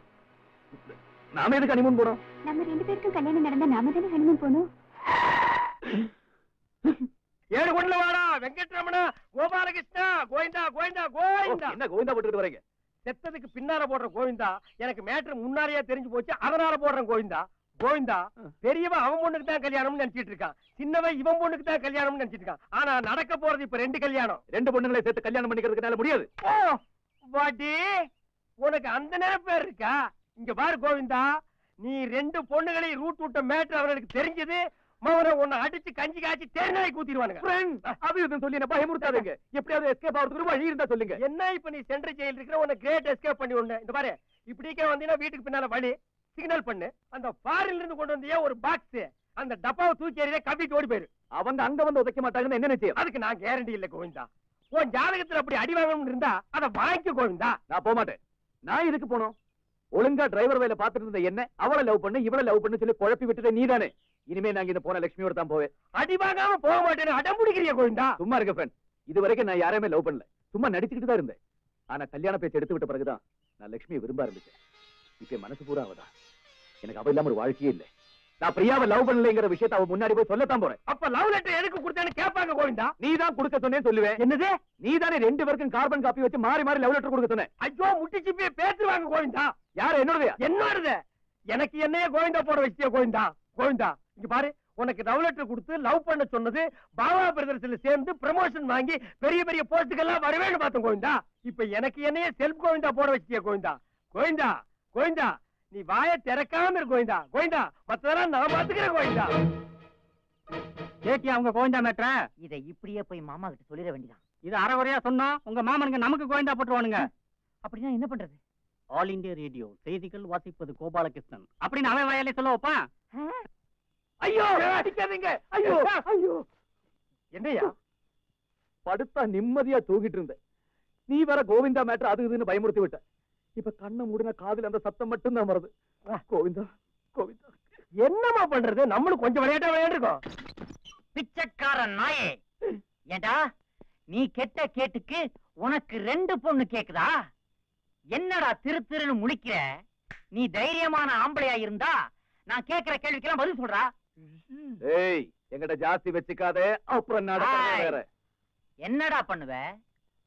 நாம எதுக்கு ஹனிமூன் போறோம் நம்ம ரெண்டு பேருக்கும் கல்யாணம் நடந்தா நாம தானே ஹனிமூன் போகணும் ஏழு கொண்டுல வாடா வெங்கட்ரமணா கோபாலகிருஷ்ணா கோவிந்தா கோவிந்தா கோவிந்தா. என்ன கோவிந்தா போட்டுட்டு வரீங்க செத்ததுக்கு பின்னால போடுற கோவிந்தா எனக்கு மேட்ரு முன்னாலேயே தெரிஞ்சு போச்சு அதனால போடுறேன் கோவிந்தா. கோவிந்தா பெரியவன் அவன் பொண்ணுக்கு தான் கல்யாணம்னு நினைச்சிட்டு இருக்கான். சின்னவன் இவன் பொண்ணுக்கு தான் கல்யாணம்னு நினைச்சிட்டு இருக்கான். ஆனா நடக்க போறது இப்ப ரெண்டு கல்யாணம். ரெண்டு பொண்ணுங்களை சேர்த்து கல்யாணம் பண்ணிக்கிறதுனால முடியாது. ஓ வாடி உனக்கு அந்த நினைப்பே இருக்கா? இங்க பாரு கோவிந்தா நீ ரெண்டு பொண்ணுகளையும் ரூட் விட்ட மேட்ரு அவர்களுக்கு தெரிஞ்சது மவனை உன்னை அடிச்சு கஞ்சி காய்ச்சி தேர்நாய் கூத்திடுவானுங்க. அது இதுன்னு சொல்லி என்ன பயமுறுத்தாதீங்க. எப்படியாவது எஸ்கேப் ஆகிறதுக்கு வழி இருந்தா சொல்லுங்க. என்ன இப்ப நீ சென்ட்ரல் ஜெயில் இருக்கிற உன்னை கிரேட் எஸ்கேப் பண்ணி உண்டு இந்த பாரு இப்படிக்கே வந்தீங்கன்னா வீட்டுக்கு பின்னால வழி. சிக்னல் பண்ணு. அந்த ஃபாரின்ல இருந்து கொண்டு வந்தியே ஒரு பாக்ஸ் அந்த டப்பாவை தூக்கி எறிய கவிட்டு ஓடி போயிரு. அவங்க அங்க வந்து உதைக்க மாட்டாங்கன்னு என்ன நிச்சயம்? அதுக்கு நான் கேரண்டி இல்ல கோவிந்தா. உன் ஜாதகத்துல அப்படி அடி வாங்கணும்னு இருந்தா அதை வாங்கிக்க கோவிந்தா. நான் போக மாட்டேன். நான் இதுக்கு போனோம் ஒழுங்கா டிரைவர் வேலை பார்த்துட்டு இருந்த என்ன அவளை லவ் பண்ணு இவளை லவ் பண்ணு சொல்லி குழப்பி விட்டுட்டு நீதானே இனிமே நாங்க இந்த போன லட்சுமியோட தான் போவேன். அடி வாங்காம போக மாட்டேன்னு அடம் பிடிக்கிறிய கோவிந்தா. சும்மா இருக்க ஃப்ரெண்ட் இது வரைக்கும் நான் யாரையுமே லவ் பண்ணல. சும்மா நடிச்சுக்கிட்டு தான் இருந்தேன். ஆனா கல்யாண பேச்சு எடுத்து விட்ட பிறகுதான் நான் லட்சுமியை விரும்ப ஆரம்பிச்சேன். இப்ப மனசு பூரா அவதான். எனக்கு அவ இல்லாம ஒரு வாழ்க்கையே இல்லை. நான் பிரியாவை லவ் பண்ணலைங்கிற விஷயத்தை அவ முன்னாடி போய் சொல்லத்தான் போறேன். அப்ப லவ் லெட்டர் எதுக்கு கொடுத்தேன்னு கேட்பாங்க கோவிந்தா? நீ தான் கொடுக்க சொன்னேன்னு சொல்லுவேன் என்னது? நீ தானே ரெண்டு பேருக்கும் கார்பன் காப்பி வச்சு மாறி மாறி லவ் லெட்டர் கொடுக்க சொன்னேன். ஐயோ முட்டிச்சு போய் பேசுவாங்க கோவிந்தா. யார் என்னோடது என்னோடது? எனக்கு என்னைய கோவிந்தா போட வச்சிய கோவிந்தா. கோவிந்தா இங்க பாரு உனக்கு லவ் லெட்டர் கொடுத்து லவ் பண்ண சொன்னது பாபா பிரதர்ஸ்ல சேர்ந்து ப்ரமோஷன் வாங்கி பெரிய பெரிய போஸ்டுக்கெல்லாம் வரவேன்னு பார்த்தோம் கோவிந்தா. இப்ப எனக்கு என்னைய செல்ஃப் கோவிந்தா போட வச்சிய கோவிந்தா. கோவிந்தா கோவிந்தா நீ வாய திறக்காம இரு கோவிந்தா. கோவிந்தா மத்ததெல்லாம் நான் பாத்துக்கிறேன் கோவிந்தா. கேட்டியா உங்க கோவிந்தா மேட்ர? இதை இப்படியே போய் மாமா கிட்ட சொல்லிட வேண்டியதான் இது அறகுறையா சொன்னோம் உங்க மாமனுங்க நமக்கு கோவிந்தா போட்டுருவானுங்க. அப்படின்னா என்ன பண்றது? ஆல் இந்தியா ரேடியோ செய்திகள் வாசிப்பது கோபாலகிருஷ்ணன். அப்படின்னு அவன் வாயாலே சொல்ல வைப்பான் ஐயோ! அடிக்காதீங்க! ஐயோ! ஐயோ! என்னையா? படுத்தா நிம்மதியா தூங்கிட்டு இருந்தேன். நீ வேற கோவிந்தா மேட்டர் அது இதுன்னு பயமுறுத்தி விட்ட. இப்ப கண்ணை மூடின காதுல அந்த சத்தம் மட்டும் தான் வருது கோவிந்தா கோவிந்தா. என்னமா பண்றது? நம்மளும் கொஞ்சம் விளையாட்டா விளையாண்டுருக்கோம். பிச்சைக்காரன் நாயே. ஏண்டா நீ கெட்ட கேட்டுக்கு உனக்கு ரெண்டு பொண்ணு கேக்குதா? என்னடா திரு திருன்னு முழிக்கிற? நீ தைரியமான ஆம்பளையா இருந்தா நான் கேக்குற கேள்விக்கெல்லாம் பதில் சொல்றா. ஏய் எங்கிட்ட ஜாஸ்தி வச்சுக்காதே அப்புறம் என்னடா பண்ணுவ?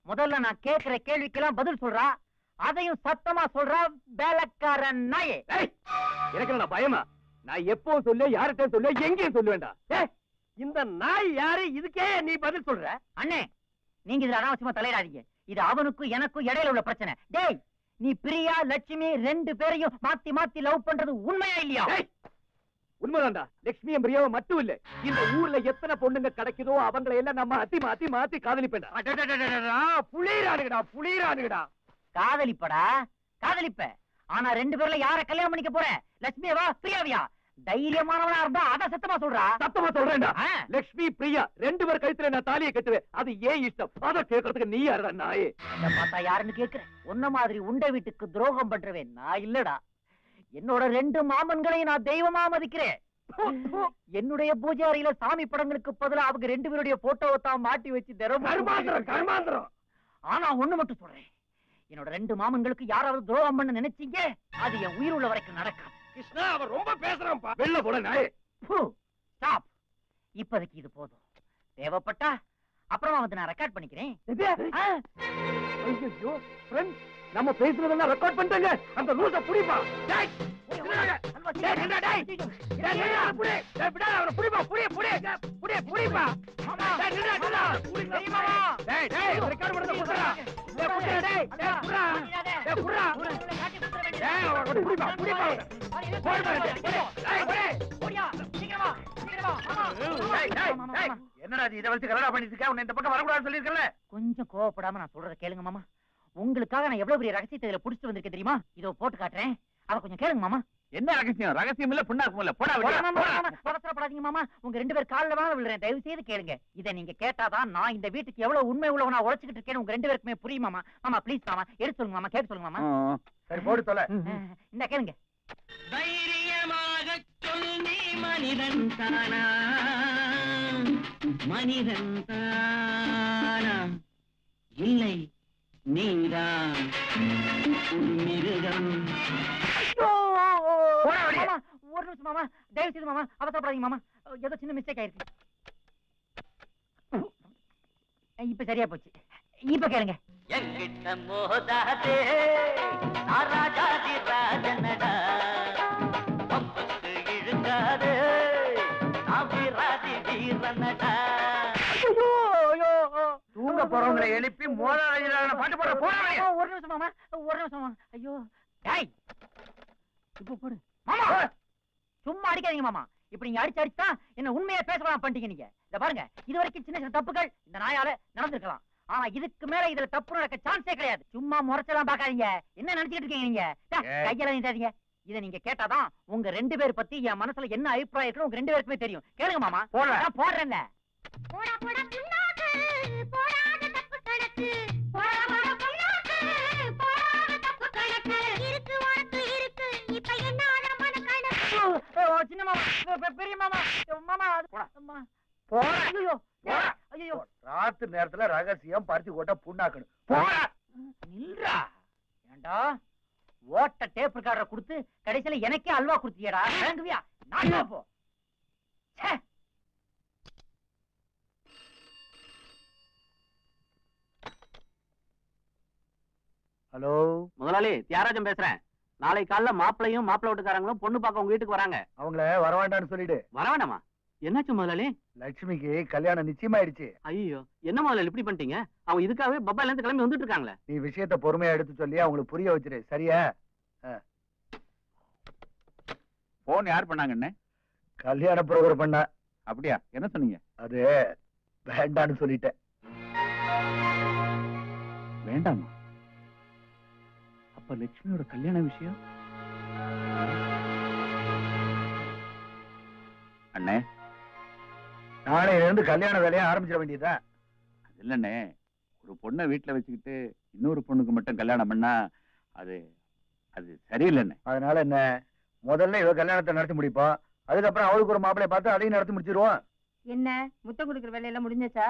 முதல்ல நான் கேக்குற கேள்விக்கெல்லாம் பதில் சொல்றா. அதையும் சத்தமா சொல்றா வேலைக்காரன் நாயே. எனக்கு என்ன பயமா? நான் எப்போ சொல்ல யார்கிட்ட சொல்ல எங்கேயும் சொல்லுவேன்டா ஏய், இந்த நாய் யாரு? இதுக்கே நீ பதில் சொல்ற. அண்ணே நீங்க இதுல அனாவசியமா தலையிடாதீங்க. இது அவனுக்கும் எனக்கும் இடையில உள்ள பிரச்சனை. டேய் நீ பிரியா லட்சுமி ரெண்டு பேரையும் மாத்தி மாத்தி லவ் பண்றது உண்மையா இல்லையா? உண்மைதான்டா. லட்சுமியும் பிரியாவும் மட்டும் இல்ல. இந்த ஊர்ல எத்தனை பொண்ணுங்க கிடைக்குதோ அவங்களை எல்லாம் நம்ம அத்தி மாத்தி மாத்தி காதலிப்பேன்டா. புளிரானுங்கடா புளிரானுங்கடா காதலிப்படா? காதலிப்ப. ஆனா ரெண்டு பேர்ல யார கல்யாணம் பண்ணிக்க போற? லட்சுமியவா பிரியாவியா? தைரியமானவனா இருந்தா அத சத்தமா சொல்றா. சத்தமா சொல்றேன்டா. லட்சுமி பிரியா ரெண்டு பேர் கழுத்துல நான் தாலியை கட்டுவேன். அது ஏன் இஷ்டம்? அத கேட்கறதுக்கு நீ யாருடா நாயே? என்ன பார்த்தா யாருன்னு கேக்குறேன் உன்ன மாதிரி உண்ட வீட்டுக்கு துரோகம் பண்றவன் நான் இல்லடா. என்னோட ரெண்டு மாமன்களையும் நான் தெய்வமா மதிக்கிறேன். என்னுடைய பூஜை அறையில சாமி படங்களுக்கு பதிலா அவங்க ரெண்டு பேருடைய போட்டோவை தான் மாட்டி வச்சு கர்மாந்திரம் ஆனா ஒண்ணு மட்டும் சொல்றேன். என்னோட ரெண்டு மாமன்களுக்கு யாராவது துரோகம் பண்ண நினைச்சீங்க? அது என் உயிர் உள்ள வரைக்கும் நடக்காது. கிருஷ்ணா அவன் ரொம்ப பேசுறான்ப்பா. வெளில போல நாயே. ஸ்டாப் இப்போதைக்கு இது போதும். தேவைப்பட்டா அப்புறமா வந்து நான் ரெக்கார்ட் பண்ணிக்கிறேன். நம்ம பேசுறதெல்லாம் ரெக்கார்ட் பண்ணிட்டாங்க அந்த லூச புடிப்பா டேய் என்னடா? இதை? வச்சு கலடா பண்ணிட்டு இருக்க? உன்னை இந்த பக்கம் வரக்கூடாதுன்னு சொல்லியிருக்கல கொஞ்சம் கோவப்படாம நான் சொல்றத கேளுங்க மாமா. உங்களுக்காக நான் எவ்வளவு பெரிய ரகசியத்தை இதுல புடிச்சிட்டு வந்திருக்கேன் தெரியுமா? இதோ போட்டு காட்டுறேன். அத கொஞ்சம் கேளுங்க மாமா. என்ன ரகசியம்? ரகசியம் இல்ல புண்ணாக்கும் இல்ல போடா அவசரப்படாதீங்க மாமா உங்க ரெண்டு பேர் கால்ல வேணா விழுறேன். தயவு செய்து கேளுங்க. இதை நீங்க கேட்டாதான் நான் இந்த வீட்டுக்கு எவ்வளவு உண்மை உள்ளவனா உழைச்சிட்டு இருக்கேன்னு உங்க ரெண்டு பேருக்குமே புரியும் மாமா. மாமா ப்ளீஸ் மாமா. எடுத்து சொல்லுங்க மாமா கேட்டு சொல்லுங்க மாமா. சரி போடு தொலை. இந்த கேளுங்க. தைரியமாக சொல் நீ மனிதன் தானா மனிதன் தானா இல்லை நீதான் ஒரு மிருகம். ஒரு நிமிஷம் மாமா. தயவு செய்து மாமா அவசரப்படாதீங்க மாமா. ஏதோ சின்ன மிஸ்டேக் ஆயிருக்கு. இப்ப சரியா போச்சு. இப்ப கேளுங்க. எங்கிட்ட மோதாதே ராஜாதி ராஜனடா. பம்புக்கு இழுக்காதே. தூங்க போறவங்களை எழுப்பி பாட்டு போட ஆ, ஒரு நிமிஷம் மாமா ஒரு நிமிஷம் மாமா. ஐயோ. டேய் இப்போ போடு. மாமா! சும்மா அடிக்காதீங்க மாமா. இப்படி நீங்க அடிச்சு அடிச்சு என்ன உண்மையா பேசலாம் பண்ணிட்டீங்க நீங்க. இத பாருங்க. இது வரைக்கும் சின்ன சின்ன தப்புகள் இந்த நாயால நடந்திருக்கலாம். ஆனா இதுக்கு மேல இதுல தப்பு நடக்க சான்ஸே கிடையாது. சும்மா முறைச்சலாம் பாக்காதீங்க என்ன நினைச்சிட்டு இருக்கீங்க நீங்க. கையால நீட்டாதீங்க. இத நீங்க கேட்டாதான் உங்க ரெண்டு பேர் பத்தி என் மனசுல என்ன அபிப்பிராயம் உங்க ரெண்டு பேருக்குமே தெரியும். கேளுங்க மாமா. போடுறேன். நான் போடுறேன்ல. போடா போடா சின்ன மாமா. பெ- பெ- பெரிய மாமா. மாமா. அம்மா. போடா. ஐயோ ராத்திரி நேரத்துல ரகசியம் பருத்தி கொட்ட புண்ணாக்கணும் போடா. நில்றா. ஏண்டா? ஓட்ட டேப் ரெக்கார்டரை கொடுத்து கடைசியில எனக்கே அல்வா கொடுத்தியடா. வாங்குவியா நான் போ. ச்சே. ஹலோ? முதலாளி தியாகராஜன் பேசுறேன். நாளை காலைல மாப்பிளையும் மாப்பிள்ளை வீட்டுக்காரங்களும் பொண்ணு பார்க்க உங்க வீட்டுக்கு வராங்க. அவங்கள வரவேண்டான்னு சொல்லிடு வர வேண்டாமா என்னாச்சு முதலாளி? லட்சுமிக்கு கல்யாணம் நிச்சயமாயிடுச்சு. ஐயோ என்ன முதலாளி இப்படி பண்ணிட்டீங்க? அவங்க இதுக்காகவே பப்பாயில இருந்து கிளம்பி வந்துட்டு இருக்காங்களே நீ விஷயத்த பொறுமையா எடுத்து சொல்லி அவங்களுக்கு புரிய வச்சிரு. சரியா? போன் யார் பண்ணாங்கண்ணே கல்யாண புரோகிராம் பண்ண. அப்படியா? என்ன சொன்னீங்க? அது வேண்டான்னு சொல்லிட்டேன். வேண்டாமா? அப்ப லட்சுமியோட கல்யாண விஷயம்? அண்ணே. நாளையில இருந்து கல்யாண வேலையை ஆரம்பிச்சிட வேண்டியதுதான் அது இல்லண்ணே. ஒரு பொண்ணை வீட்டுல வச்சுக்கிட்டு இன்னொரு பொண்ணுக்கு மட்டும் கல்யாணம் பண்ணா அது அது சரியில்லைண்ணே. அதனால என்ன? முதல்ல இவ கல்யாணத்தை நடத்தி முடிப்போம். அதுக்கப்புறம் அவளுக்கு ஒரு மாப்பிளைய பார்த்து அதையும் நடத்தி முடிச்சிருவோம். என்ன? முத்தம் கொடுக்குற வேலையெல்லாம் முடிஞ்சாச்சா?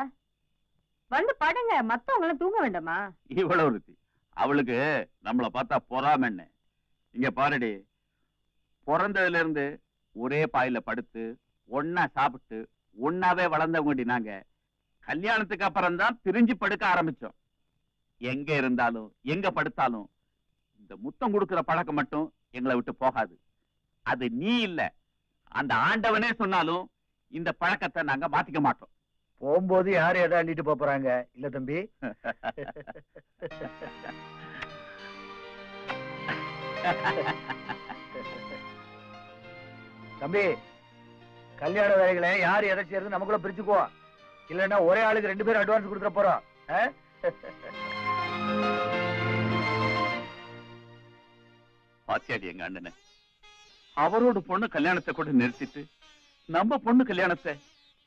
வந்து படுங்க. மத்தவங்க எல்லாம் தூங்க வேண்டாமா? இவ்வளவு ஒருத்தி அவளுக்கு நம்மள பார்த்தா பொறாமன்னு. இங்க பாருடி. பிறந்ததுல இருந்து ஒரே பாயில படுத்து ஒன்னா சாப்பிட்டு ஒன்னாவே வளர்ந்தவங்கடி நாங்க. கல்யாணத்துக்கு அப்புறம் தான் பிரிஞ்சு படுக்க ஆரம்பிச்சோம். எங்க இருந்தாலும் எங்க படுத்தாலும் இந்த முத்தம் கொடுக்கிற பழக்கம் மட்டும் எங்களை விட்டு போகாது. அது நீ இல்ல. அந்த ஆண்டவனே சொன்னாலும் இந்த பழக்கத்தை நாங்க மாத்திக்க மாட்டோம். போகும்போது யாரும் எதை அண்டிட்டு போறாங்க? இல்ல தம்பி? தம்பி கல்யாண வேலைகளை யார் எதை செய்யறது நமக்குள்ள பிரிச்சுக்குவோம் இல்லன்னா ஒரே ஆளுக்கு ரெண்டு பேரும் அட்வான்ஸ் கொடுத்துட போறோம் பாத்தியாடி எங்க அண்ணன. அவரோட பொண்ணு கல்யாணத்தை கூட நிறுத்திட்டு நம்ம பொண்ணு கல்யாணத்தை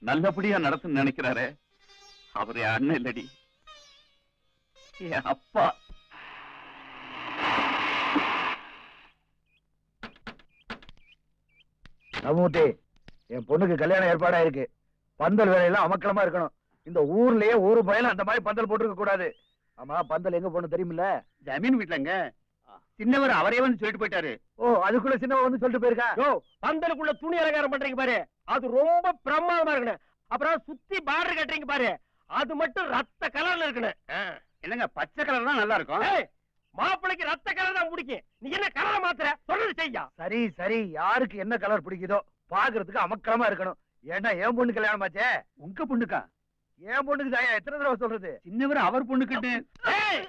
நல்லபடியா நடத்துன்னு நினைக்கிறாரே. அவர் அண்ணன் இல்லடி. அப்பா. ரமூர்த்தி என் பொண்ணுக்கு கல்யாணம் ஏற்பாடா இருக்கு பந்தல் வேலையெல்லாம் அமக்கலமா இருக்கணும். இந்த ஊர்லயே ஒரு பயலும் அந்த மாதிரி பந்தல் போட்டுருக்க கூடாது ஆமா பந்தல் எங்க போகணும் தெரியுமில்ல? ஜமீன் வீட்டுலங்க சின்னவர் அவரே வந்து சொல்லிட்டு போயிட்டாரு. ஓ அதுக்குள்ள சின்னவ வந்து சொல்லிட்டு போயிருக்கா? யோ பந்தலுக்குள்ள துணி அலங்காரம் பண்றீங்க பாரு. அது ரொம்ப பிரமாதமா இருக்கணும் அப்புறம் சுத்தி பார்டர் கட்டுறீங்க பாரு. அது மட்டும் ரத்த கலர்ல இருக்கணும். என்னங்க பச்சை கலர் தான் நல்லா இருக்கும்? ஏய், மாப்பிள்ளைக்கு ரத்த கலர் தான் பிடிக்கும். நீ என்ன கலரை மாத்துற? சொல்றது செய்யா. சரி சரி. யாருக்கு என்ன கலர் பிடிக்குதோ பாக்குறதுக்கு அமக்கலமா இருக்கணும். ஏன்னா என் பொண்ணு கல்யாணம் ஆச்சே. உங்க பொண்ணுக்கா? என் பொண்ணுக்கு தாயா? எத்தனை தடவை சொல்றது? சின்னவர் அவர் பொண்ணுக்கிட்டு. ஏய்,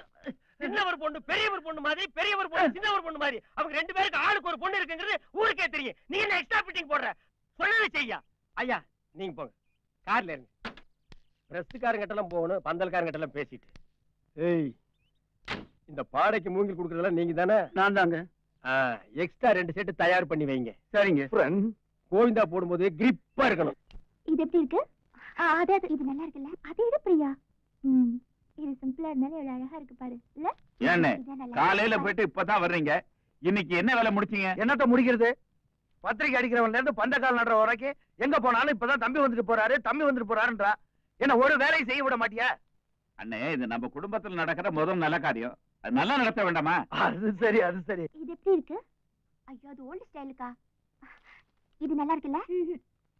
சின்னவர் பொண்ணு பெரியவர் பொண்ணு மாதிரி பெரியவர் பொண்ணு சின்னவர் பொண்ணு மாதிரி. அவங்க ரெண்டு பேருக்கு ஆளுக்கு ஒரு பொண்ணு இருக்குங்கிறது ஊருக்கே தெரியும். நீ என்ன எக்ஸ்ட்ரா ஃபிட்டிங் போடுற? சொல்லவே செய்யா. ஐயா நீங்க போங்க. கார்ல இருங்க. பிரஸ்துக்காரங்கிட்ட எல்லாம் போகணும் பந்தல்காரங்கிட்ட எல்லாம் பேசிட்டு. ஏய். இந்த பாடைக்கு மூங்கில் கொடுக்கறதெல்லாம் நீங்க தானே? நான் தாங்க. எக்ஸ்ட்ரா ரெண்டு செட்டு தயார் பண்ணி வைங்க. சரிங்க. கோவிந்தா போடும்போது கிரிப்பா இருக்கணும். இது எப்படி இருக்கு? ஆ, அது அது இது நல்லா இருக்குல்ல? அது பிரியா? ம். இது சிம்பிளா இருந்தாலும் எவ்வளவு அழகா இருக்கு பாரு. இல்ல? நல்லா காலையில. போயிட்டு இப்பதான் வர்றீங்க. இன்னைக்கு என்ன வேலை முடிச்சீங்க? என்னத்த முடிக்கிறது? பத்திரிக்கை அடிக்கிறவன்ல இருந்து பந்தக்கால் நடுற வரைக்கும் எங்க போனாலும் இப்பதான் தம்பி வந்துட்டு போறாரு தம்பி வந்துட்டு போறாருன்றா. என்ன ஒரு வேலையும் செய்ய விட மாட்டியா? அண்ணே இது நம்ம குடும்பத்துல நடக்கிற முதல் நல்ல காரியம். அது நல்லா நடத்த வேண்டாமா? அது சரி அது சரி. இது எப்படி இருக்கு? ஐயோ அது ஓல்ட் ஸ்டைலுக்கா இது நல்லா இருக்குல்ல?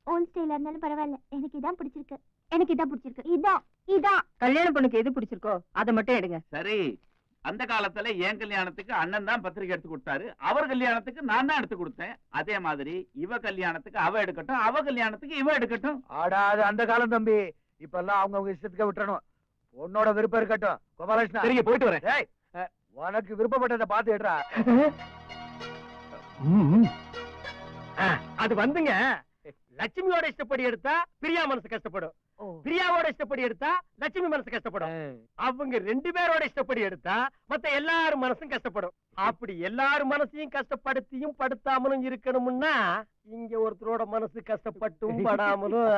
ஓல்ட் ஸ்டைலா இருந்தாலும் பரவாயில்ல. எனக்கு இதான் பிடிச்சிருக்கு. எனக்கு இதான் பிடிச்சிருக்கு. இதான். இதான். கல்யாண பொண்ணுக்கு எது பிடிச்சிருக்கோ அதை மட்டும் எடுங்க. சரி. அந்த காலத்துல என் கல்யாணத்துக்கு அண்ணன் தான் பத்திரிக்கை எடுத்து கொடுத்தாரு. அவர் கல்யாணத்துக்கு நான் தான் எடுத்து கொடுத்தேன். அதே மாதிரி இவ கல்யாணத்துக்கு அவ எடுக்கட்டும் அவ கல்யாணத்துக்கு இவ எடுக்கட்டும். ஆடா அது அந்த காலம் தம்பி. இப்ப எல்லாம் அவங்க அவங்க இஷ்டத்துக்கு விட்டுறணும். உன்னோட விருப்பம் இருக்கட்டும். கோபாலகிருஷ்ணா. சரிங்க போயிட்டு வரேன். உனக்கு விருப்பப்பட்டதை பார்த்து எடுறா. அது வந்துங்க. லட்சுமியோட இஷ்டப்படி எடுத்தா பிரியா மனசு கஷ்டப்படும். பிரியாவோட இஷ்டப்படி எடுத்தா லட்சுமி மனசு கஷ்டப்படும். அவங்க ரெண்டு பேரோட இஷ்டப்படி எடுத்தா மத்த எல்லாரும் மனசும் கஷ்டப்படும். அப்படி எல்லாரும் மனசையும் கஷ்டப்படுத்தியும் படுத்தாமலும் இருக்கணும்னா இங்க ஒருத்தரோட மனசு கஷ்டப்பட்டும் படாமலும்.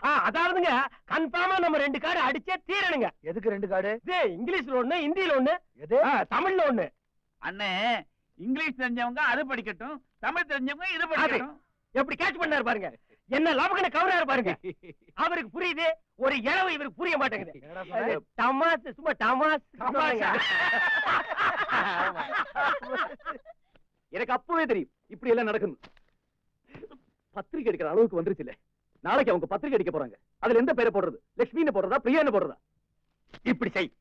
அதாவதுங்க கன்ஃபார்மா நம்ம ரெண்டு கார்டு அடிச்சே தீரணுங்க. எதுக்கு ரெண்டு கார்டு இது இங்கிலீஷ்ல ஒண்ணு ஹிந்தியில ஒண்ணு எது? தமிழ்ல ஒண்ணு. அண்ணே இங்கிலீஷ் தெரிஞ்சவங்க அது படிக்கட்டும் தமிழ் தெரிஞ்சவங்க இது படிக்கட்டும். எப்படி கேட்ச் பண்ணாரு பாருங்க. என்ன லவகன கவராரு பாருங்க. அவருக்கு புரியுது ஒரு இளவு இவருக்கு புரிய மாட்டேங்குது? டமாஸ் சும்மா டமாஸ். எனக்கு அப்பவே தெரியும் இப்படி எல்லாம் நடக்கும் பத்திரிக்கை அடிக்கிற அளவுக்கு வந்துருச்சு இல்ல. நாளைக்கு அவங்க பத்திரிக்கை அடிக்க போறாங்க. அதுல எந்த பேரை போடுறது? லட்சுமின்னு போடுறதா பிரியான்னு போடுறதா? இப்படி செய்.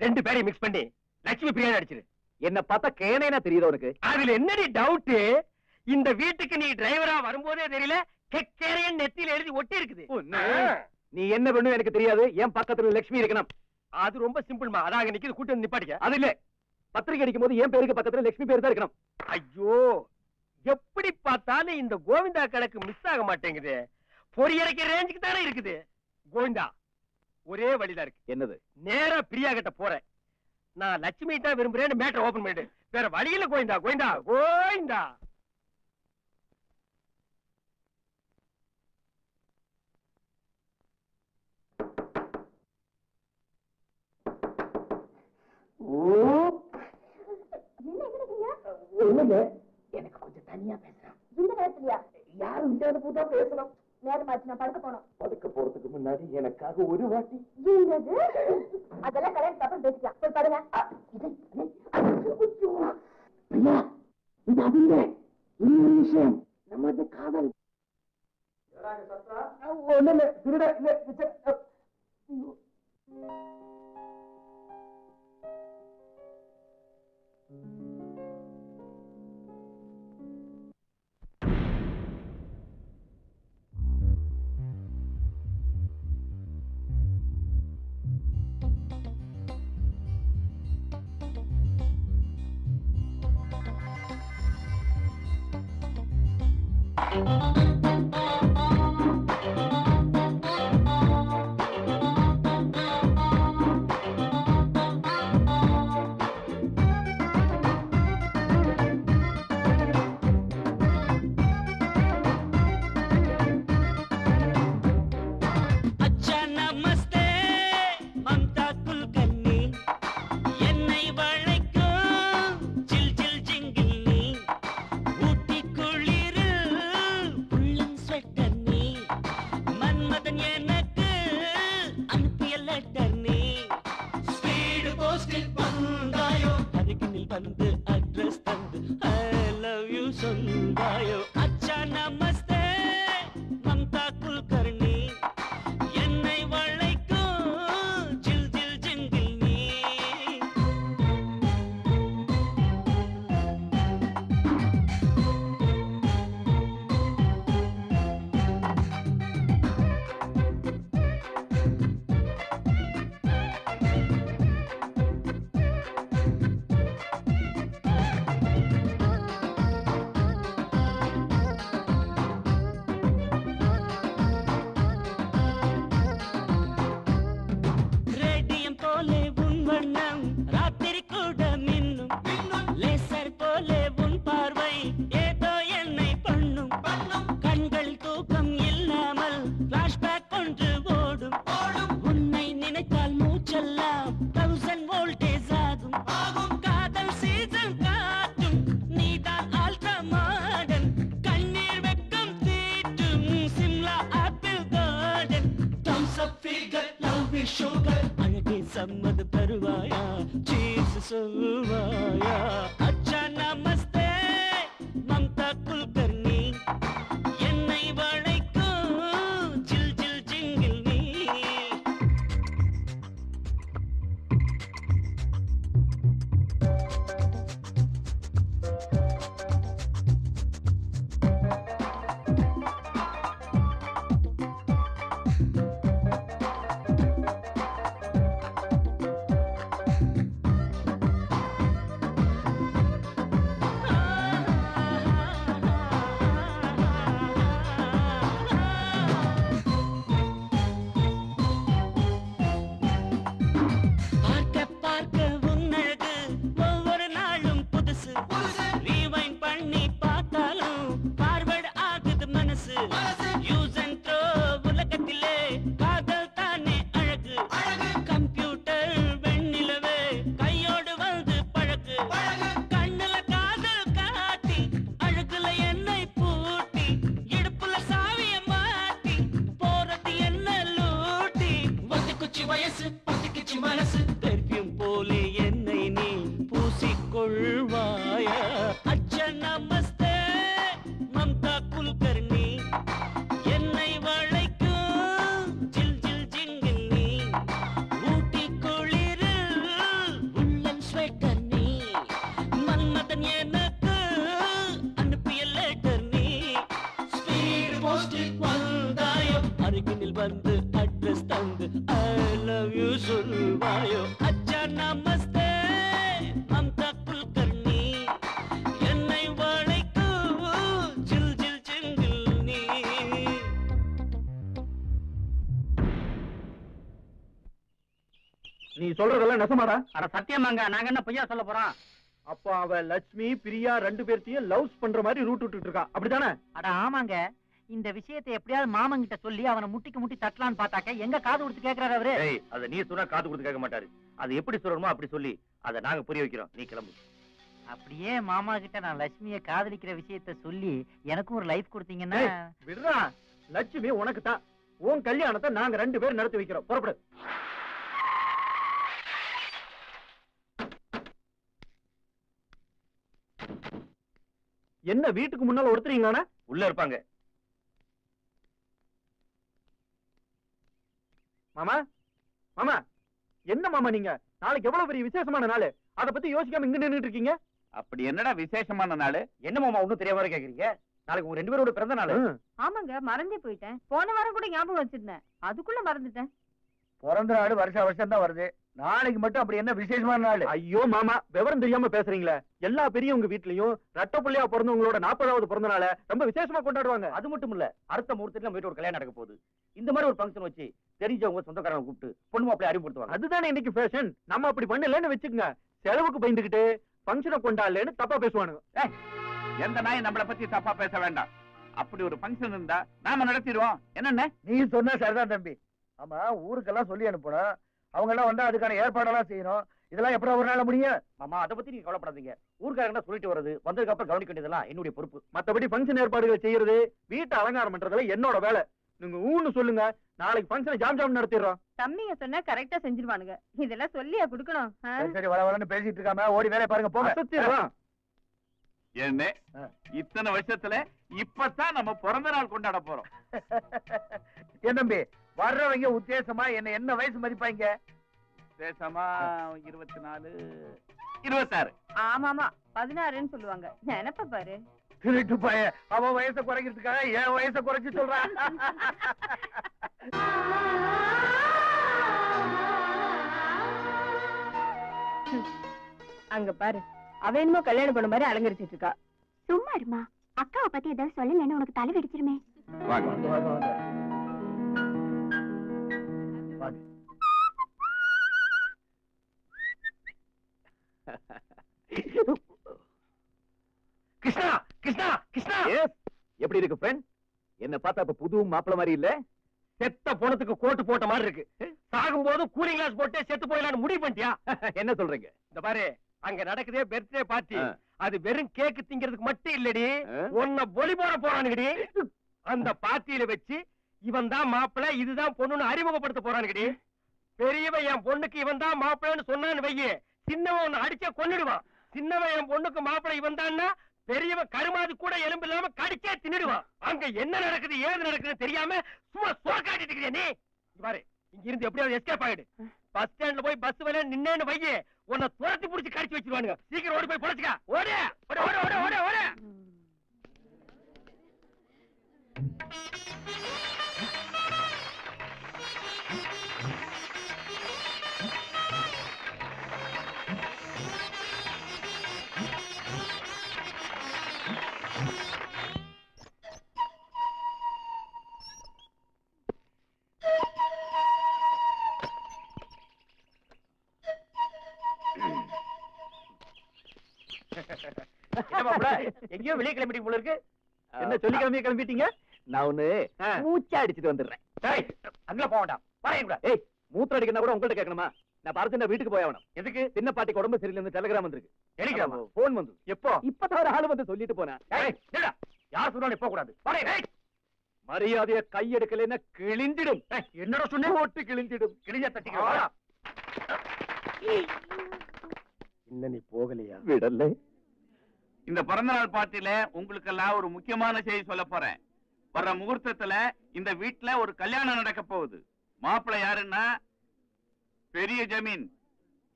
ரெண்டு பேரையும் மிக்ஸ் பண்ணி லட்சுமி பிரியாணி அடிச்சிரு. என்ன பார்த்தா கேனேனா தெரியுதா உனக்கு. அதுல என்னடி டவுட் இந்த வீட்டுக்கு நீ டிரைவரா வரும்போதே தெரியல கெக்கேரையன் நெத்தியில எழுதி ஒட்டி இருக்குது. நீ என்ன பண்ணுவ எனக்கு தெரியாது. என் பக்கத்துல லட்சுமி இருக்கணும். அது ரொம்ப சிம்பிள்மா அதான் அங்க நிக்குது கூட்டு வந்து நிப்பாட்டிக்க. அது இல்ல. பத்திரிக்கை அடிக்கும் போது என் பேருக்கு பக்கத்துல லட்சுமி பேர் தான் இருக்கணும். ஐயோ எப்படி பார்த்தாலும் இந்த கோவிந்தா கணக்கு மிஸ் ஆக மாட்டேங்குது. பொறியரைக்க ரேஞ்சுக்கு தானே இருக்குது. கோவிந்தா ஒரே வழிதான் இருக்கு. என்னது? நேரா பிரியா கிட்ட போறேன். நான் லட்சுமி தான் விரும்புறேன்னு மேட்டர் ஓபன் பண்ணிடு வேற வழியில கோவிந்தா கோவிந்தா கோவிந்தா. எனக்கு கொஞ்சம் தனியா பேசுறேன் இந்த நேரத்துலயா? யாரும் இல்லாத போதா பேசணும். நேரமாச்சு நான் படுக்க போனோம் படுக்க போறதுக்கு முன்னாடி எனக்காக ஒரு வாட்டி. என்னது? அதெல்லாம் கல்யாணத்துக்கு அப்புறம் பேசிக்கலாம். போய் படுங்க. பிரியா இது அது இல்ல. இன்னொரு விஷயம். நமது காதல். ஒண்ணு திருட இல்ல நீ சொல்றதெல்லாம் நெசமாடா. அட சத்தியமாங்க நாங்க என்ன பொய்யா சொல்ல போறோம்? அப்ப அவ லட்சுமி பிரியா ரெண்டு பேர்த்தையும் லவ்ஸ் பண்ற மாதிரி ரூட் விட்டுட்டு இருக்கா. அப்படிதானே அட ஆமாங்க. இந்த விஷயத்தை எப்படியாவது மாமன் கிட்ட சொல்லி அவனை முட்டிக்கு முட்டி தட்டலான்னு பார்த்தாக்க எங்க காது கொடுத்து கேக்குறாரு அவரு? அத நீ சொன்னா காது கொடுத்து கேட்க மாட்டாரு. அது எப்படி சொல்லணுமோ அப்படி சொல்லி அத நாங்க புரிய வைக்கிறோம். நீ கிளம்பு. அப்படியே மாமா கிட்ட நான் லட்சுமிய காதலிக்கிற விஷயத்த சொல்லி எனக்கும் ஒரு லைஃப் கொடுத்தீங்கன்னா விடுறா லட்சுமி உனக்கு தான் உன் கல்யாணத்தை நாங்க ரெண்டு பேரும் நடத்தி வைக்கிறோம். புறப்படு. என்ன வீட்டுக்கு முன்னால ஒருத்தரீங்களானா உள்ள இருப்பாங்க. மாமா மாமா என்ன மாமா நீங்க? நாளைக்கு எவ்வளவு பெரிய விசேஷமான நாள்? அத பத்தி யோசிக்காம இங்க நின்னுட்டு இருக்கீங்க? அப்படி என்னடா விசேஷமான நாள்? என்ன மாமா ஒண்ணும் தெரியாம கேக்குறீங்க? நாளைக்கு உங்க ரெண்டு பேரோட பிறந்த நாள். ஆமாங்க மறந்தே போயிட்டேன். போன வாரம் கூட ஞாபகம் வச்சிருந்தேன். அதுக்குள்ள மறந்துட்டேன். பிறந்த நாள் வருஷம் வருஷம் தான் வருது. நாளைக்கு மட்டும் அப்படி என்ன விசேஷமான நாள்? ஐயோ மாமா விவரம் தெரியாம பேசுறீங்களே. எல்லா பெரியவங்க வீட்லயும் ரெட்ட பிள்ளையா பிறந்தவங்களோட நாற்பதாவது பிறந்த நாளை ரொம்ப விசேஷமா கொண்டாடுவாங்க. அது மட்டும் இல்ல அடுத்த முகூர்த்தத்துல நம்ம ஒரு கல்யாணம் நடக்க போகுது. இந்த மாதிரி ஒரு ஃபங்க்ஷன் வச்சு தெரிஞ்சவங்க சொந்தக்காரங்க கூப்பிட்டு பொண்ணு மாப்பிள்ளை அறிமுகப்படுத்துவாங்க. அதுதானே இன்னைக்கு ஃபேஷன் நம்ம அப்படி பண்ணலன்னு வச்சுக்கோங்க. செலவுக்கு பயந்துகிட்டு ஃபங்க்ஷனை கொண்டாடலன்னு தப்பா பேசுவானுங்க. எந்த நாய் நம்மள பத்தி தப்பா பேச வேண்டாம். அப்படி ஒரு ஃபங்க்ஷன் இருந்தா நாம நடத்திடுவோம். என்னென்ன நீ சொன்ன சரிதான் தம்பி. ஆமா ஊருக்கெல்லாம் சொல்லி அனுப்பணும் அவங்க எல்லாம் வந்தா அதுக்கான ஏற்பாடெல்லாம் செய்யணும். இதெல்லாம் எப்படா ஒரு நாள் முடியும்? மாமா அதை பத்தி நீங்க கவலைப்படாதீங்க. ஊர்க்காரங்க சொல்லிட்டு வர்றது வந்ததுக்கு அப்புறம் கவனிக்க வேண்டியதெல்லாம் என்னுடைய பொறுப்பு. மத்தபடி ஃபங்க்ஷன் ஏற்பாடுகள் செய்யறது வீட்டை அலங்காரம் பண்றதுல என்னோட வேலை. நீங்க ஊன்னு சொல்லுங்க. நாளைக்கு ஃபங்க்ஷனை ஜாம் ஜாம் நடத்திடுறோம். தம்பிங்க சொன்னா கரெக்டா செஞ்சிருவானுங்க. இதெல்லாம் சொல்லியா குடுக்கணும்? சரி வர வரன்னு பேசிட்டு இருக்காம ஓடி வேலையை பாருங்க போங்க. என்ன? இத்தனை வருஷத்துல இப்பதான் நம்ம பிறந்த நாள் கொண்டாட போறோம். என் தம்பி? வர்றவங்க உத்தேசமா என்ன என்ன வயசு மதிப்பாங்க? பேசாமா இருபத்தி நாலு இருபத்தாறு. ஆமா ஆமா பதினாறுன்னு சொல்லுவாங்க. நினைப்ப பாரு. திருட்டு பையன் அவன் வயசை குறைக்கிறதுக்காக என் வயசை குறைச்சு சொல்றான் அங்க பாரு. அவ என்னமோ கல்யாணம் பண்ண மாதிரி அலங்கரிச்சிட்டு இருக்கா. சும்மா இருமா. அக்காவை பத்தி ஏதாவது சொல்லலைன்னு உனக்கு தலை வெடிச்சிருமே வாங்க, வாங்க. வாங்க. கிருஷ்ணா கிருஷ்ணா கிருஷ்ணா. எப்படி இருக்கு ஃப்ரெண்ட் என்ன பார்த்தா இப்ப புது மாப்பிள மாதிரி இல்ல? செத்த போனதுக்கு கோட்டு போட்ட மாதிரி இருக்கு. சாகும்போது கூலிங் கிளாஸ் போட்டு செத்து போயிடலாம்னு முடிவு பண்ணிட்டியா? என்ன சொல்றீங்க? இந்த பாரு அங்க நடக்குதே பர்த்டே பார்ட்டி. அது வெறும் கேக் திங்கிறதுக்கு மட்டும் இல்லடி? உன்னை பொலி போட போறானுங்கடி. அந்த பார்ட்டியில வச்சு இவன் தான் மாப்பிள்ளை இதுதான் பொண்ணுன்னு அறிமுகப்படுத்த போறானுங்கடி. பெரியவன் என் பொண்ணுக்கு இவன் தான் மாப்பிள்ளைன்னு சொன்னான்னு வையே. சின்னவன் அடிச்சா கொன்னுடுவான். சின்னவன் என் பொண்ணுக்கு மாப்பிள்ளை இவன் தான்னா பெரியவன் கருமாது கூட எலும்பு இல்லாம கடிச்சே தின்னுடுவான் அங்க என்ன நடக்குது ஏது நடக்குதுன்னு தெரியாம சும்மா சோக்காட்டிட்டு இருக்கிறியா நீ? பாரு இங்க இருந்து எப்படியாவது எஸ்கேப் ஆயிடு. பஸ் ஸ்டாண்ட்ல போய் பஸ் வேலை நின்னேன்னு வையே உன்னை துரத்தி புடிச்சு கடிச்சு வச்சிருவானுங்க. சீக்கிரம் ஓடி போய் பொழைச்சுக்க. ஓடு ஓடு ஓடு ஓடு ஓடு ஓடு. எங்கேயோ வெளியே கிளம்பிட்டீங்க போல இருக்கு. என்ன சொல்லி கிளம்பி கிளம்பிட்டீங்க? நான் ஒண்ணு. மூச்சா அடிச்சிட்டு வந்துடுறேன். அங்க போக வேண்டாம். வரையும் கூட ஏய் மூத்திரம் அடிக்கணும் கூட உங்கள்ட்ட கேட்கணுமா? நான் பார்த்து வீட்டுக்கு போய் ஆகணும். எதுக்கு? சின்ன பாட்டிக்கு உடம்பு சரியில்லை டெலிகிராம் வந்திருக்கு. டெலிகிராமா? போன் வந்து. எப்போ? இப்பதான் ஒரு ஆளு வந்து சொல்லிட்டு போனேன். யார் சொன்னாலும் போக கூடாது. மரியாதைய கையெடுக்கலைன்னா கிழிஞ்சிடும். என்னடா சொன்ன? போட்டு கிழிஞ்சிடும். கிழிஞ்ச தட்டிக்கலாம் இன்னும் நீ போகலையா? விடல. இந்த பிறந்த நாள் பார்ட்டியில உங்களுக்கு எல்லாம் ஒரு முக்கியமான செய்தி சொல்ல போறேன். வர்ற முகூர்த்தத்துல இந்த வீட்ல ஒரு கல்யாணம் நடக்க போகுது. மாப்பிள்ளை யாருன்னா? பெரிய ஜமீன்.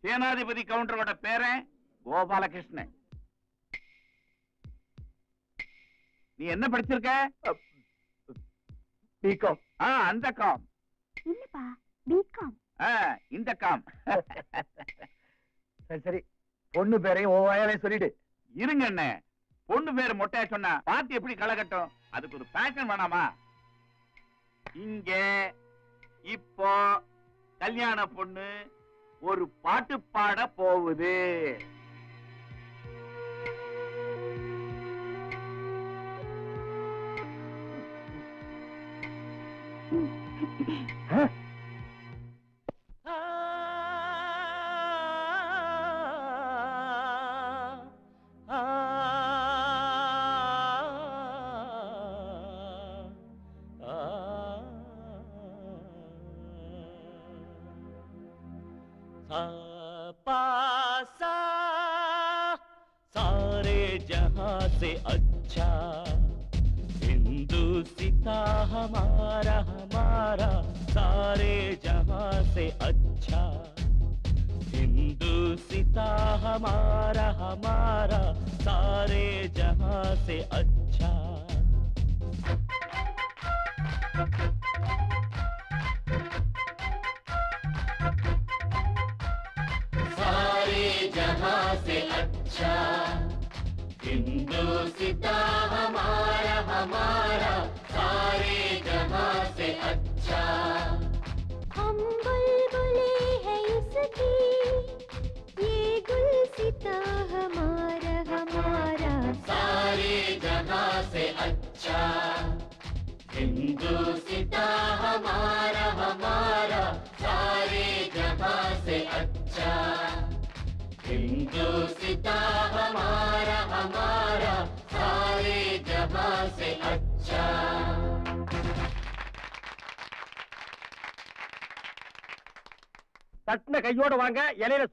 சேனாதிபதி கவுண்டரோட பேரன் கோபாலகிருஷ்ணன். நீ என்ன படிச்சிருக்க? பிகாம் ஆ அந்த காம் இல்லப்பா பிகாம் ஆ இந்த காம் சரி சரி. பொண்ணு பேரையும் வாயாலையும் சொல்லிடு. இருங்க அண்ணே. பொண்ணு பேரு மொட்டையா சொன்னா பார்த்து எப்படி கலகட்டும்? அதுக்கு ஒரு பேஷன் வேணாமா? இங்க இப்போ கல்யாண பொண்ணு ஒரு பாட்டு பாட போகுது.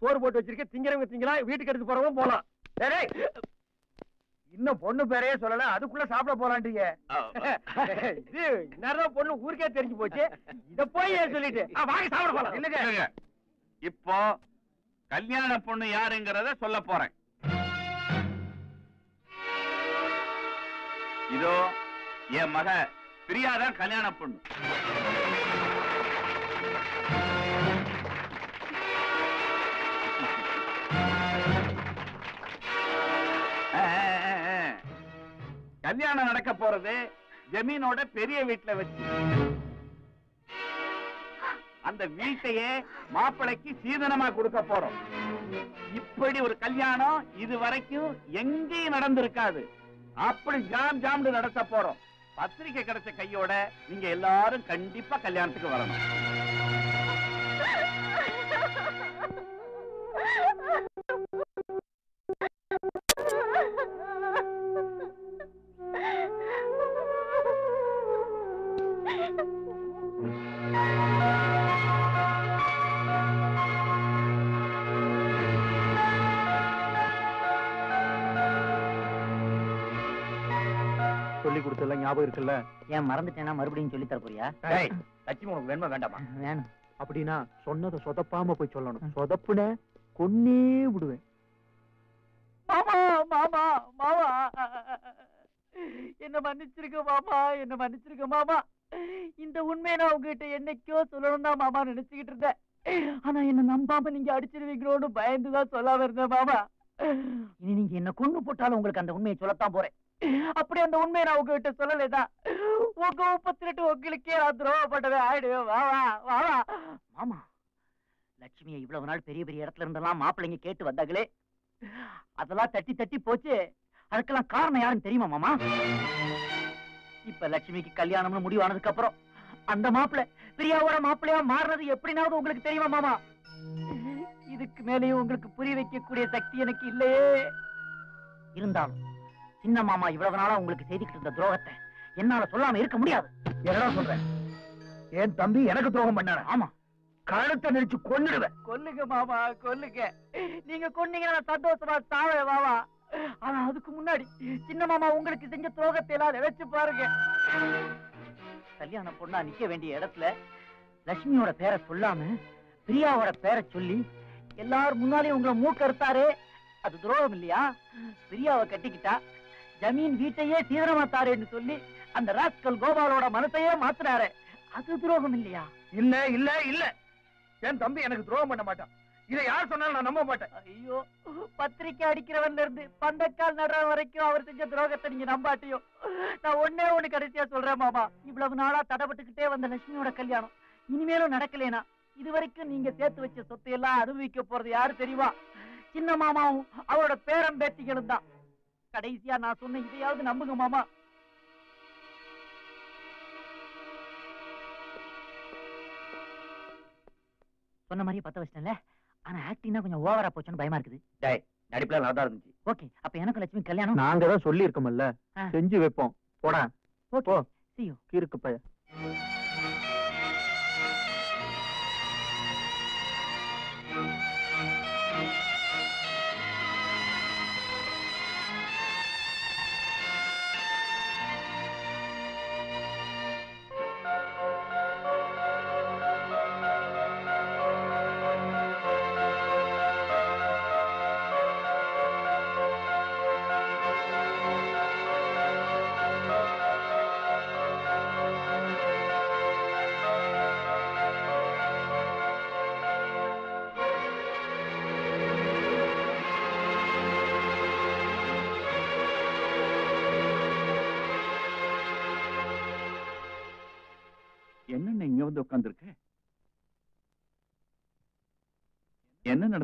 சோறு போட்டு வச்சிருக்க திங்கிறவங்க திங்கலாம் வீட்டுக்கு எடுத்து போறவங்க போலாம். இன்னும் பொண்ணு பேரையே சொல்லல அதுக்குள்ள சாப்பிட போலான்றீங்க இது பொண்ணு ஊருக்கே தெரிஞ்சு போச்சு? இத போய் சொல்லிட்டு? வாங்க சாப்பிட போலாம். இல்லைங்க. இப்போ கல்யாண பொண்ணு யாருங்கிறத சொல்ல போறேன். இதோ என் மக பிரியாதான் கல்யாண பொண்ணு. கல்யாணம் நடக்க போறது ஜமீனோட பெரிய வீட்டுல வச்சு. அந்த வீட்டையே மாப்பிளைக்கு சீதனமா கொடுக்க போறோம். இப்படி ஒரு கல்யாணம் இது வரைக்கும் எங்கேயும் நடந்திருக்காது. அப்படி ஜாம் ஜாம்னு நடத்த போறோம். பத்திரிக்கை கிடைச்ச கையோட நீங்க எல்லாரும் கண்டிப்பா கல்யாணத்துக்கு வரணும். சொல்லி கொடுத்தெல்லாம் ஞாபகம் இருக்குல்ல? ஏன் மறந்துட்டேன்னா மறுபடியும் சொல்லி தர போறியா டேய், லட்சுமி உனக்கு வேணுமா வேண்டாமா? வேணும். அப்படின்னா சொன்னதை சொதப்பாம போய் சொல்லணும். சொதப்புன கொன்னே விடுவேன். மாமா மாமா மாமா. என்ன மன்னிச்சிருக்க மாமா என்ன மன்னிச்சிருக்க மாமா. இந்த உண்மையை நான் உங்ககிட்ட என்னைக்கோ சொல்லணும் தான் மாமா நினைச்சுக்கிட்டு இருந்தேன். ஆனா என்ன நம்பாம நீங்க அடிச்சிருவீங்களோன்னு பயந்துதான் சொல்லாம இருந்தேன் மாமா. இனி நீங்க என்ன கொண்டு போட்டாலும் உங்களுக்கு அந்த உண்மையை சொல்லத்தான் போறேன். அப்படி அந்த உண்மையை நான் உங்ககிட்ட சொல்லலைதான். உங்க முப்பத்தி உங்களுக்கே நான் துரோகப்பட்டவே ஆயிடுவேன். வா வா வா வா. மாமா லட்சுமியை இவ்வளவு நாள் பெரிய பெரிய இடத்துல இருந்தெல்லாம் மாப்பிள்ளைங்க கேட்டு வந்தாங்களே. அதெல்லாம் தட்டி தட்டி போச்சு. அதுக்கெல்லாம் காரணம் யாருன்னு தெரியுமா மாமா? இப்ப லட்சுமிக்கு கல்யாணம்னு முடிவானதுக்கு அப்புறம் அந்த மாப்பிள்ளை பிரியாவோட மாப்பிள்ளையா மாறினது எப்படினாவது உங்களுக்கு தெரியுமா மாமா? இதுக்கு மேலேயும் உங்களுக்கு புரிய வைக்கக்கூடிய சக்தி எனக்கு இல்லையே. இருந்தாலும் சின்ன மாமா இவ்வளவு நாளா உங்களுக்கு செய்துக்கிட்டு இருந்த துரோகத்தை என்னால சொல்லாம இருக்க முடியாது. என்னடா சொல்றேன் என் தம்பி எனக்கு துரோகம் பண்ணான ஆமா. கழுத்தை நெரிச்சு கொன்னுடுவேன். கொல்லுங்க மாமா கொல்லுங்க நீங்க கொன்னீங்கன்னா சந்தோஷமா சாவே மாமா. ஆனா அதுக்கு முன்னாடி சின்ன மாமா உங்களுக்கு செஞ்ச துரோகத்தை எல்லாம் நினைச்சு பாருங்க. கல்யாண பொண்ணா நிக்க வேண்டிய இடத்துல லட்சுமியோட பேரை சொல்லாம பிரியாவோட பேரை சொல்லி எல்லாரும் முன்னாலே உங்களை மூக்கறுத்தாரு அது துரோகம் இல்லையா? பிரியாவை கட்டிக்கிட்டா ஜமீன் வீட்டையே தீவிரமாத்தாருன்னு சொல்லி அந்த ராஸ்கல் கோபாலோட மனசையே மாத்துறாரு அது துரோகம் இல்லையா? இல்ல இல்ல இல்ல. என் தம்பி எனக்கு துரோகம் பண்ண மாட்டான். இதை யார் சொன்னாலும் நான் நம்ப மாட்டேன். ஐயோ பத்திரிக்கை அடிக்கிறவன்ல இருந்து பந்தக்கால் நடுற வரைக்கும் அவர் செஞ்ச துரோகத்தை நீங்க நம்பாட்டியோ? நான் ஒன்னே ஒண்ணு கடைசியா சொல்றேன் மாமா. இவ்வளவு நாளா தடப்பட்டுக்கிட்டே வந்த லட்சுமியோட கல்யாணம். இனிமேலும் நடக்கலேனா இது வரைக்கும் நீங்க சேர்த்து வச்ச சொத்தை எல்லாம் அனுபவிக்க போறது யாரு தெரியுமா? சின்ன மாமாவும் அவரோட பேரம் பேத்திகளும் தான். கடைசியா நான் சொன்ன இதையாவது நம்புங்க மாமா. சொன்ன மாதிரி பத்த வச்சிட்டேன்ல? ஆனா ஆக்டிங்னா கொஞ்சம் ஓவரா போச்சுன்னு பயமா இருக்குது. டேய் நடிப்புல நல்லா தான் இருந்துச்சு. ஓகே அப்ப எனக்கு லட்சுமி கல்யாணம். நாங்க தான் சொல்லி இருக்கோம்ல. செஞ்சு வைப்போம். போடா. ஓகே போ. see you. கிறுக்கு பைய.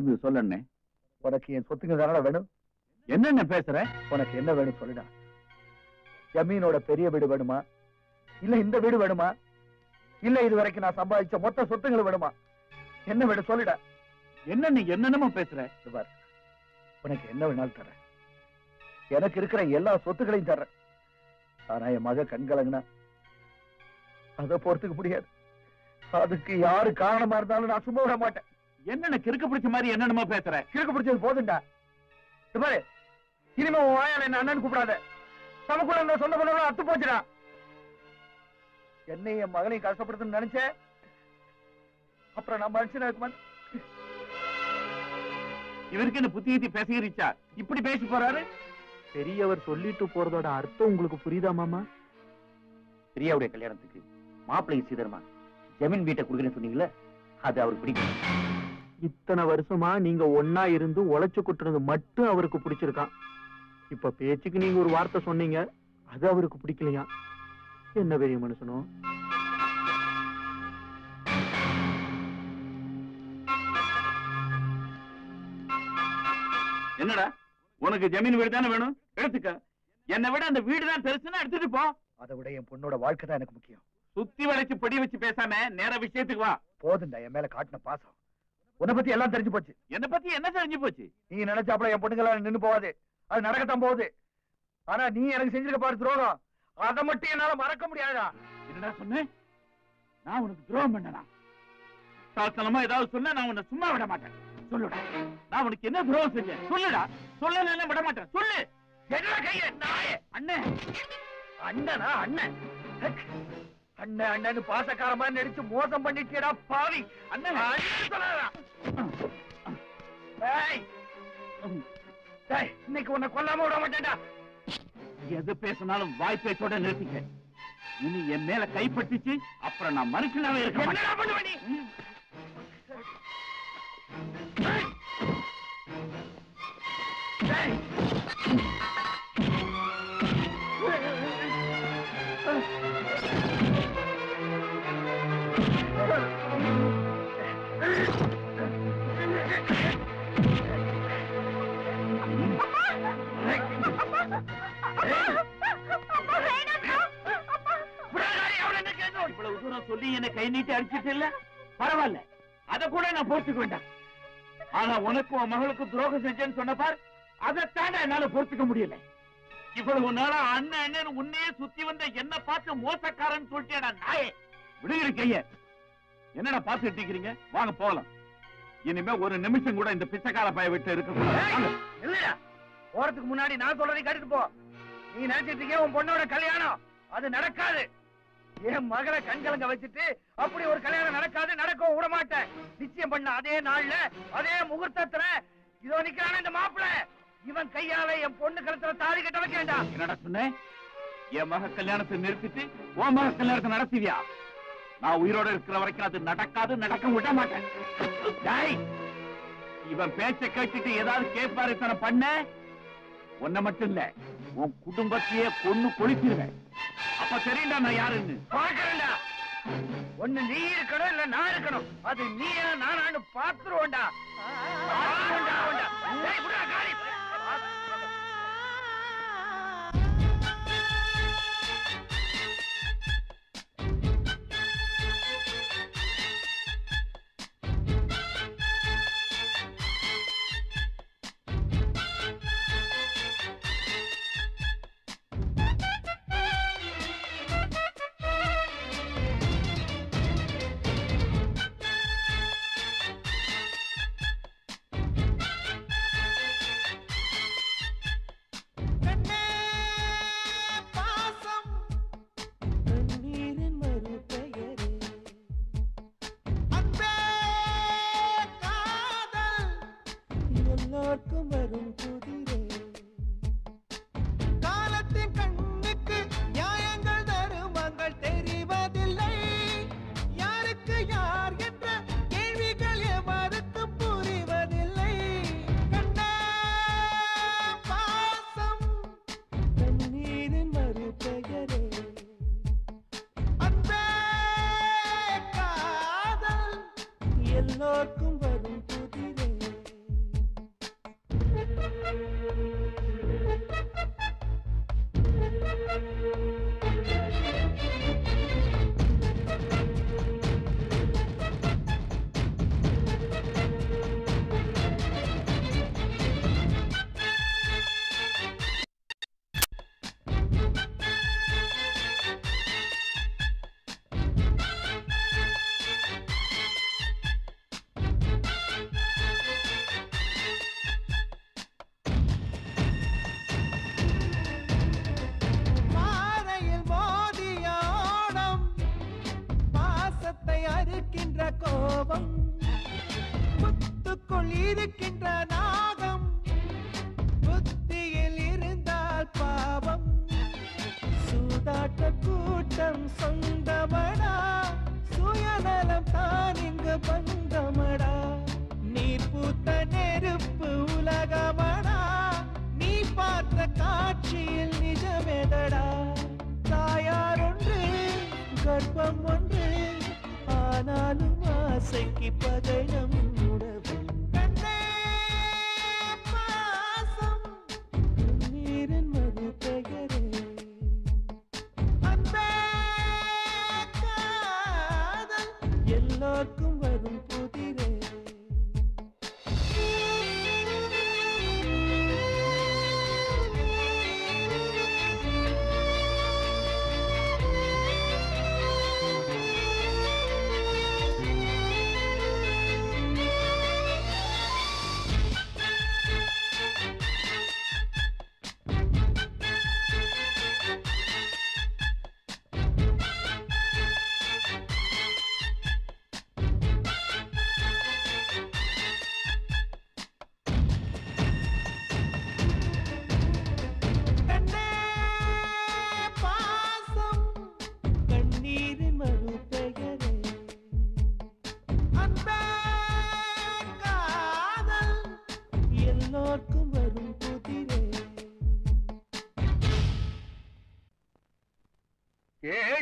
நடந்தது சொல்லண்ணே. உனக்கு என் சொத்துங்க தானடா வேணும்? என்னென்ன பேசுற? உனக்கு என்ன வேணும் சொல்லுடா. ஜமீனோட பெரிய வீடு வேணுமா? இல்ல இந்த வீடு வேணுமா? இல்ல இது வரைக்கும் நான் சம்பாதிச்ச மொத்த சொத்துங்கள் வேணுமா? என்ன வேணும் சொல்லுடா. என்ன நீ என்னென்னமோ பேசுற? பாரு உனக்கு என்ன வேணாலும் தரேன். எனக்கு இருக்கிற எல்லா சொத்துக்களையும் தர்றேன் ஆனா என் மக கண்கலங்கினா அதை பொறுத்துக்க முடியாது. அதுக்கு யாரு காரணமா இருந்தாலும் நான் சும்மா விட மாட்டேன். என்னென்ன கிறுக்கு பிடிச்ச மாதிரி என்னென்னமோ பேசுற. கிழக்கு பிடிச்சது போதுண்டா. இது பாரு இனிமே உன் வாயால என்ன அண்ணன் கூப்பிடாத. நமக்குள்ள இந்த சொந்த பண்ணவங்க அத்து போச்சுடா. என்னை என் மகளையும் கஷ்டப்படுத்துன்னு நினைச்சேன் அப்புறம் நான் மனுஷனா இவருக்கு என்ன புத்தி பேசுகிறீச்சா இப்படி பேசி போறாரு? பெரியவர் சொல்லிட்டு போறதோட அர்த்தம் உங்களுக்கு புரியுதா மாமா? பிரியாவுடைய கல்யாணத்துக்கு மாப்பிள்ளை சீதரமா? ஜமீன் வீட்டை கொடுக்குறேன்னு சொன்னீங்களே அது அவருக்கு பிடிக்கும். இத்தனை வருஷமா நீங்க ஒன்னா இருந்து உழைச்சு குட்டுறது மட்டும் அவருக்கு பிடிச்சிருக்கான். இப்ப பேச்சுக்கு நீங்க ஒரு வார்த்தை சொன்னீங்க அது அவருக்கு பிடிக்கலையா? என்ன பெரிய மனுஷனோ? என்னடா? உனக்கு ஜமீன் வீடு தானே வேணும்? எடுத்துக்க. என்னை விட அந்த வீடு தான் பெருசுன்னா எடுத்துட்டு போ. அதை விட என் பொண்ணோட வாழ்க்கை தான் எனக்கு முக்கியம். சுத்தி வளைச்சு பொடி வச்சு பேசாம நேர விஷயத்துக்கு வா. போதுண்டா என் மேல காட்டின பாசம். உன்னை பத்தி எல்லாம் தெரிஞ்சு போச்சு. என்ன பத்தி என்ன தெரிஞ்சு போச்சு? நீ நினைச்சாப்புல என் பொண்ணுங்களால நின்னு போகாது. அது நடக்கத்தான் போகுது. ஆனா நீ எனக்கு செஞ்சிருக்க பாரு துரோகம். அதை மட்டும் என்னால மறக்க முடியாதா? என்னடா சொன்னேன் நான் உனக்கு துரோகம் பண்ணனா? சாத்தனமா ஏதாவது சொன்னா நான் உன்னை சும்மா விட மாட்டேன். சொல்லுடா. நான் உனக்கு என்ன துரோகம் செஞ்சேன்? சொல்லுடா. சொல்லல விட மாட்டேன்? சொல்லு. என்ன கைய? நாயே. அண்ணே. அண்ணனா? அண்ணன். ஹக். அண்ணன் அண்ணன் பாசக்காரமா நடிச்சு மோசம் பண்ணிட்டியடா பாவி. அண்ணன் இன்னைக்கு உன்னை கொல்லாம விட மாட்டேன்டா. எது பேசினாலும் வாய் பேச்சோட நிறுத்திக்க. இனி என் மேல கைப்பட்டுச்சு அப்புறம் நான் மனுஷனாவே இருக்க என்னடா மாட்டேன் கை நீட்டி அடிச்சிட்டு இல்ல? பரவாயில்ல. அத கூட நான் பொறுத்துக்க வேண்டாம். ஆனா உனக்கு உன் மகளுக்கு துரோகம் செஞ்சேன்னு சொன்ன பார் அதைத்தாண்ட என்னால பொறுத்துக்க முடியல. இவ்வளவு நாளா அண்ணன் அண்ணன் உன்னையே சுத்தி வந்த என்ன பார்த்து மோசக்காரன் சொல்லிட்டேடா நாயே. விடுகிற கைய. என்னடா பார்த்துட்டு இருக்கிறீங்க வாங்க போகலாம். இனிமே ஒரு நிமிஷம் கூட இந்த பிச்சைக்கார பைய விட்டு இருக்க. இல்லடா. போறதுக்கு முன்னாடி நான் சொல்றதை கேட்டுட்டு போ. நீ நினைச்சிட்டு உன் பொண்ணோட கல்யாணம். அது நடக்காது. என் மகளை கண்கலங்க வச்சுட்டு அப்படி ஒரு கல்யாணம் நடக்காது நடக்கவும் விட மாட்டேன். நிச்சயம் பண்ண அதே நாள்ல அதே முகூர்த்தத்துல இதோ நிக்கிறான இந்த மாப்பிள. இவன் கையால என் பொண்ணு கழுத்துல தாலி கட்ட வைக்க வேண்டாம். என்னடா சொன்னேன் என் மக கல்யாணத்தை நிறுத்திட்டு உன் மக கல்யாணத்தை நடத்துவியா? நான் உயிரோட இருக்கிற வரைக்கும் அது நடக்காது நடக்க விட மாட்டேன். இவன் பேச்ச கேட்டுட்டு ஏதாவது கேட்பாரு பண்ண. உன்னை மட்டும் இல்ல உன் குடும்பத்தையே கொண்டு கொளுத்திருவேன் அப்ப தெரியும்டா நான் யாருன்னு. பாக்குறேன்டா ஒண்ணு நீ இருக்கணும் இல்ல நான் இருக்கணும். அது நீயா நானான்னு பாத்துருவோண்டா பாத்துருவோண்டா,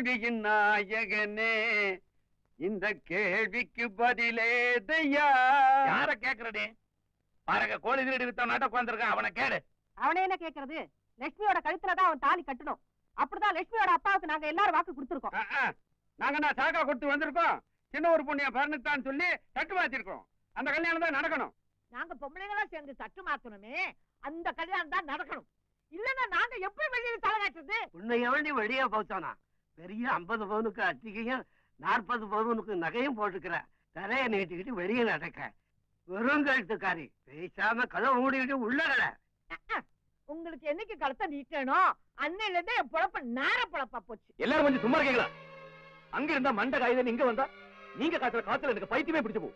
கேள்வியின் நாயகனே இந்த கேள்விக்கு பதிலேதையா யார கேக்குறடே? பாருங்க கோழி திருடி வித்த நாட்ட அவனை கேடு அவனே என்ன கேக்குறது? லட்சுமியோட கழுத்துல தான் அவன் தாலி கட்டணும். அப்படிதான் லட்சுமியோட அப்பாவுக்கு நாங்க எல்லாரும் வாக்கு கொடுத்துருக்கோம். நாங்க நான் சாக்கா கொடுத்து வந்திருக்கோம்? சின்ன ஒரு பொண்ணிய பிறந்துட்டான்னு சொல்லி தட்டு மாத்திருக்கோம் அந்த கல்யாணம் தான் நடக்கணும். நாங்க பொம்பளைங்களா சேர்ந்து தட்டு மாத்தணுமே. அந்த கல்யாணம் தான் நடக்கணும். இல்லன்னா நாங்க எப்படி வெளியில தலை காட்டுறது உன்னை எவண்டி வெளியே போச்சானா? பெரிய ஐம்பது பவுனுக்கு அத்திகையும் நாற்பது பவுனுக்கு நகையும் போட்டுக்கிற. தலைய நீட்டிக்கிட்டு வெளியே நடக்க. வெறும் கழுத்துக்காரி. பேசாம கதவை மூடிக்கிட்டு உள்ள கடை. உங்களுக்கு என்னைக்கு கழுத்தை நீட்டணும் அன்னையில இருந்தே என் பொழப்பு நேர பொழப்பா போச்சு. எல்லாரும் கொஞ்சம் சும்மா இருக்கீங்களா? அங்க இருந்தா மண்டை காயுதுன்னு இங்க வந்தா நீங்க காத்துற காத்துல எனக்கு பைத்தியமே பிடிச்சு போ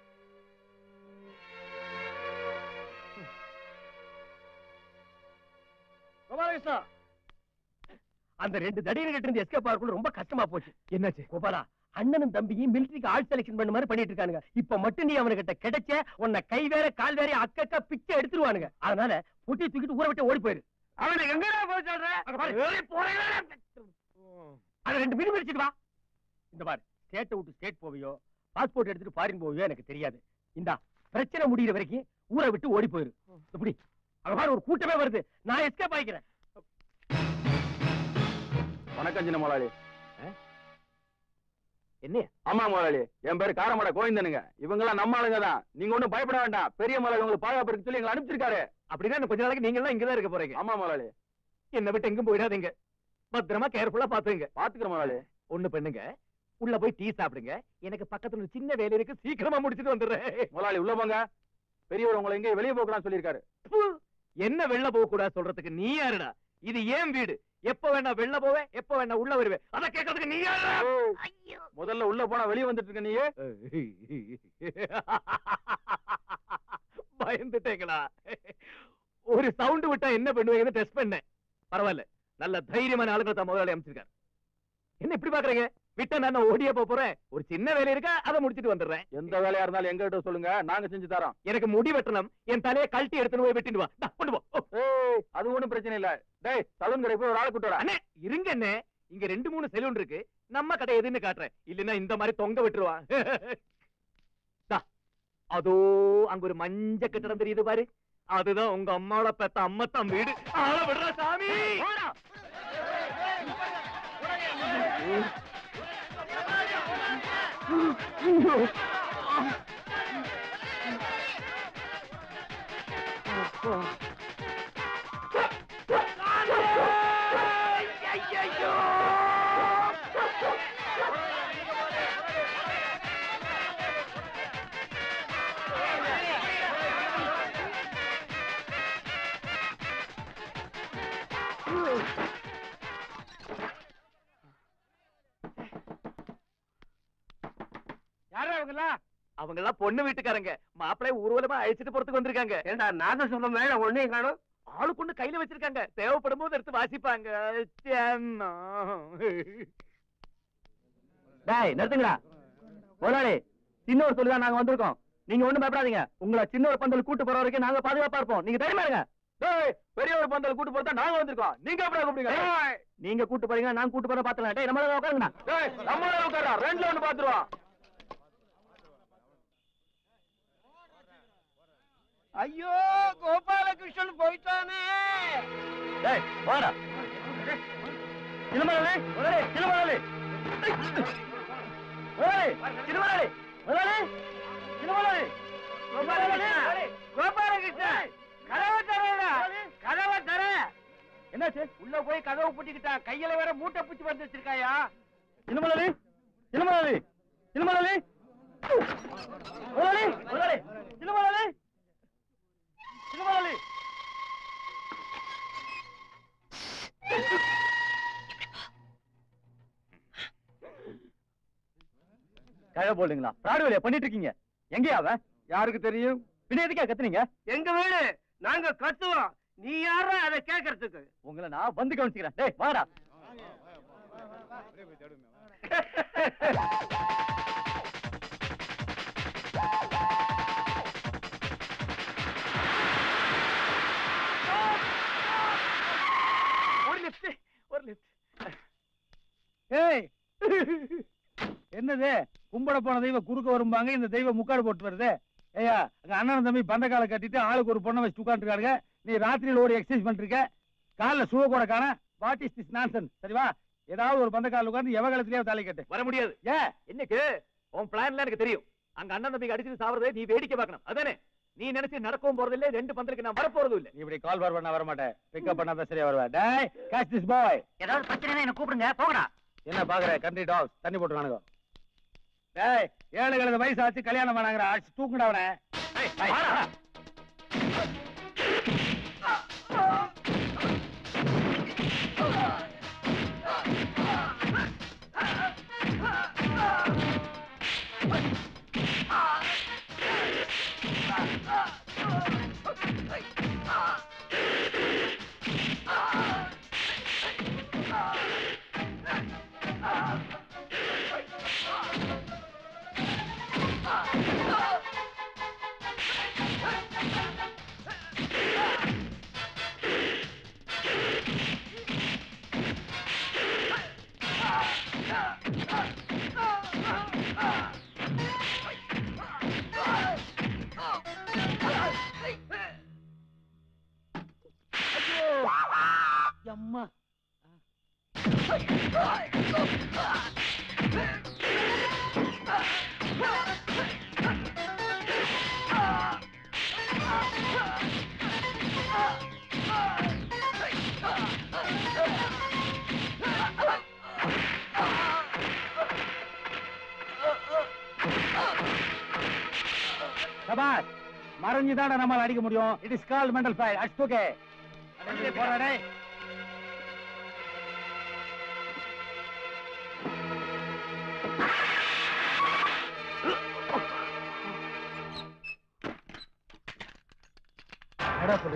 கோபாலகிருஷ்ணா அந்த ரெண்டு தடியன் கிட்ட இருந்து எஸ்கேப் ஆகக்குள்ள ரொம்ப கஷ்டமா போச்சு. என்னாச்சு? கோபாலா அண்ணனும் தம்பியும் மிலிட்டரிக்கு ஆள் செலக்ஷன் பண்ண மாதிரி பண்ணிட்டு இருக்கானுங்க. இப்ப மட்டும் நீ அவனுகிட்ட கிடைச்ச உன்னை கை வேற கால் வேற அக்கக்கா பிச்சை எடுத்துருவானுங்க. அதனால பொட்டி தூக்கிட்டு ஊரை விட்டு ஓடி போயிரு. அவனை எங்கடா போய் சொல்ற? அங்க பாரு, ஏறி போறேன் அட ரெண்டு மீன் பிடிச்சிட்டு வா. இந்த பாரு ஸ்டேட்டை விட்டு ஸ்டேட் போவியோ பாஸ்போர்ட் எடுத்துட்டு ஃபாரின் போவியோ எனக்கு தெரியாது. இந்தா பிரச்சனை முடியிற வரைக்கும் ஊரை விட்டு ஓடி போயிரு. இப்படி. பாரு ஒரு கூட்டமே வருது. நான் எஸ்கேப் ஆயிக்கிறேன். வணக்கம் சின்ன முதலாளி என்ன ஆமா முதலாளி என் பேரு காரமட கோவிந்தனுங்க. இவங்க எல்லாம் நம்ம ஆளுங்க தான். நீங்க ஒண்ணும் பயப்பட வேண்டாம். பெரிய முதலாளி உங்களுக்கு பாதுகாப்பு இருக்கு சொல்லி எங்களை அனுப்பிச்சிருக்காரு. அப்படின்னா கொஞ்ச நாளைக்கு நீங்க எல்லாம் இங்கதான் இருக்க போறீங்க. ஆமா முதலாளி என்ன விட்டு எங்கும் போயிடாதீங்க. பத்திரமா கேர்ஃபுல்லா பாத்துங்க பாத்துக்கிறேன் முதலாளி ஒண்ணு பண்ணுங்க. உள்ள போய் டீ சாப்பிடுங்க. எனக்கு பக்கத்துல ஒரு சின்ன வேலை இருக்கு. சீக்கிரமா முடிச்சிட்டு வந்துடுறேன். முதலாளி உள்ள போங்க. பெரியவர் உங்களை எங்க வெளியே போகலாம் சொல்லியிருக்காரு. என்ன வெளில போக கூடாது சொல்றதுக்கு நீ யாருடா? இது ஏன் வீடு? எப்ப வேணா வெளில போவேன் எப்ப வேணா உள்ள வருவேன் அத கேட்கறதுக்கு நீ முதல்ல உள்ள போனா வெளியே வந்துட்டு இருக்க நீயே? பயந்துட்டேங்களா ஒரு சவுண்ட் விட்டா என்ன பண்ணுவீங்கன்னு டெஸ்ட் பண்ணேன். பரவாயில்ல. நல்ல தைரியமான ஆளுங்களை தான் முதலாளி அமைச்சிருக்காரு. என்ன இப்படி பாக்குறீங்க? விட்டா நான் ஓடியே போறேன். ஒரு சின்ன வேலை இருக்கா அதை முடிச்சிட்டு வந்துடுறேன். எந்த வேலையா இருந்தாலும் எங்க கிட்ட சொல்லுங்க நாங்க செஞ்சு தரோம். எனக்கு முடி வெட்டணும் என் தலையை கழட்டி எடுத்துன்னு போய் வெட்டிட்டு வா. கொண்டு போ. அது ஒண்ணும் பிரச்சனை இல்ல. டேய் சலூன் கடை போய் ஒரு ஆளை கூட்டு அண்ணே இருங்க அண்ணே. இங்க ரெண்டு மூணு செலூன் இருக்கு. நம்ம கடை எதுன்னு காட்டுறேன். இல்லன்னா இந்த மாதிரி தொங்க விட்டுருவான் அதோ அங்க ஒரு மஞ்ச கட்டடம் தெரியுது பாரு. அதுதான் உங்க அம்மாவோட பெத்த அம்மத்தான் வீடு. ஆள விடுற சாமி! யாரா அவங்க எல்லாம் பொண்ணு வீட்டுக்காரங்க. மாப்பிள்ளை ஊர்வலமா அழைச்சிட்டு போறதுக்கு வந்திருக்காங்க. ஏண்டா நாத சொல்ல மேல ஒன்னையும் காணும். ஆளு கொண்டு கையில வச்சிருக்காங்க. தேவைப்படும் போது எடுத்து வாசிப்பாங்க. டேய் நிறுத்துங்கடா. முதலாளி சின்ன ஒரு சொல்லி தான் நாங்க வந்திருக்கோம். நீங்க ஒண்ணும் பயப்படாதீங்க. உங்களை சின்ன ஒரு பந்தல் கூட்டு போற வரைக்கும் நாங்க பாதுகாப்பா இருப்போம். நீங்க தைரியமா இருங்க. டேய் பெரிய ஒரு பந்தல் கூட்டு போறதா நாங்க வந்திருக்கோம். நீங்க எப்படி கூப்பிடுங்க? நீங்க கூட்டு போறீங்க நான் கூட்டு போற பாத்துலாம் டேய் நம்ம உட்காருங்கடா டேய் நம்மள உட்காரா? ரெண்டுல ஒண்ணு பாத்துருவோம் ஐயோ கோபாலகிருஷ்ணன் போயிட்டானே. டேய் வாடா. சிலுமலை முதலாளி சிலுமலை முதலாளி சிலுமலை முதலாளி சிலுமலை கோபாலகிருஷ்ணன் கதவை தரேடா. கதவை தர. என்னாச்சு? உள்ள போய் கதவை பூட்டிக்கிட்டான். கையில வேற மூட்டை பூச்சி வந்து வச்சிருக்காயா? சிலுமலை சிலுமலை முதலாளி முதலாளி சிலுமலை சிலுமலை கழ போடுங்களா பிராடு வேலையா பண்ணிட்டு இருக்கீங்க. எங்கயா அவன்? யாருக்கு தெரியும்? பின்ன எதுக்கா கத்துனீங்க? எங்க வீடு? நாங்க கத்துவோம். நீ யாரா அதை கேக்குறதுக்கு? உங்களை நான் வந்து கவனிச்சுக்கிறேன். டேய் வாடா. லிஃப்ட் ஒரு லிஃப்ட் ஏய். என்னது? கும்பிட போன தெய்வம் குறுக்க வரும்பாங்க இந்த தெய்வம் முக்காடு போட்டு வருது. ஐயா அங்க அண்ணன் தம்பி பந்தக்கால கட்டிட்டு ஆளுக்கு ஒரு பொண்ணை வச்சு உட்காந்துருக்காங்க நீ ராத்திரியில் ஓடி எக்ஸசைஸ் பண்ணிருக்க. காலைல சுவ கூட காண. வாட் இஸ் திஸ் நான்சன் சரிவா ஏதாவது ஒரு பந்தக்கால உட்கார்ந்து எவ காலத்திலேயே தாலி கட்டு. வர முடியாது. ஏன்? இன்னைக்கு உன் பிளான்ல எனக்கு தெரியும். அங்க அண்ணன் தம்பிக்கு அடிச்சு சாவறதை நீ வேடிக்கை பார்க்கணும். அதானே நீ நினைச்சு நடக்கவும் போறது இல்ல ரெண்டு பந்தலுக்கு நான் வரப்போறதும் இல்ல. நீ இப்படி கால் பார் பண்ண வர மாட்டேன் பிக்கப் பண்ணா தான் சரியா வருவேன் டேய் கேட்ச் திஸ் பாய் ஏதாவது பிரச்சனை என்ன கூப்பிடுங்க போங்கடா. என்ன பாக்குற? கண்ட்ரி டாக்ஸ் தண்ணி போட்டுருக்கானுங்க. டேய் ஏழு கழுத வயசு ஆச்சு கல்யாணம் பண்ணாங்கிற அடிச்சு தூக்குடா அவனை. ஏய், வாடா. அம்மா சபாஷ் அடிக்க முடியும்? It is call mental file ads okay போறாடே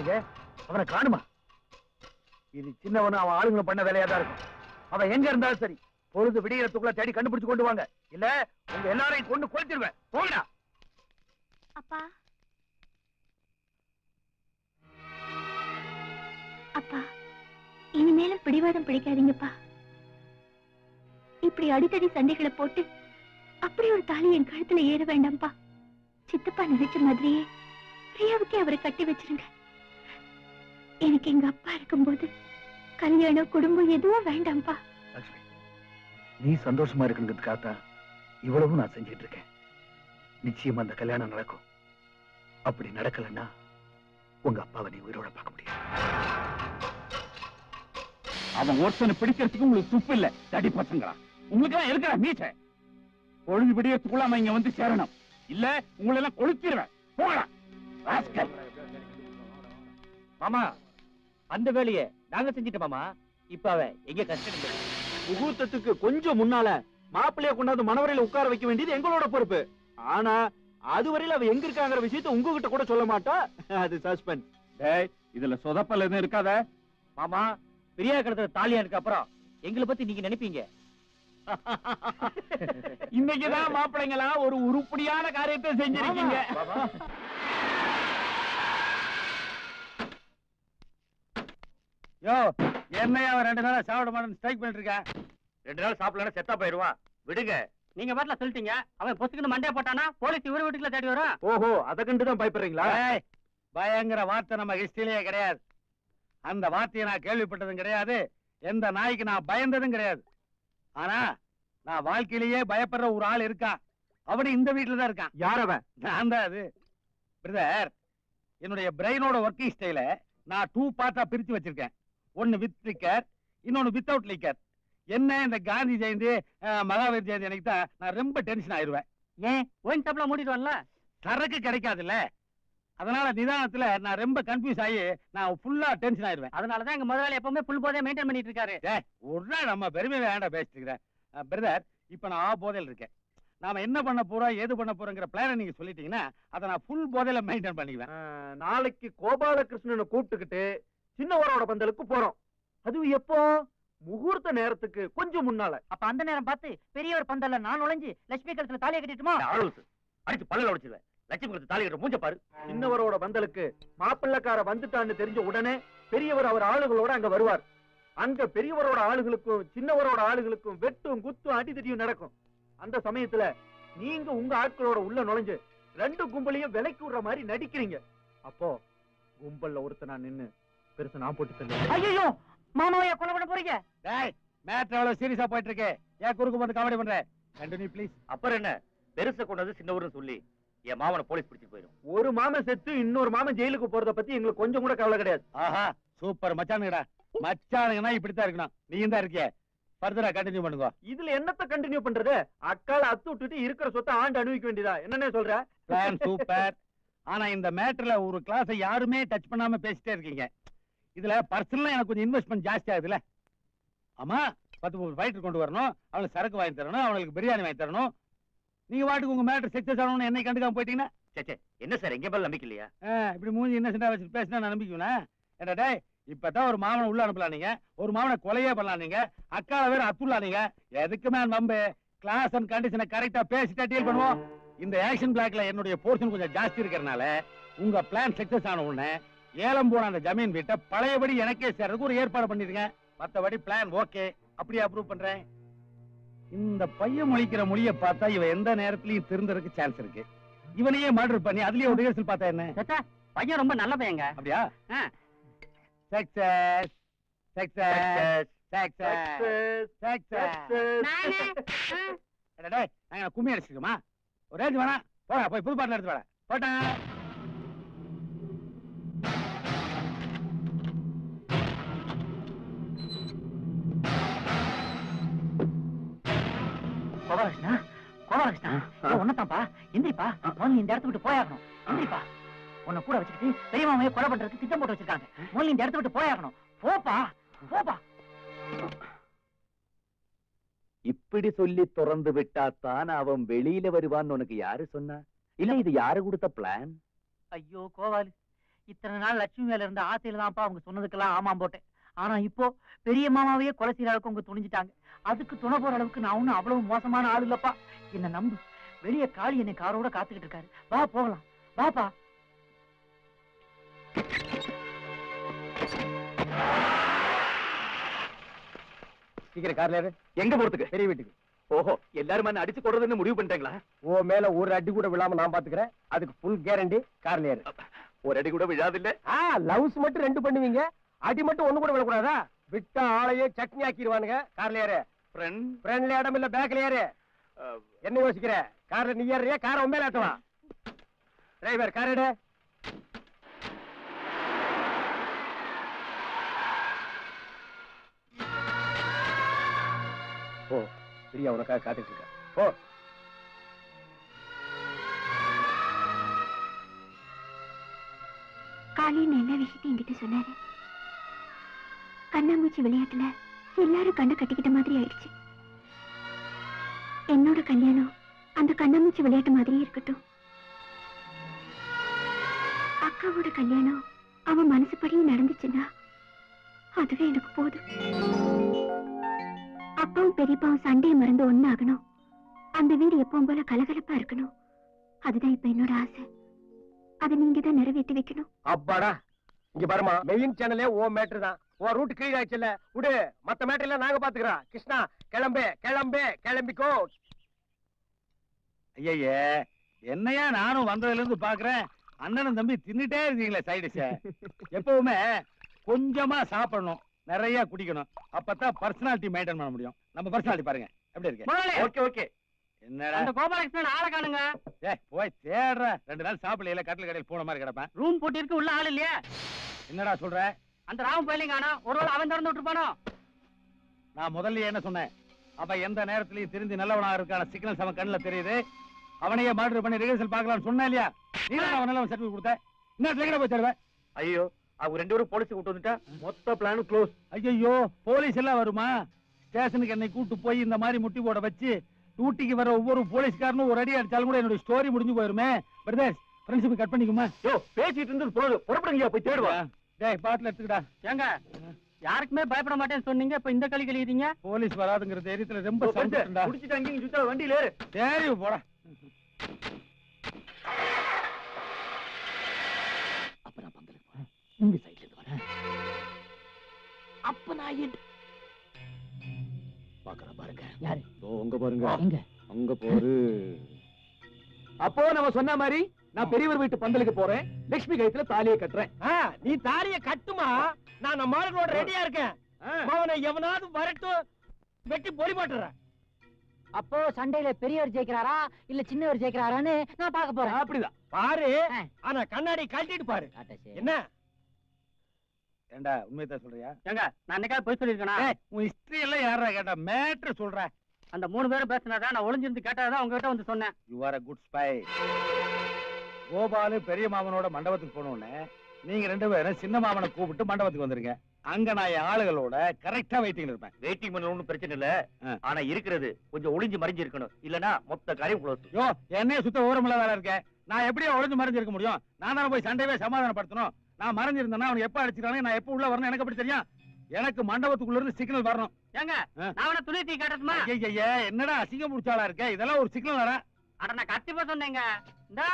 சொல்றீங்க அவனை காணுமா? இது சின்னவனும் அவன் ஆளுங்களும் பண்ண வேலையா தான் இருக்கும். அவன் எங்க இருந்தாலும் சரி பொழுது விடியறதுக்குள்ள தேடி கண்டுபிடிச்சு கொண்டு வாங்க. இல்ல உங்க எல்லாரையும் கொண்டு கொளுத்திடுவேன். போங்கடா. அப்பா. அப்பா இனிமேலும் பிடிவாதம் பிடிக்காதீங்கப்பா. இப்படி அடித்தடி சண்டைகளை போட்டு அப்படி ஒரு தாலி என் கழுத்துல ஏற வேண்டாம்ப்பா. சித்தப்பா நினைச்ச மாதிரியே பிரியாவுக்கே அவரை கட்டி வச்சிருங்க. எனக்கு எங்க அப்பா இருக்கும்போது கல்யாணம் குடும்பம் எதுவும் வேண்டாம்ப்பா. லட்சுமி நீ சந்தோஷமா இருக்குங்கிறதுக்காக தான் இவ்வளவும் நான் செஞ்சுட்டு இருக்கேன் நிச்சயமா அந்த கல்யாணம் நடக்கும். அப்படி நடக்கலன்னா உங்க அப்பாவை நீ உயிரோட பார்க்க முடியாது. அவன் ஒருத்தனை பிடிக்கிறதுக்கு உங்களுக்கு துப்பு இல்ல. தடி பசங்களா. உங்களுக்கு எல்லாம் இருக்கிற மீச்ச பொழுது விடியறதுக்குள்ள அவன் இங்க வந்து சேரணும். இல்ல உங்களை எல்லாம் கொளுத்திடுவேன் போகலாம் ராஸ்கல். மாமா அந்த வேலையை நாங்க செஞ்சிட்டோம் மாமா இப்ப அவன் எங்க கஷ்டம் முகூர்த்தத்துக்கு கொஞ்சம் முன்னால மாப்பிள்ளைய கொண்டாந்து மணவரையில உட்கார வைக்க வேண்டியது எங்களோட பொறுப்பு. ஆனா அதுவரையில அவ எங்க இருக்காங்கிற விஷயத்த உங்ககிட்ட கூட சொல்ல மாட்டா. அது சஸ்பென்ஸ் டேய் இதுல சொதப்பல் எதுவும் இருக்காத. மாமா பிரியா கடத்துல தாலியானுக்கு அப்புறம். எங்களை பத்தி நீங்க நினைப்பீங்க. இன்னைக்குதான் மாப்பிள்ளைங்களா ஒரு உருப்படியான காரியத்தை செஞ்சிருக்கீங்க. யோ என்னையா அவன் ரெண்டு நாளா சாப்பிட மாட்டேன்னு ஸ்ட்ரைக் பண்ணிட்டு இருக்கேன் ரெண்டு நாள் சாப்பிடலன்னா செத்தா போயிருவான் விடுங்க. நீங்க பாட்டுல சொல்லிட்டீங்க. அவன் பொசுக்குன்னு மண்டைய போட்டானா போலீஸ் இவரு வீட்டுக்குள்ள தேடி வரும். ஓஹோ அதை கண்டு தான் பயப்படுறீங்களா? பயங்கர வார்த்தை நம்ம ஹிஸ்டரியிலேயே கிடையாது. அந்த வார்த்தையை நான் கேள்விப்பட்டதும் கிடையாது. எந்த நாய்க்கு நான் பயந்ததும் கிடையாது. ஆனா நான் வாழ்க்கையிலேயே பயப்படுற ஒரு ஆள் இருக்கான் அவனு இந்த வீட்டுல தான் இருக்கான். யார் அவன்? நான் தான் அது. பிரதர் என்னுடைய பிரெயினோட ஒர்க்கிங் ஸ்டைல நான் டூ பார்ட்டா பிரிச்சு வச்சிருக்கேன். ஒன்னு வித் லிக்கர் இன்னொன்னு வித்தவுட் லிக்கர் என்ன இந்த காந்தி ஜெயந்தி மகாவீர் ஜெயந்தி எனக்கு தான் நான் ரொம்ப டென்ஷன் ஆயிருவேன். ஏன்? ஒயின் ஷாப்ல மூடிட்டு வரல? சரக்கு கிடைக்காதுல்ல. அதனால நிதானத்துல நான் ரொம்ப கன்ஃபியூஸ் ஆகி நான் ஃபுல்லா டென்ஷன் ஆயிருவேன். அதனாலதான் எங்க முதலாளி எப்பவுமே புல் போதே மெயின்டைன் பண்ணிட்டு இருக்காரு. ஒரு நாள் நம்ம பெருமை வேண்டாம் பேசிட்டு இருக்கிறேன். பிரதர் இப்ப நான் ஆ போதையில் இருக்கேன். நாம என்ன பண்ண போறோம் ஏது பண்ண போறோங்கிற பிளானை நீங்க சொல்லிட்டீங்கன்னா அதை நான் ஃபுல் போதையில மெயின்டைன் பண்ணிக்குவேன். நாளைக்கு கோபாலகிருஷ்ணனை கூப்பிட்டுக்கிட்டு சின்னவரோட பந்தலுக்கு போறோம். அதுவும் எப்போ? முகூர்த்த நேரத்துக்கு கொஞ்சம் முன்னால. அப்ப அந்த நேரம் பார்த்து பெரியவர் பந்தல்ல நான் நுழைஞ்சு லட்சுமி கழுத்துல தாலியை கட்டிட்டுமா? ஆளுசு அடிச்சு பல்ல உடைச்சிருவேன் லட்சுமி கொடுத்து தாலி கட்ட மூஞ்ச பாரு. சின்னவரோட பந்தலுக்கு மாப்பிள்ளக்கார வந்துட்டான்னு தெரிஞ்ச உடனே பெரியவர் அவர் ஆளுகளோட அங்க வருவார். அங்க பெரியவரோட ஆளுகளுக்கும் சின்னவரோட ஆளுகளுக்கும் வெட்டும் குத்தும் அடிதடியும் நடக்கும். அந்த சமயத்துல நீங்க உங்க ஆட்களோட உள்ள நுழைஞ்சு ரெண்டு கும்பலையும் விலைக்கு விடுற மாதிரி நடிக்கிறீங்க. அப்போ கும்பல்ல ஒருத்தனா நின்னு பெருசு நான் போட்டு தள்ளி ஐயோ மாமாவையா கொலை பண்ண போறீங்க? டேய் மேட்ரு எவ்வளவு சீரியஸா போயிட்டு இருக்கு ஏன் குறுக்கு வந்து காமெடி பண்ற? கண்டினியூ ப்ளீஸ் அப்புறம் என்ன? பெருசை கொண்டது சின்னவர்னு சொல்லி என் மாமனை போலீஸ் பிடிச்சிட்டு போயிடும். ஒரு மாமன் செத்து இன்னொரு மாமன் ஜெயிலுக்கு போறத பத்தி எங்களுக்கு கொஞ்சம் கூட கவலை கிடையாது. ஆஹா. சூப்பர் மச்சானுங்கடா மச்சானுங்கன்னா இப்படித்தான் இருக்கணும். நீயும் தான் இருக்கிய. ஃபர்தரா கண்டினியூ பண்ணுங்க. இதுல என்னத்த கண்டினியூ பண்றது? அக்கால அத்து விட்டுட்டு இருக்கிற சொத்தை ஆண்டு அனுபவிக்க வேண்டியதா? என்னன்னே சொல்ற? பிளான் சூப்பர் ஆனா இந்த மேட்டர்ல ஒரு கிளாஸை யாருமே டச் பண்ணாம பேசிட்டே இருக்கீங்க. இதுல பர்சனலா எனக்கு கொஞ்சம் இன்வெஸ்ட்மெண்ட் ஜாஸ்தி ஆகுதுல ஆமா பத்து முப்பது ஃபைட்டர் கொண்டு வரணும். அவனுக்கு சரக்கு வாங்கி தரணும். அவனுக்கு பிரியாணி வாங்கி தரணும். நீங்க வாட்டுக்கு உங்க மேட்டர் சக்சஸ் ஆகணும்னு என்னை கண்டுக்காம போயிட்டீங்கன்னா? சே என்ன சார் எங்க மேல நம்பிக்கை இல்லையா? இப்படி மூஞ்சி இன்னசென்டா வச்சு பேசினா நான் நம்பிக்குவேனா டேய் இப்பதான் ஒரு மாமனை உள்ள அனுப்பலாம் நீங்க? ஒரு மாமனை கொலையே பண்ணலாம் நீங்க? அக்கால வேற அத்துலாம் நீங்க? எதுக்குமே நம்பு கிளாஸ் அண்ட் கண்டிஷனை கரெக்டா பேசிட்டா டீல் பண்ணுவோம். இந்த ஆக்ஷன் பிளாக்ல என்னுடைய போர்ஷன் கொஞ்சம் ஜாஸ்தி இருக்கறனால உங்க பிளான் சக்சஸ் ஆன உடனே ஏலம் போன அந்த ஜமீன் வீட்டை பழையபடி எனக்கே சேர்றதுக்கு ஒரு ஏற்பாடு பண்ணிருக்கேன். மத்தபடி பிளான் ஓகே அப்படியே அப்ரூவ் பண்றேன். இந்த பையன் முழிக்கிற மொழிய பார்த்தா இவன் எந்த நேரத்திலயும் திருந்தறதுக்கு சான்ஸ் இருக்கு. இவனையே மர்டர் பண்ணி அதுலயே ஒரு ரிஹர்சல் பார்த்தா என்ன? பையன் ரொம்ப நல்ல பையங்க அப்படியா? சக்சஸ் சக்சஸ் சக்சஸ் சக்சஸ் டேய் நாங்க கும்மி அடிச்சிருக்கோமா? ஒரு ரேஞ்ச் வேணா போடா போய் புது பாட்டில் எடுத்து வாடா. போட்டேன் கோபாலகிருஷ்ணா ஒன்னதான்ப்பா எந்திரிப்பா. முதல்ல இந்த இடத்த விட்டு போயாகணும். எந்திரிப்பா. உன்னை கூட வச்சுக்கிட்டு பெரியமாமையை கொலை பண்றதுக்கு திட்டம் போட்டு வச்சிருக்காங்க. முதல்ல இந்த இடத்த விட்டு போயாகணும். போப்பா. போப்பா. இப்படி சொல்லி திறந்து விட்டாத்தான் அவன் வெளியில வருவான்னு உனக்கு யாரு சொன்னா? இல்ல இது யாரு கொடுத்த பிளான் ஐயோ கோவாலு. இத்தனை நாள் லட்சுமி மேல இருந்த ஆசையில தான்ப்பா அவங்க சொன்னதுக்கெல்லாம் ஆமாம் போட்டேன். ஆனா இப்போ பெரிய மாமாவையே கொலை செய்யற அளவுக்கு அவங்க துணிஞ்சிட்டாங்க. அதுக்கு துணை போற அளவுக்கு நான் ஒண்ணும் அவ்வளவு மோசமான ஆள் இல்லப்பா. என்ன நம்பு. வெளிய காளி என்னை காரோட காத்துக்கிட்டு இருக்காரு. வா போகலாம். வாப்பா. சீக்கிரம் கார்ல எங்க போறதுக்கு? பெரிய வீட்டுக்கு. ஓஹோ எல்லாரும் என்ன அடிச்சு கொடுறதுன்னு முடிவு பண்ணிட்டீங்களா? ஓ மேல ஒரு அடி கூட விழாம நான் பாத்துக்கிறேன். அதுக்கு ஃபுல் கேரண்டி கார்ல ஏறு. ஒரு அடி கூட விழாது இல்ல ஆ லவ்ஸ் மட்டும் ரெண்டு பண்ணுவீங்க. அடி மட்டும் ஒண்ணு கூட விழக்கூடாதா? விட்டா ஆளையே சட்னி ஆக்கிடுவானுங்க. கார்ல ஏறு. ஃப்ரெண்ட் ஃப்ரண்ட்ல இடம் இல்ல பேக்ல ஏறு. என்ன யோசிக்கிற? கார்ல நீ ஏறியா கார உன் மேல ஏத்துவா? டிரைவர் கார் எடு. ஓ பிரியா உனக்காக காத்துட்டு இருக்க. ஓ காலையில் எல்லா விஷயத்தையும் என்கிட்ட சொன்னாரு? கண்ணாமூச்சி விளையாட்டுல எல்லாரும் கண்ட கட்டிக்கிட்ட மாதிரி ஆயிடுச்சு. என்னோட கல்யாணம் அந்த கண்ணாமூச்சி விளையாட்டு மாதிரியே இருக்கட்டும். அக்காவோட கல்யாணம் அவன் மனசுப்படியும் நடந்துச்சுன்னா அதுவே எனக்கு போதும். அப்பாவும் பெரியப்பாவும் சண்டையை மறந்து ஒன்னாகணும் அந்த வீடு எப்பவும் போல கலகலப்பா இருக்கணும். அதுதான் இப்ப என்னோட ஆசை. அதை நீங்க தான் நிறைவேற்றி வைக்கணும். அப்பாடா இங்க பாருமா மெயின் சேனலே ஓ மேட்டர் தான். ஓ ரூட் கிளியர் ஆயிடுச்சுல்ல விடு. மத்த மேட்டர் எல்லாம் நாங்க பாத்துக்கிறோம். கிருஷ்ணா கிளம்பு கிளம்பு கிளம்பிக்கோ. ஐயய்யே என்னையா நானும் வந்ததுல இருந்து பாக்குறேன்? அண்ணனும் தம்பி தின்னுட்டே இருக்கீங்களே சைடிஷ எப்பவுமே கொஞ்சமா சாப்பிடணும். நிறைய குடிக்கணும். அப்பதான் பர்சனாலிட்டி மெயின்டைன் பண்ண முடியும். நம்ம பர்சனாலிட்டி பாருங்க. எப்படி இருக்கு? ஓகே ஓகே என்னடா? அந்த கோபாலகிருஷ்ணன் ஆளை காணுங்க. ஏய் போய் தேடுற ரெண்டு நாள் சாப்பிடல கட்டில் கடையில் போன மாதிரி கிடப்பேன். ரூம் போட்டு இருக்கு உள்ள ஆள் இல்லையா. என்னடா சொல்ற? அந்த ராம பயிலையும் காணோம் ஒருவேளை அவன் திறந்து விட்டுருப்பானோ? நான் முதல்ல என்ன சொன்னேன்? அவன் எந்த நேரத்திலையும் திருந்தி நல்லவனா இருக்கான சிக்னல்ஸ் அவன் கண்ணுல தெரியுது. அவனையே மாடர் பண்ணி ரிஹர்சல் பார்க்கலாம்னு சொன்னேன் இல்லையா? நீ அவன் நல்லவன் சர்டிஃபிகேட் கொடுத்த. இன்னும் எங்கடா போய் தருவேன் ஐயோ அவங்க ரெண்டு பேரும் போலீஸ் விட்டு வந்துட்டா மொத்த பிளானும் க்ளோஸ் ஐயோ போலீஸ் எல்லாம் வருமா? ஸ்டேஷனுக்கு என்னை கூட்டு போய் இந்த மாதிரி முட்டி போட வச்சு டியூட்டிக்கு வர ஒவ்வொரு போலீஸ்காரனும் ஒரு அடி அடிச்சாலும் கூட என்னோட ஸ்டோரி முடிஞ்சு போயிருமே. பிரதர்ஸ் ஃப்ரெண்ட்ஷிப் கட் பண்ணிக்குமா? யோ பேசிட்டு இருந்தது போதும். போய் தேடுவா. டேய் பாட்டில் எடுத்துக்கடா. ஏங்க யாருக்குமே பயப்பட மாட்டேன்னு சொன்னீங்க இப்ப இந்த களி கழிக்கிறீங்க போலீஸ் வராதுங்கிற தைரியத்துல ரொம்ப சந்தோஷம்டா குடிச்சிட்டு அங்கேயும் சுத்தா வண்டியில ஏறு. சரி போடா. அப்ப நான் பந்தலுக்கு போறேன். நீங்க சைட்ல இருந்து வரேன். அப்ப நான் என் பாக்குறேன் பாருங்க. யாரு? உங்க பாருங்க. எங்க? அங்க போரு. அப்போ நம்ம சொன்ன மாதிரி நான் பெரியவர் வீட்டு பந்தலுக்கு போறேன். லட்சுமி கழுத்துல தாலியை கட்டுறேன். ஆ, நீ தாலிய கட்டுமா? நான் நம்ம ரெடியா இருக்கேன். அவனை எவனாவது வரட்டும் வெட்டி பொறி போட்டுறேன். அப்போ சண்டையில பெரியவர் ஜெயிக்கிறாரா இல்ல சின்னவர் ஜெயிக்கிறாரான்னு நான் பார்க்க போறேன். அப்படிதான். பாரு ஆனா கண்ணாடி கழட்டிட்டு பாரு. என்ன? ஏண்டா உண்மையதான் சொல்றியா? ஏங்க நான் என்னைக்காவது போய் சொல்லியிருக்கேனா? ஏய், உன் ஹிஸ்டரி எல்லாம் யாரா கேட்டா? மேட்ரு சொல்ற. அந்த மூணு பேரும் பேசினாதான் நான் ஒளிஞ்சிருந்து கேட்டதான் உங்ககிட்ட வந்து சொன்னேன். You are a good spy Gopal பெரிய மாமனோட மண்டபத்துக்கு போனோடனே நீங்க ரெண்டு பேரும் சின்ன மாமனை கூப்பிட்டு மண்டபத்துக்கு வந்துருங்க. அங்க நான் என் ஆளுகளோட கரெக்டா வெயிட்டிங் இருப்பேன். வெயிட்டிங் பண்ண ஒண்ணும் பிரச்சனை இல்ல. ஆனா இருக்கிறது கொஞ்சம் ஒளிஞ்சு மறைஞ்சு இருக்கணும். இல்லனா மொத்த காரியம் க்ளோஸ் யோ என்னைய சுத்த ஓரமில்ல வேலை இருக்கேன் நான் எப்படியும் ஒளிஞ்சு மறைஞ்சிருக்க முடியும். நான் தானே போய் சண்டையவே சமாதானப்படுத்தணும். நான் மறைஞ்சிருந்தேன்னா அவன் எப்ப அடிச்சிருக்கானே நான் எப்ப உள்ள வரணும் எனக்கு எப்படி தெரியும்? எனக்கு மண்டபத்துக்குள்ள இருந்து சிக்னல் வரணும். ஏங்க நான் துணி தீ காட்டட்டுமா? என்னடா அசிங்கம் முடிச்சாளா இருக்க? இதெல்லாம் ஒரு சிக்னல் வர அட நான் கத்திப்பா சொன்னேங்க. இந்தா.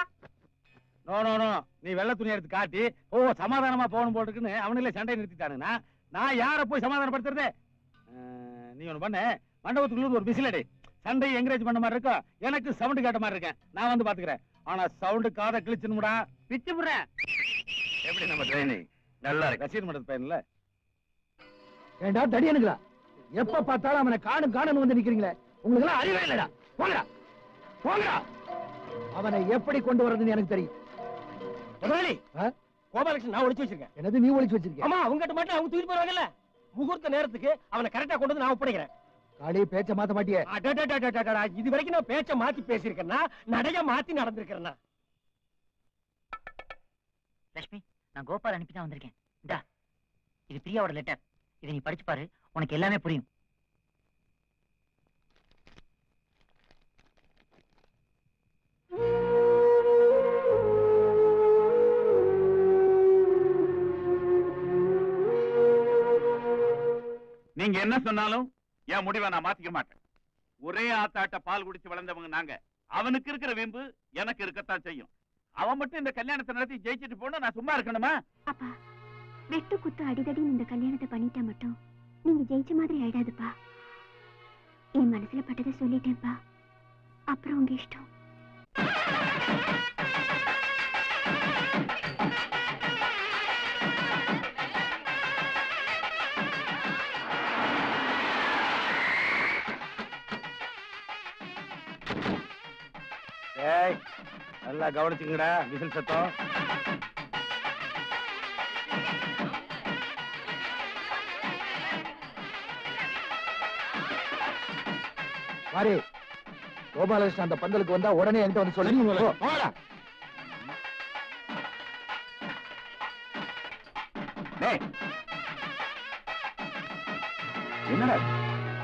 நோ நோ நோ நீ வெள்ளை துணி எடுத்து காட்டி ஓ சமாதானமா போகணும் போட்டுக்குன்னு அவனுங்களே சண்டை நிறுத்திட்டானுங்கன்னா நான் யாரை போய் சமாதானப்படுத்துறது? நீ ஒன்று பண்ண. மண்டபத்துக்குள்ள ஒரு பிசிலடி சண்டை என்கரேஜ் பண்ண மாதிரி இருக்கும் எனக்கு சவுண்டு கேட்ட மாதிரி இருக்கேன். நான் வந்து பாத்துக்கிறேன். ஆனா சவுண்டு காதை கிழிச்சுடா பிச்சு விடுறேன் எப்படி நம்ம ட்ரைனிங் நல்லா இருக்கு. ரசீது மண்டபத்து பையன்ல ஏண்டா தடியனுங்களா எப்ப பார்த்தாலும் அவனை காணும் காணும் வந்து நிக்கிறீங்களே. உங்களுக்கு எல்லாம் அறிவே இல்லடா. போங்கடா. போங்கடா. அவனை எப்படி கொண்டு வர்றதுன்னு எனக்கு தெரியும். முதலாளி கோபாலகிருஷ்ணன் நான் ஒளிச்சு வச்சிருக்கேன். என்னது நீ ஒளிச்சு வச்சிருக்கிய? ஆமா அவங்ககிட்ட மட்டும் அவங்க தூக்கிட்டு போறாங்கல்ல முகூர்த்த நேரத்துக்கு அவனை கரெக்டா கொண்டு வந்து நான் ஒப்படைக்கிறேன். காளி பேச்ச மாத்த மாட்டியே? அடடடடடடடா, இது வரைக்கும் நான் பேச்ச மாத்தி பேசியிருக்கேன்னா நடைய மாத்தி நடந்திருக்கிறேன்னா. லட்சுமி நான் கோபால் அனுப்பி தான் வந்திருக்கேன். இந்தா இது பிரியாவோட லெட்டர் இதை நீ படிச்சு பாரு உனக்கு எல்லாமே புரியும். நீங்க என்ன சொன்னாலும் என் முடிவை நான் மாத்திக்க மாட்டேன். ஒரே ஆத்தாட்ட பால் குடிச்சு வளர்ந்தவங்க நாங்க. அவனுக்கு இருக்கிற வீம்பு எனக்கு இருக்கத்தான் செய்யும். அவன் மட்டும் இந்த கல்யாணத்தை நடத்தி ஜெயிச்சுட்டு போனா நான் சும்மா இருக்கணுமா? அப்பா வெட்டு குத்து அடிதடி இந்த கல்யாணத்தை பண்ணிட்டா மட்டும் நீங்க ஜெயிச்ச மாதிரி ஆயிடாதுப்பா. என் மனசுல பட்டதை சொல்லிட்டேன்ப்பா. அப்புறம் உங்க இஷ்டம். ஏய் நல்லா கவனிச்சுங்கடா விசில் சத்தம். மாறி கோபாலகிருஷ்ணன் அந்த பந்தலுக்கு வந்தா உடனே என்கிட்ட வந்து சொல்லி.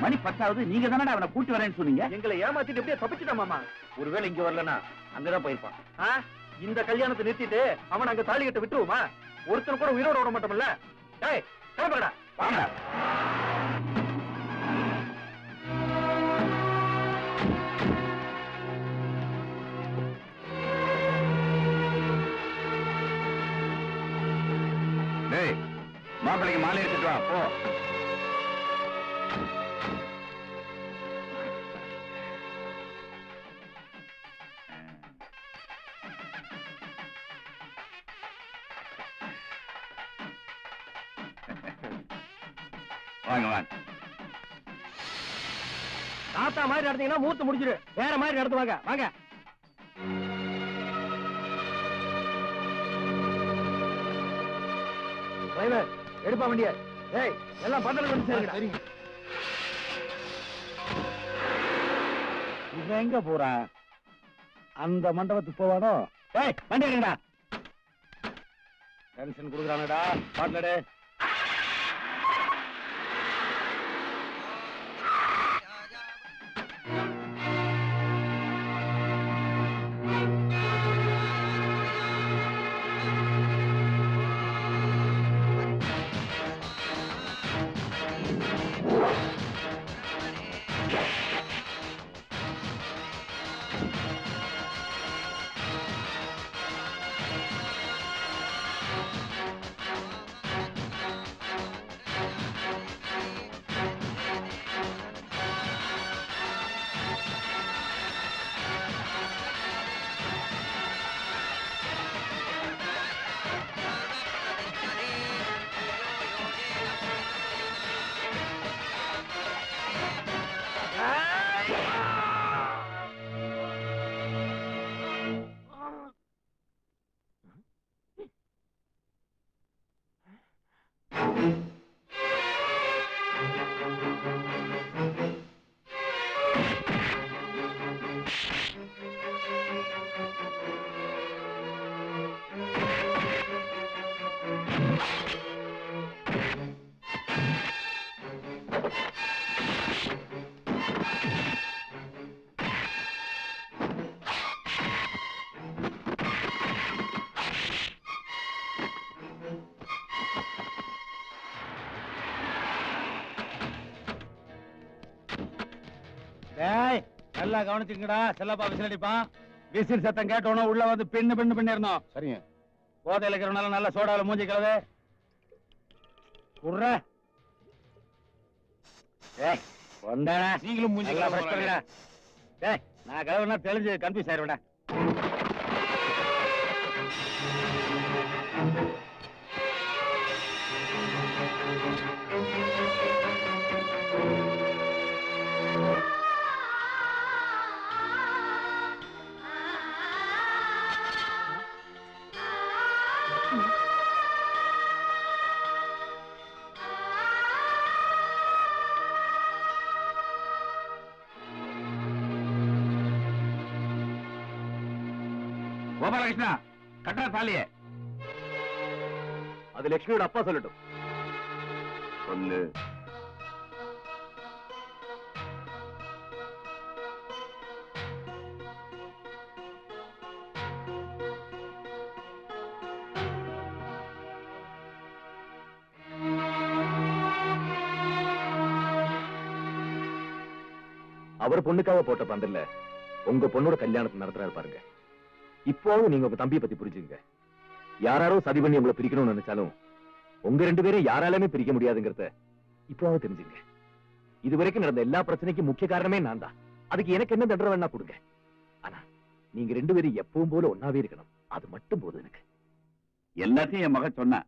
மணி பத்தாவது நீங்க தானடா அவனை கூட்டி வரேன்னு சொன்னீங்க? எங்களை ஏமாத்திட்டு எப்படியே தப்பிச்சுட்டான் மாமா. ஒருவேளை இங்க வரலனா அங்கதான் போயிருப்பான்? இந்த கல்யாணத்தை நிறுத்திட்டு அவன் அங்க தாலி கட்ட விட்டுருவோமா? ஒருத்தர் கூட உயிரோட விட மாட்டோம்ல? ஏய் கிளம்புடா வாங்க. டேய் மாப்பிள்ளைக்கு மாலை எடுத்துட்டு வா போ. நடந்தீங்கன்னா மூத்து முடிஞ்சிரு. வேற மாதிரி நடத்துவாங்க வாங்க. டிரைவர் எடுப்பா வண்டிய. ஏய் எல்லாம் பந்தல கொண்டு சரிங்க. இவன் எங்க போறான் அந்த மண்டபத்துக்கு போவானோ? ஏய் வண்டி எடுங்கடா. டென்ஷன் கொடுக்குறானடா. பாட்லடு நல்லா கவனிச்சுங்கடா செல்லப்பா விசில் அடிப்பான் விசில் சத்தம் கேட்டோன்னா உள்ள வந்து பின்னு பின்னு பண்ணிருந்தோம் சரிங்க. போதையில இருக்கிறனால நல்ல சோடால மூஞ்சி கலவு குடுற ஏய் வந்தாடா. நீங்களும் மூஞ்சி கலவு நான் கலவுனா தெளிஞ்சு கன்ஃபியூஸ் ஆயிருவேடா கோபாலகிருஷ்ணா கட்டா தாலிய. அது லட்சுமியோட அப்பா சொல்லட்டும். சொல்லு. அவர் பொண்ணுக்காக போட்ட பந்தல்ல உங்க பொண்ணோட கல்யாணத்தை நடத்துறாரு பாருங்க. இப்போவும் நீங்க உங்க தம்பியை பத்தி புரிஞ்சுங்க யாராரோ சதி பண்ணி உங்களை பிரிக்கணும்னு நினைச்சாலும் உங்க ரெண்டு பேரும் யாராலுமே பிரிக்க முடியாதுங்கிறத இப்போவும் தெரிஞ்சுங்க இது வரைக்கும் நடந்த எல்லா பிரச்சனைக்கும் முக்கிய காரணமே நான் தான். அதுக்கு எனக்கு என்ன தண்டனை வேணா கொடுங்க. ஆனா நீங்க ரெண்டு பேரும் எப்பவும் போல ஒன்னாவே இருக்கணும். அது மட்டும் போதும் எனக்கு. எல்லாத்தையும் என் மக சொன்னா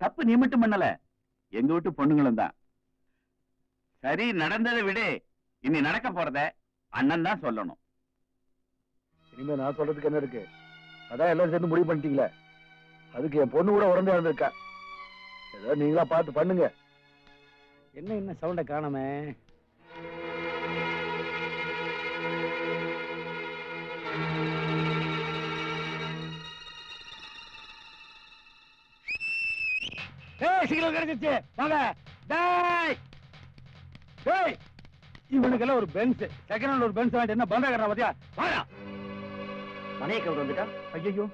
தப்பு நீ மட்டும் பண்ணல. எங்க வீட்டு பொண்ணுங்களும் தான். சரி நடந்ததை விட. இனி நடக்க போறத அண்ணன் தான் சொல்லணும். இனிமே நான் சொல்றதுக்கு என்ன இருக்கு? அதான் எல்லாரும் சேர்ந்து முடிவு பண்ணிட்டீங்களே. அதுக்கு என் பொண்ணு கூட உடம்பு இருந்திருக்கா ஏதோ நீங்களா பார்த்து பண்ணுங்க. என்ன என்ன சவுண்டை காணாமே? சீக்கிரம் கிடைச்சிச்சு வாங்க. டேய். டேய். இவனுக்கெல்லாம் ஒரு பென்ஸ் செகண்ட் ஹேண்ட் ஒரு பென்ஸ் வாங்கிட்டு என்ன பந்தா பாத்தியா வாடா. மனையை கொண்டு வந்துட்டா? ஐயோ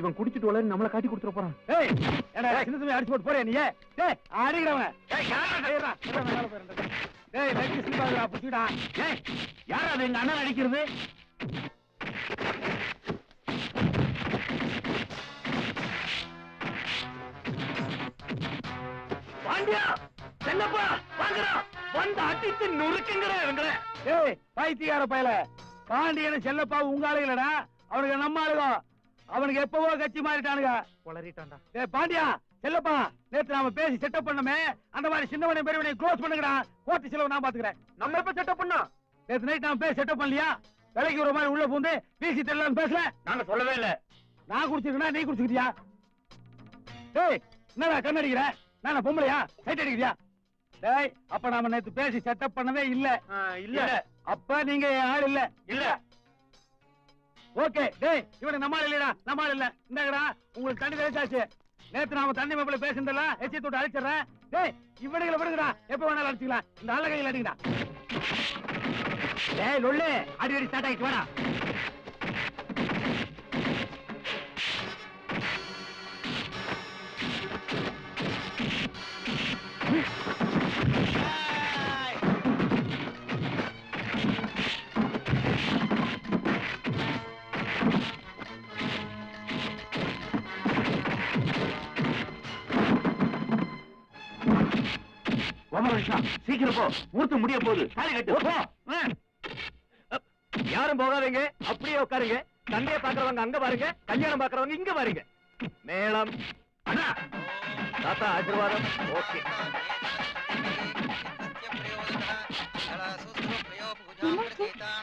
இவன் குடிச்சிட்டு நம்மள காட்டி கொடுத்துட போறான். ஏய் ஏடா சின்ன அடிச்சு போட்டு போறே நீ? டேய் அடிக்கிறவன். ஏய் யாரா? செய்யறா டேய் லைட் சினிமாடா புடிச்சுடா ஏய் யார் எங்க அண்ணன் அடிக்கிறது? பாண்டியா செல்லப்பா வாங்கடா. வந்து அடிச்சு நொறுக்குங்கிற இவங்கள. ஏய் பைத்தியார பயல. பாண்டியன செல்லப்பா உங்க ஆளுகளடா அவனுக்கு நம்ம ஆளுங்க அவனுக்கு எப்பவோ கட்சி மாறிட்டானுங்க. வளரிட்டான்டா. ஏய் பாண்டியா செல்லப்பா. நேத்து நாம பேசி செட்டப் பண்ணமே. அந்த மாதிரி சின்னவனை பெரியவனை க்ளோஸ் பண்ணுங்கடா. கோர்ட்டு செலவு நான் பாத்துக்கிறேன். நம்ம எப்ப செட்டப் பண்ணா? நேத்து நைட் நாம பேசி செட்டப் பண்ணலையா? விலைக்கு ஒரு மாதிரி உள்ள பூந்து வீசி தெரியலன்னு பேசல? நாங்க சொல்லவே இல்ல. நான் குடிச்சிருக்கா நீ குடிச்சுக்கிட்டியா? டேய் என்னடா கண்ணடிக்கிற நானா பொம்பளையா? சைட் அடிக்கிறியா? டேய் அப்ப நாம நேத்து பேசி செட்டப் பண்ணவே இல்ல. இல்ல. அப்ப நீங்க ஆள் இல்ல. இல்ல. ஓகே டேய் இவனை நம்ம இல்லடா நம்ம இல்ல இந்தாங்கடா உங்களுக்கு தண்ணி தெரிஞ்சாச்சு நேத்து நாம தண்ணி மேப்பில பேசுனதல்ல எச்சி தொட்டு அடிச்சிடுறேன் டேய் இவனுங்களை விடுங்கடா. எப்ப வேணாலும் அழைச்சிக்கலாம் இந்த அழகையில் கையில் அடிங்கடா. டேய் லொல்லு அடி அடி ஸ்டார்ட் ஆயிட்டு வாடா. சீக்கிரம் போ மூர்த்தம் முடிய போகுது. யாரும் போகாதீங்க. அப்படியே உட்காருங்க. தந்தைய பாக்குறவங்க அங்க பாருங்க கல்யாணம் பாக்குறவங்க இங்க பாருங்க மேளம். தாத்தா ஆசீர்வாதம். ஓகே.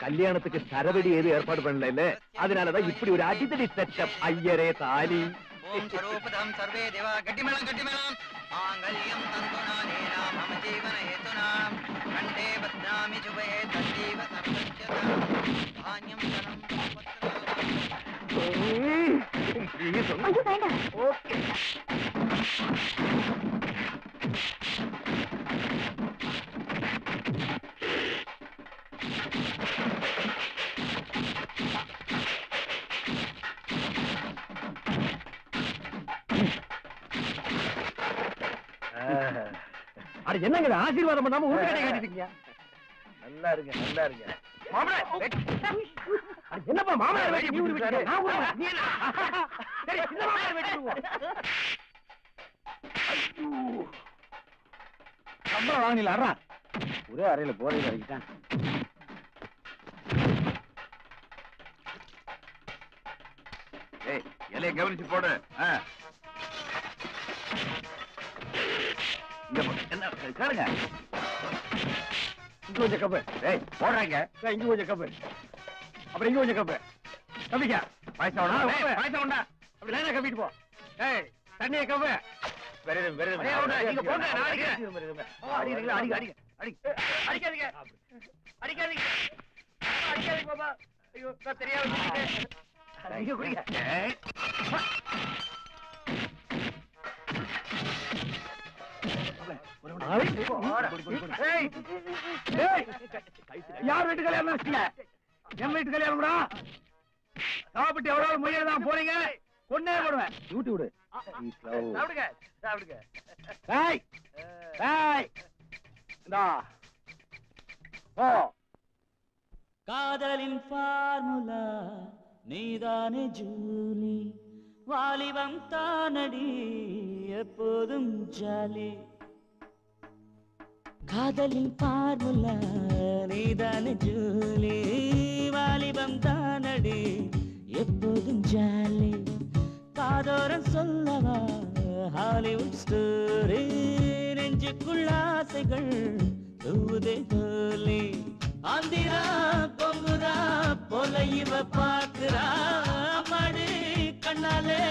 கல்யாணத்துக்கு சரவெடி எதுவும் ஏற்பாடு பண்ணல இல்ல அதனாலதான் இப்படி ஒரு அடித்தடி செட்டப் ஐயரே தாலி. ஓம் ஸ்வரூபதம் சர்வே தேவா கட்டிமேளம் கட்டிமேளம் மாங்கல்யம் தந்துநானேன மம ஜீவன ஹேதுனா கண்டே பத்ராமி ஜுபே தஜீவ சர்வஜ்யதா தானியம் தனம் ஐயோ வேண்டாம் ஓகே அட என்னங்க? ஆசீர்வாதம் பண்ணாம ஒரு கட்டை கட்டிட்டீங்க. நல்லா இருங்க நல்லா இருங்க. என்னப்பா மாமனார் வெட்டி? நீ வெட்டி. நீ என்ன? சரி இந்த மாமனார் வெட்டிடுவோம் சம்பளம் அறா ஒரே அறையில போறீங்க இறக்கிட்டான் ஏய் இலைய கவனிச்சு போடு. ஆ. கேளுங்க. இங்க கொஞ்சம் கப்பு. ஏய் போடுறாங்க. இங்க கொஞ்சம் கப்பு. அப்புறம் இங்க கொஞ்சம் கப்பு. கப்பிக்கா பாயசம் உண்டா? அப்படி லைனா கப்பிட்டு போ. ஏய் தண்ணியை கப்பு. வெறும் வெறும் அடே, அவனை, நீங்க போங்க, நான் அடிக்கிறேன். அடிக்கிறீங்களா? அடிக்க அடிக்க அடிக்க அடிக்காதீங்க. அடிக்காதீங்க. அடிக்காதீங்க பாப்பா ஐயோ நான் தெரியாம விட்டுட்டேன். இங்க குடிங்க. யார் வீட்டு கல்யாணம் என் வீட்டு கல்யாணம்டா சாப்பிட்டு எவ்வளவு முயல் தான் போறீங்க கொன்னே போடுவேன் விடு சாப்பிடுங்க சாப்பிடுங்க டேய் டேய் இந்தா காதலின் ஃபார்முலா நீதானே ஜூலி. வாலிபம் தானடி எப்போதும் ஜாலி. காதலின் ஃபார்முலா நீதானே ஜூலி. வாலிபம் தானடி எப்போதும் ஜாலி. காதோரம் சொல்லவா ஹாலிவுட் ஸ்டோரி. நெஞ்சுக்குள்ள ஆசைகள் தூதே தோலி. ஆந்திரா பொங்குதா போல இவ பாக்குறா மடு கண்ணாலே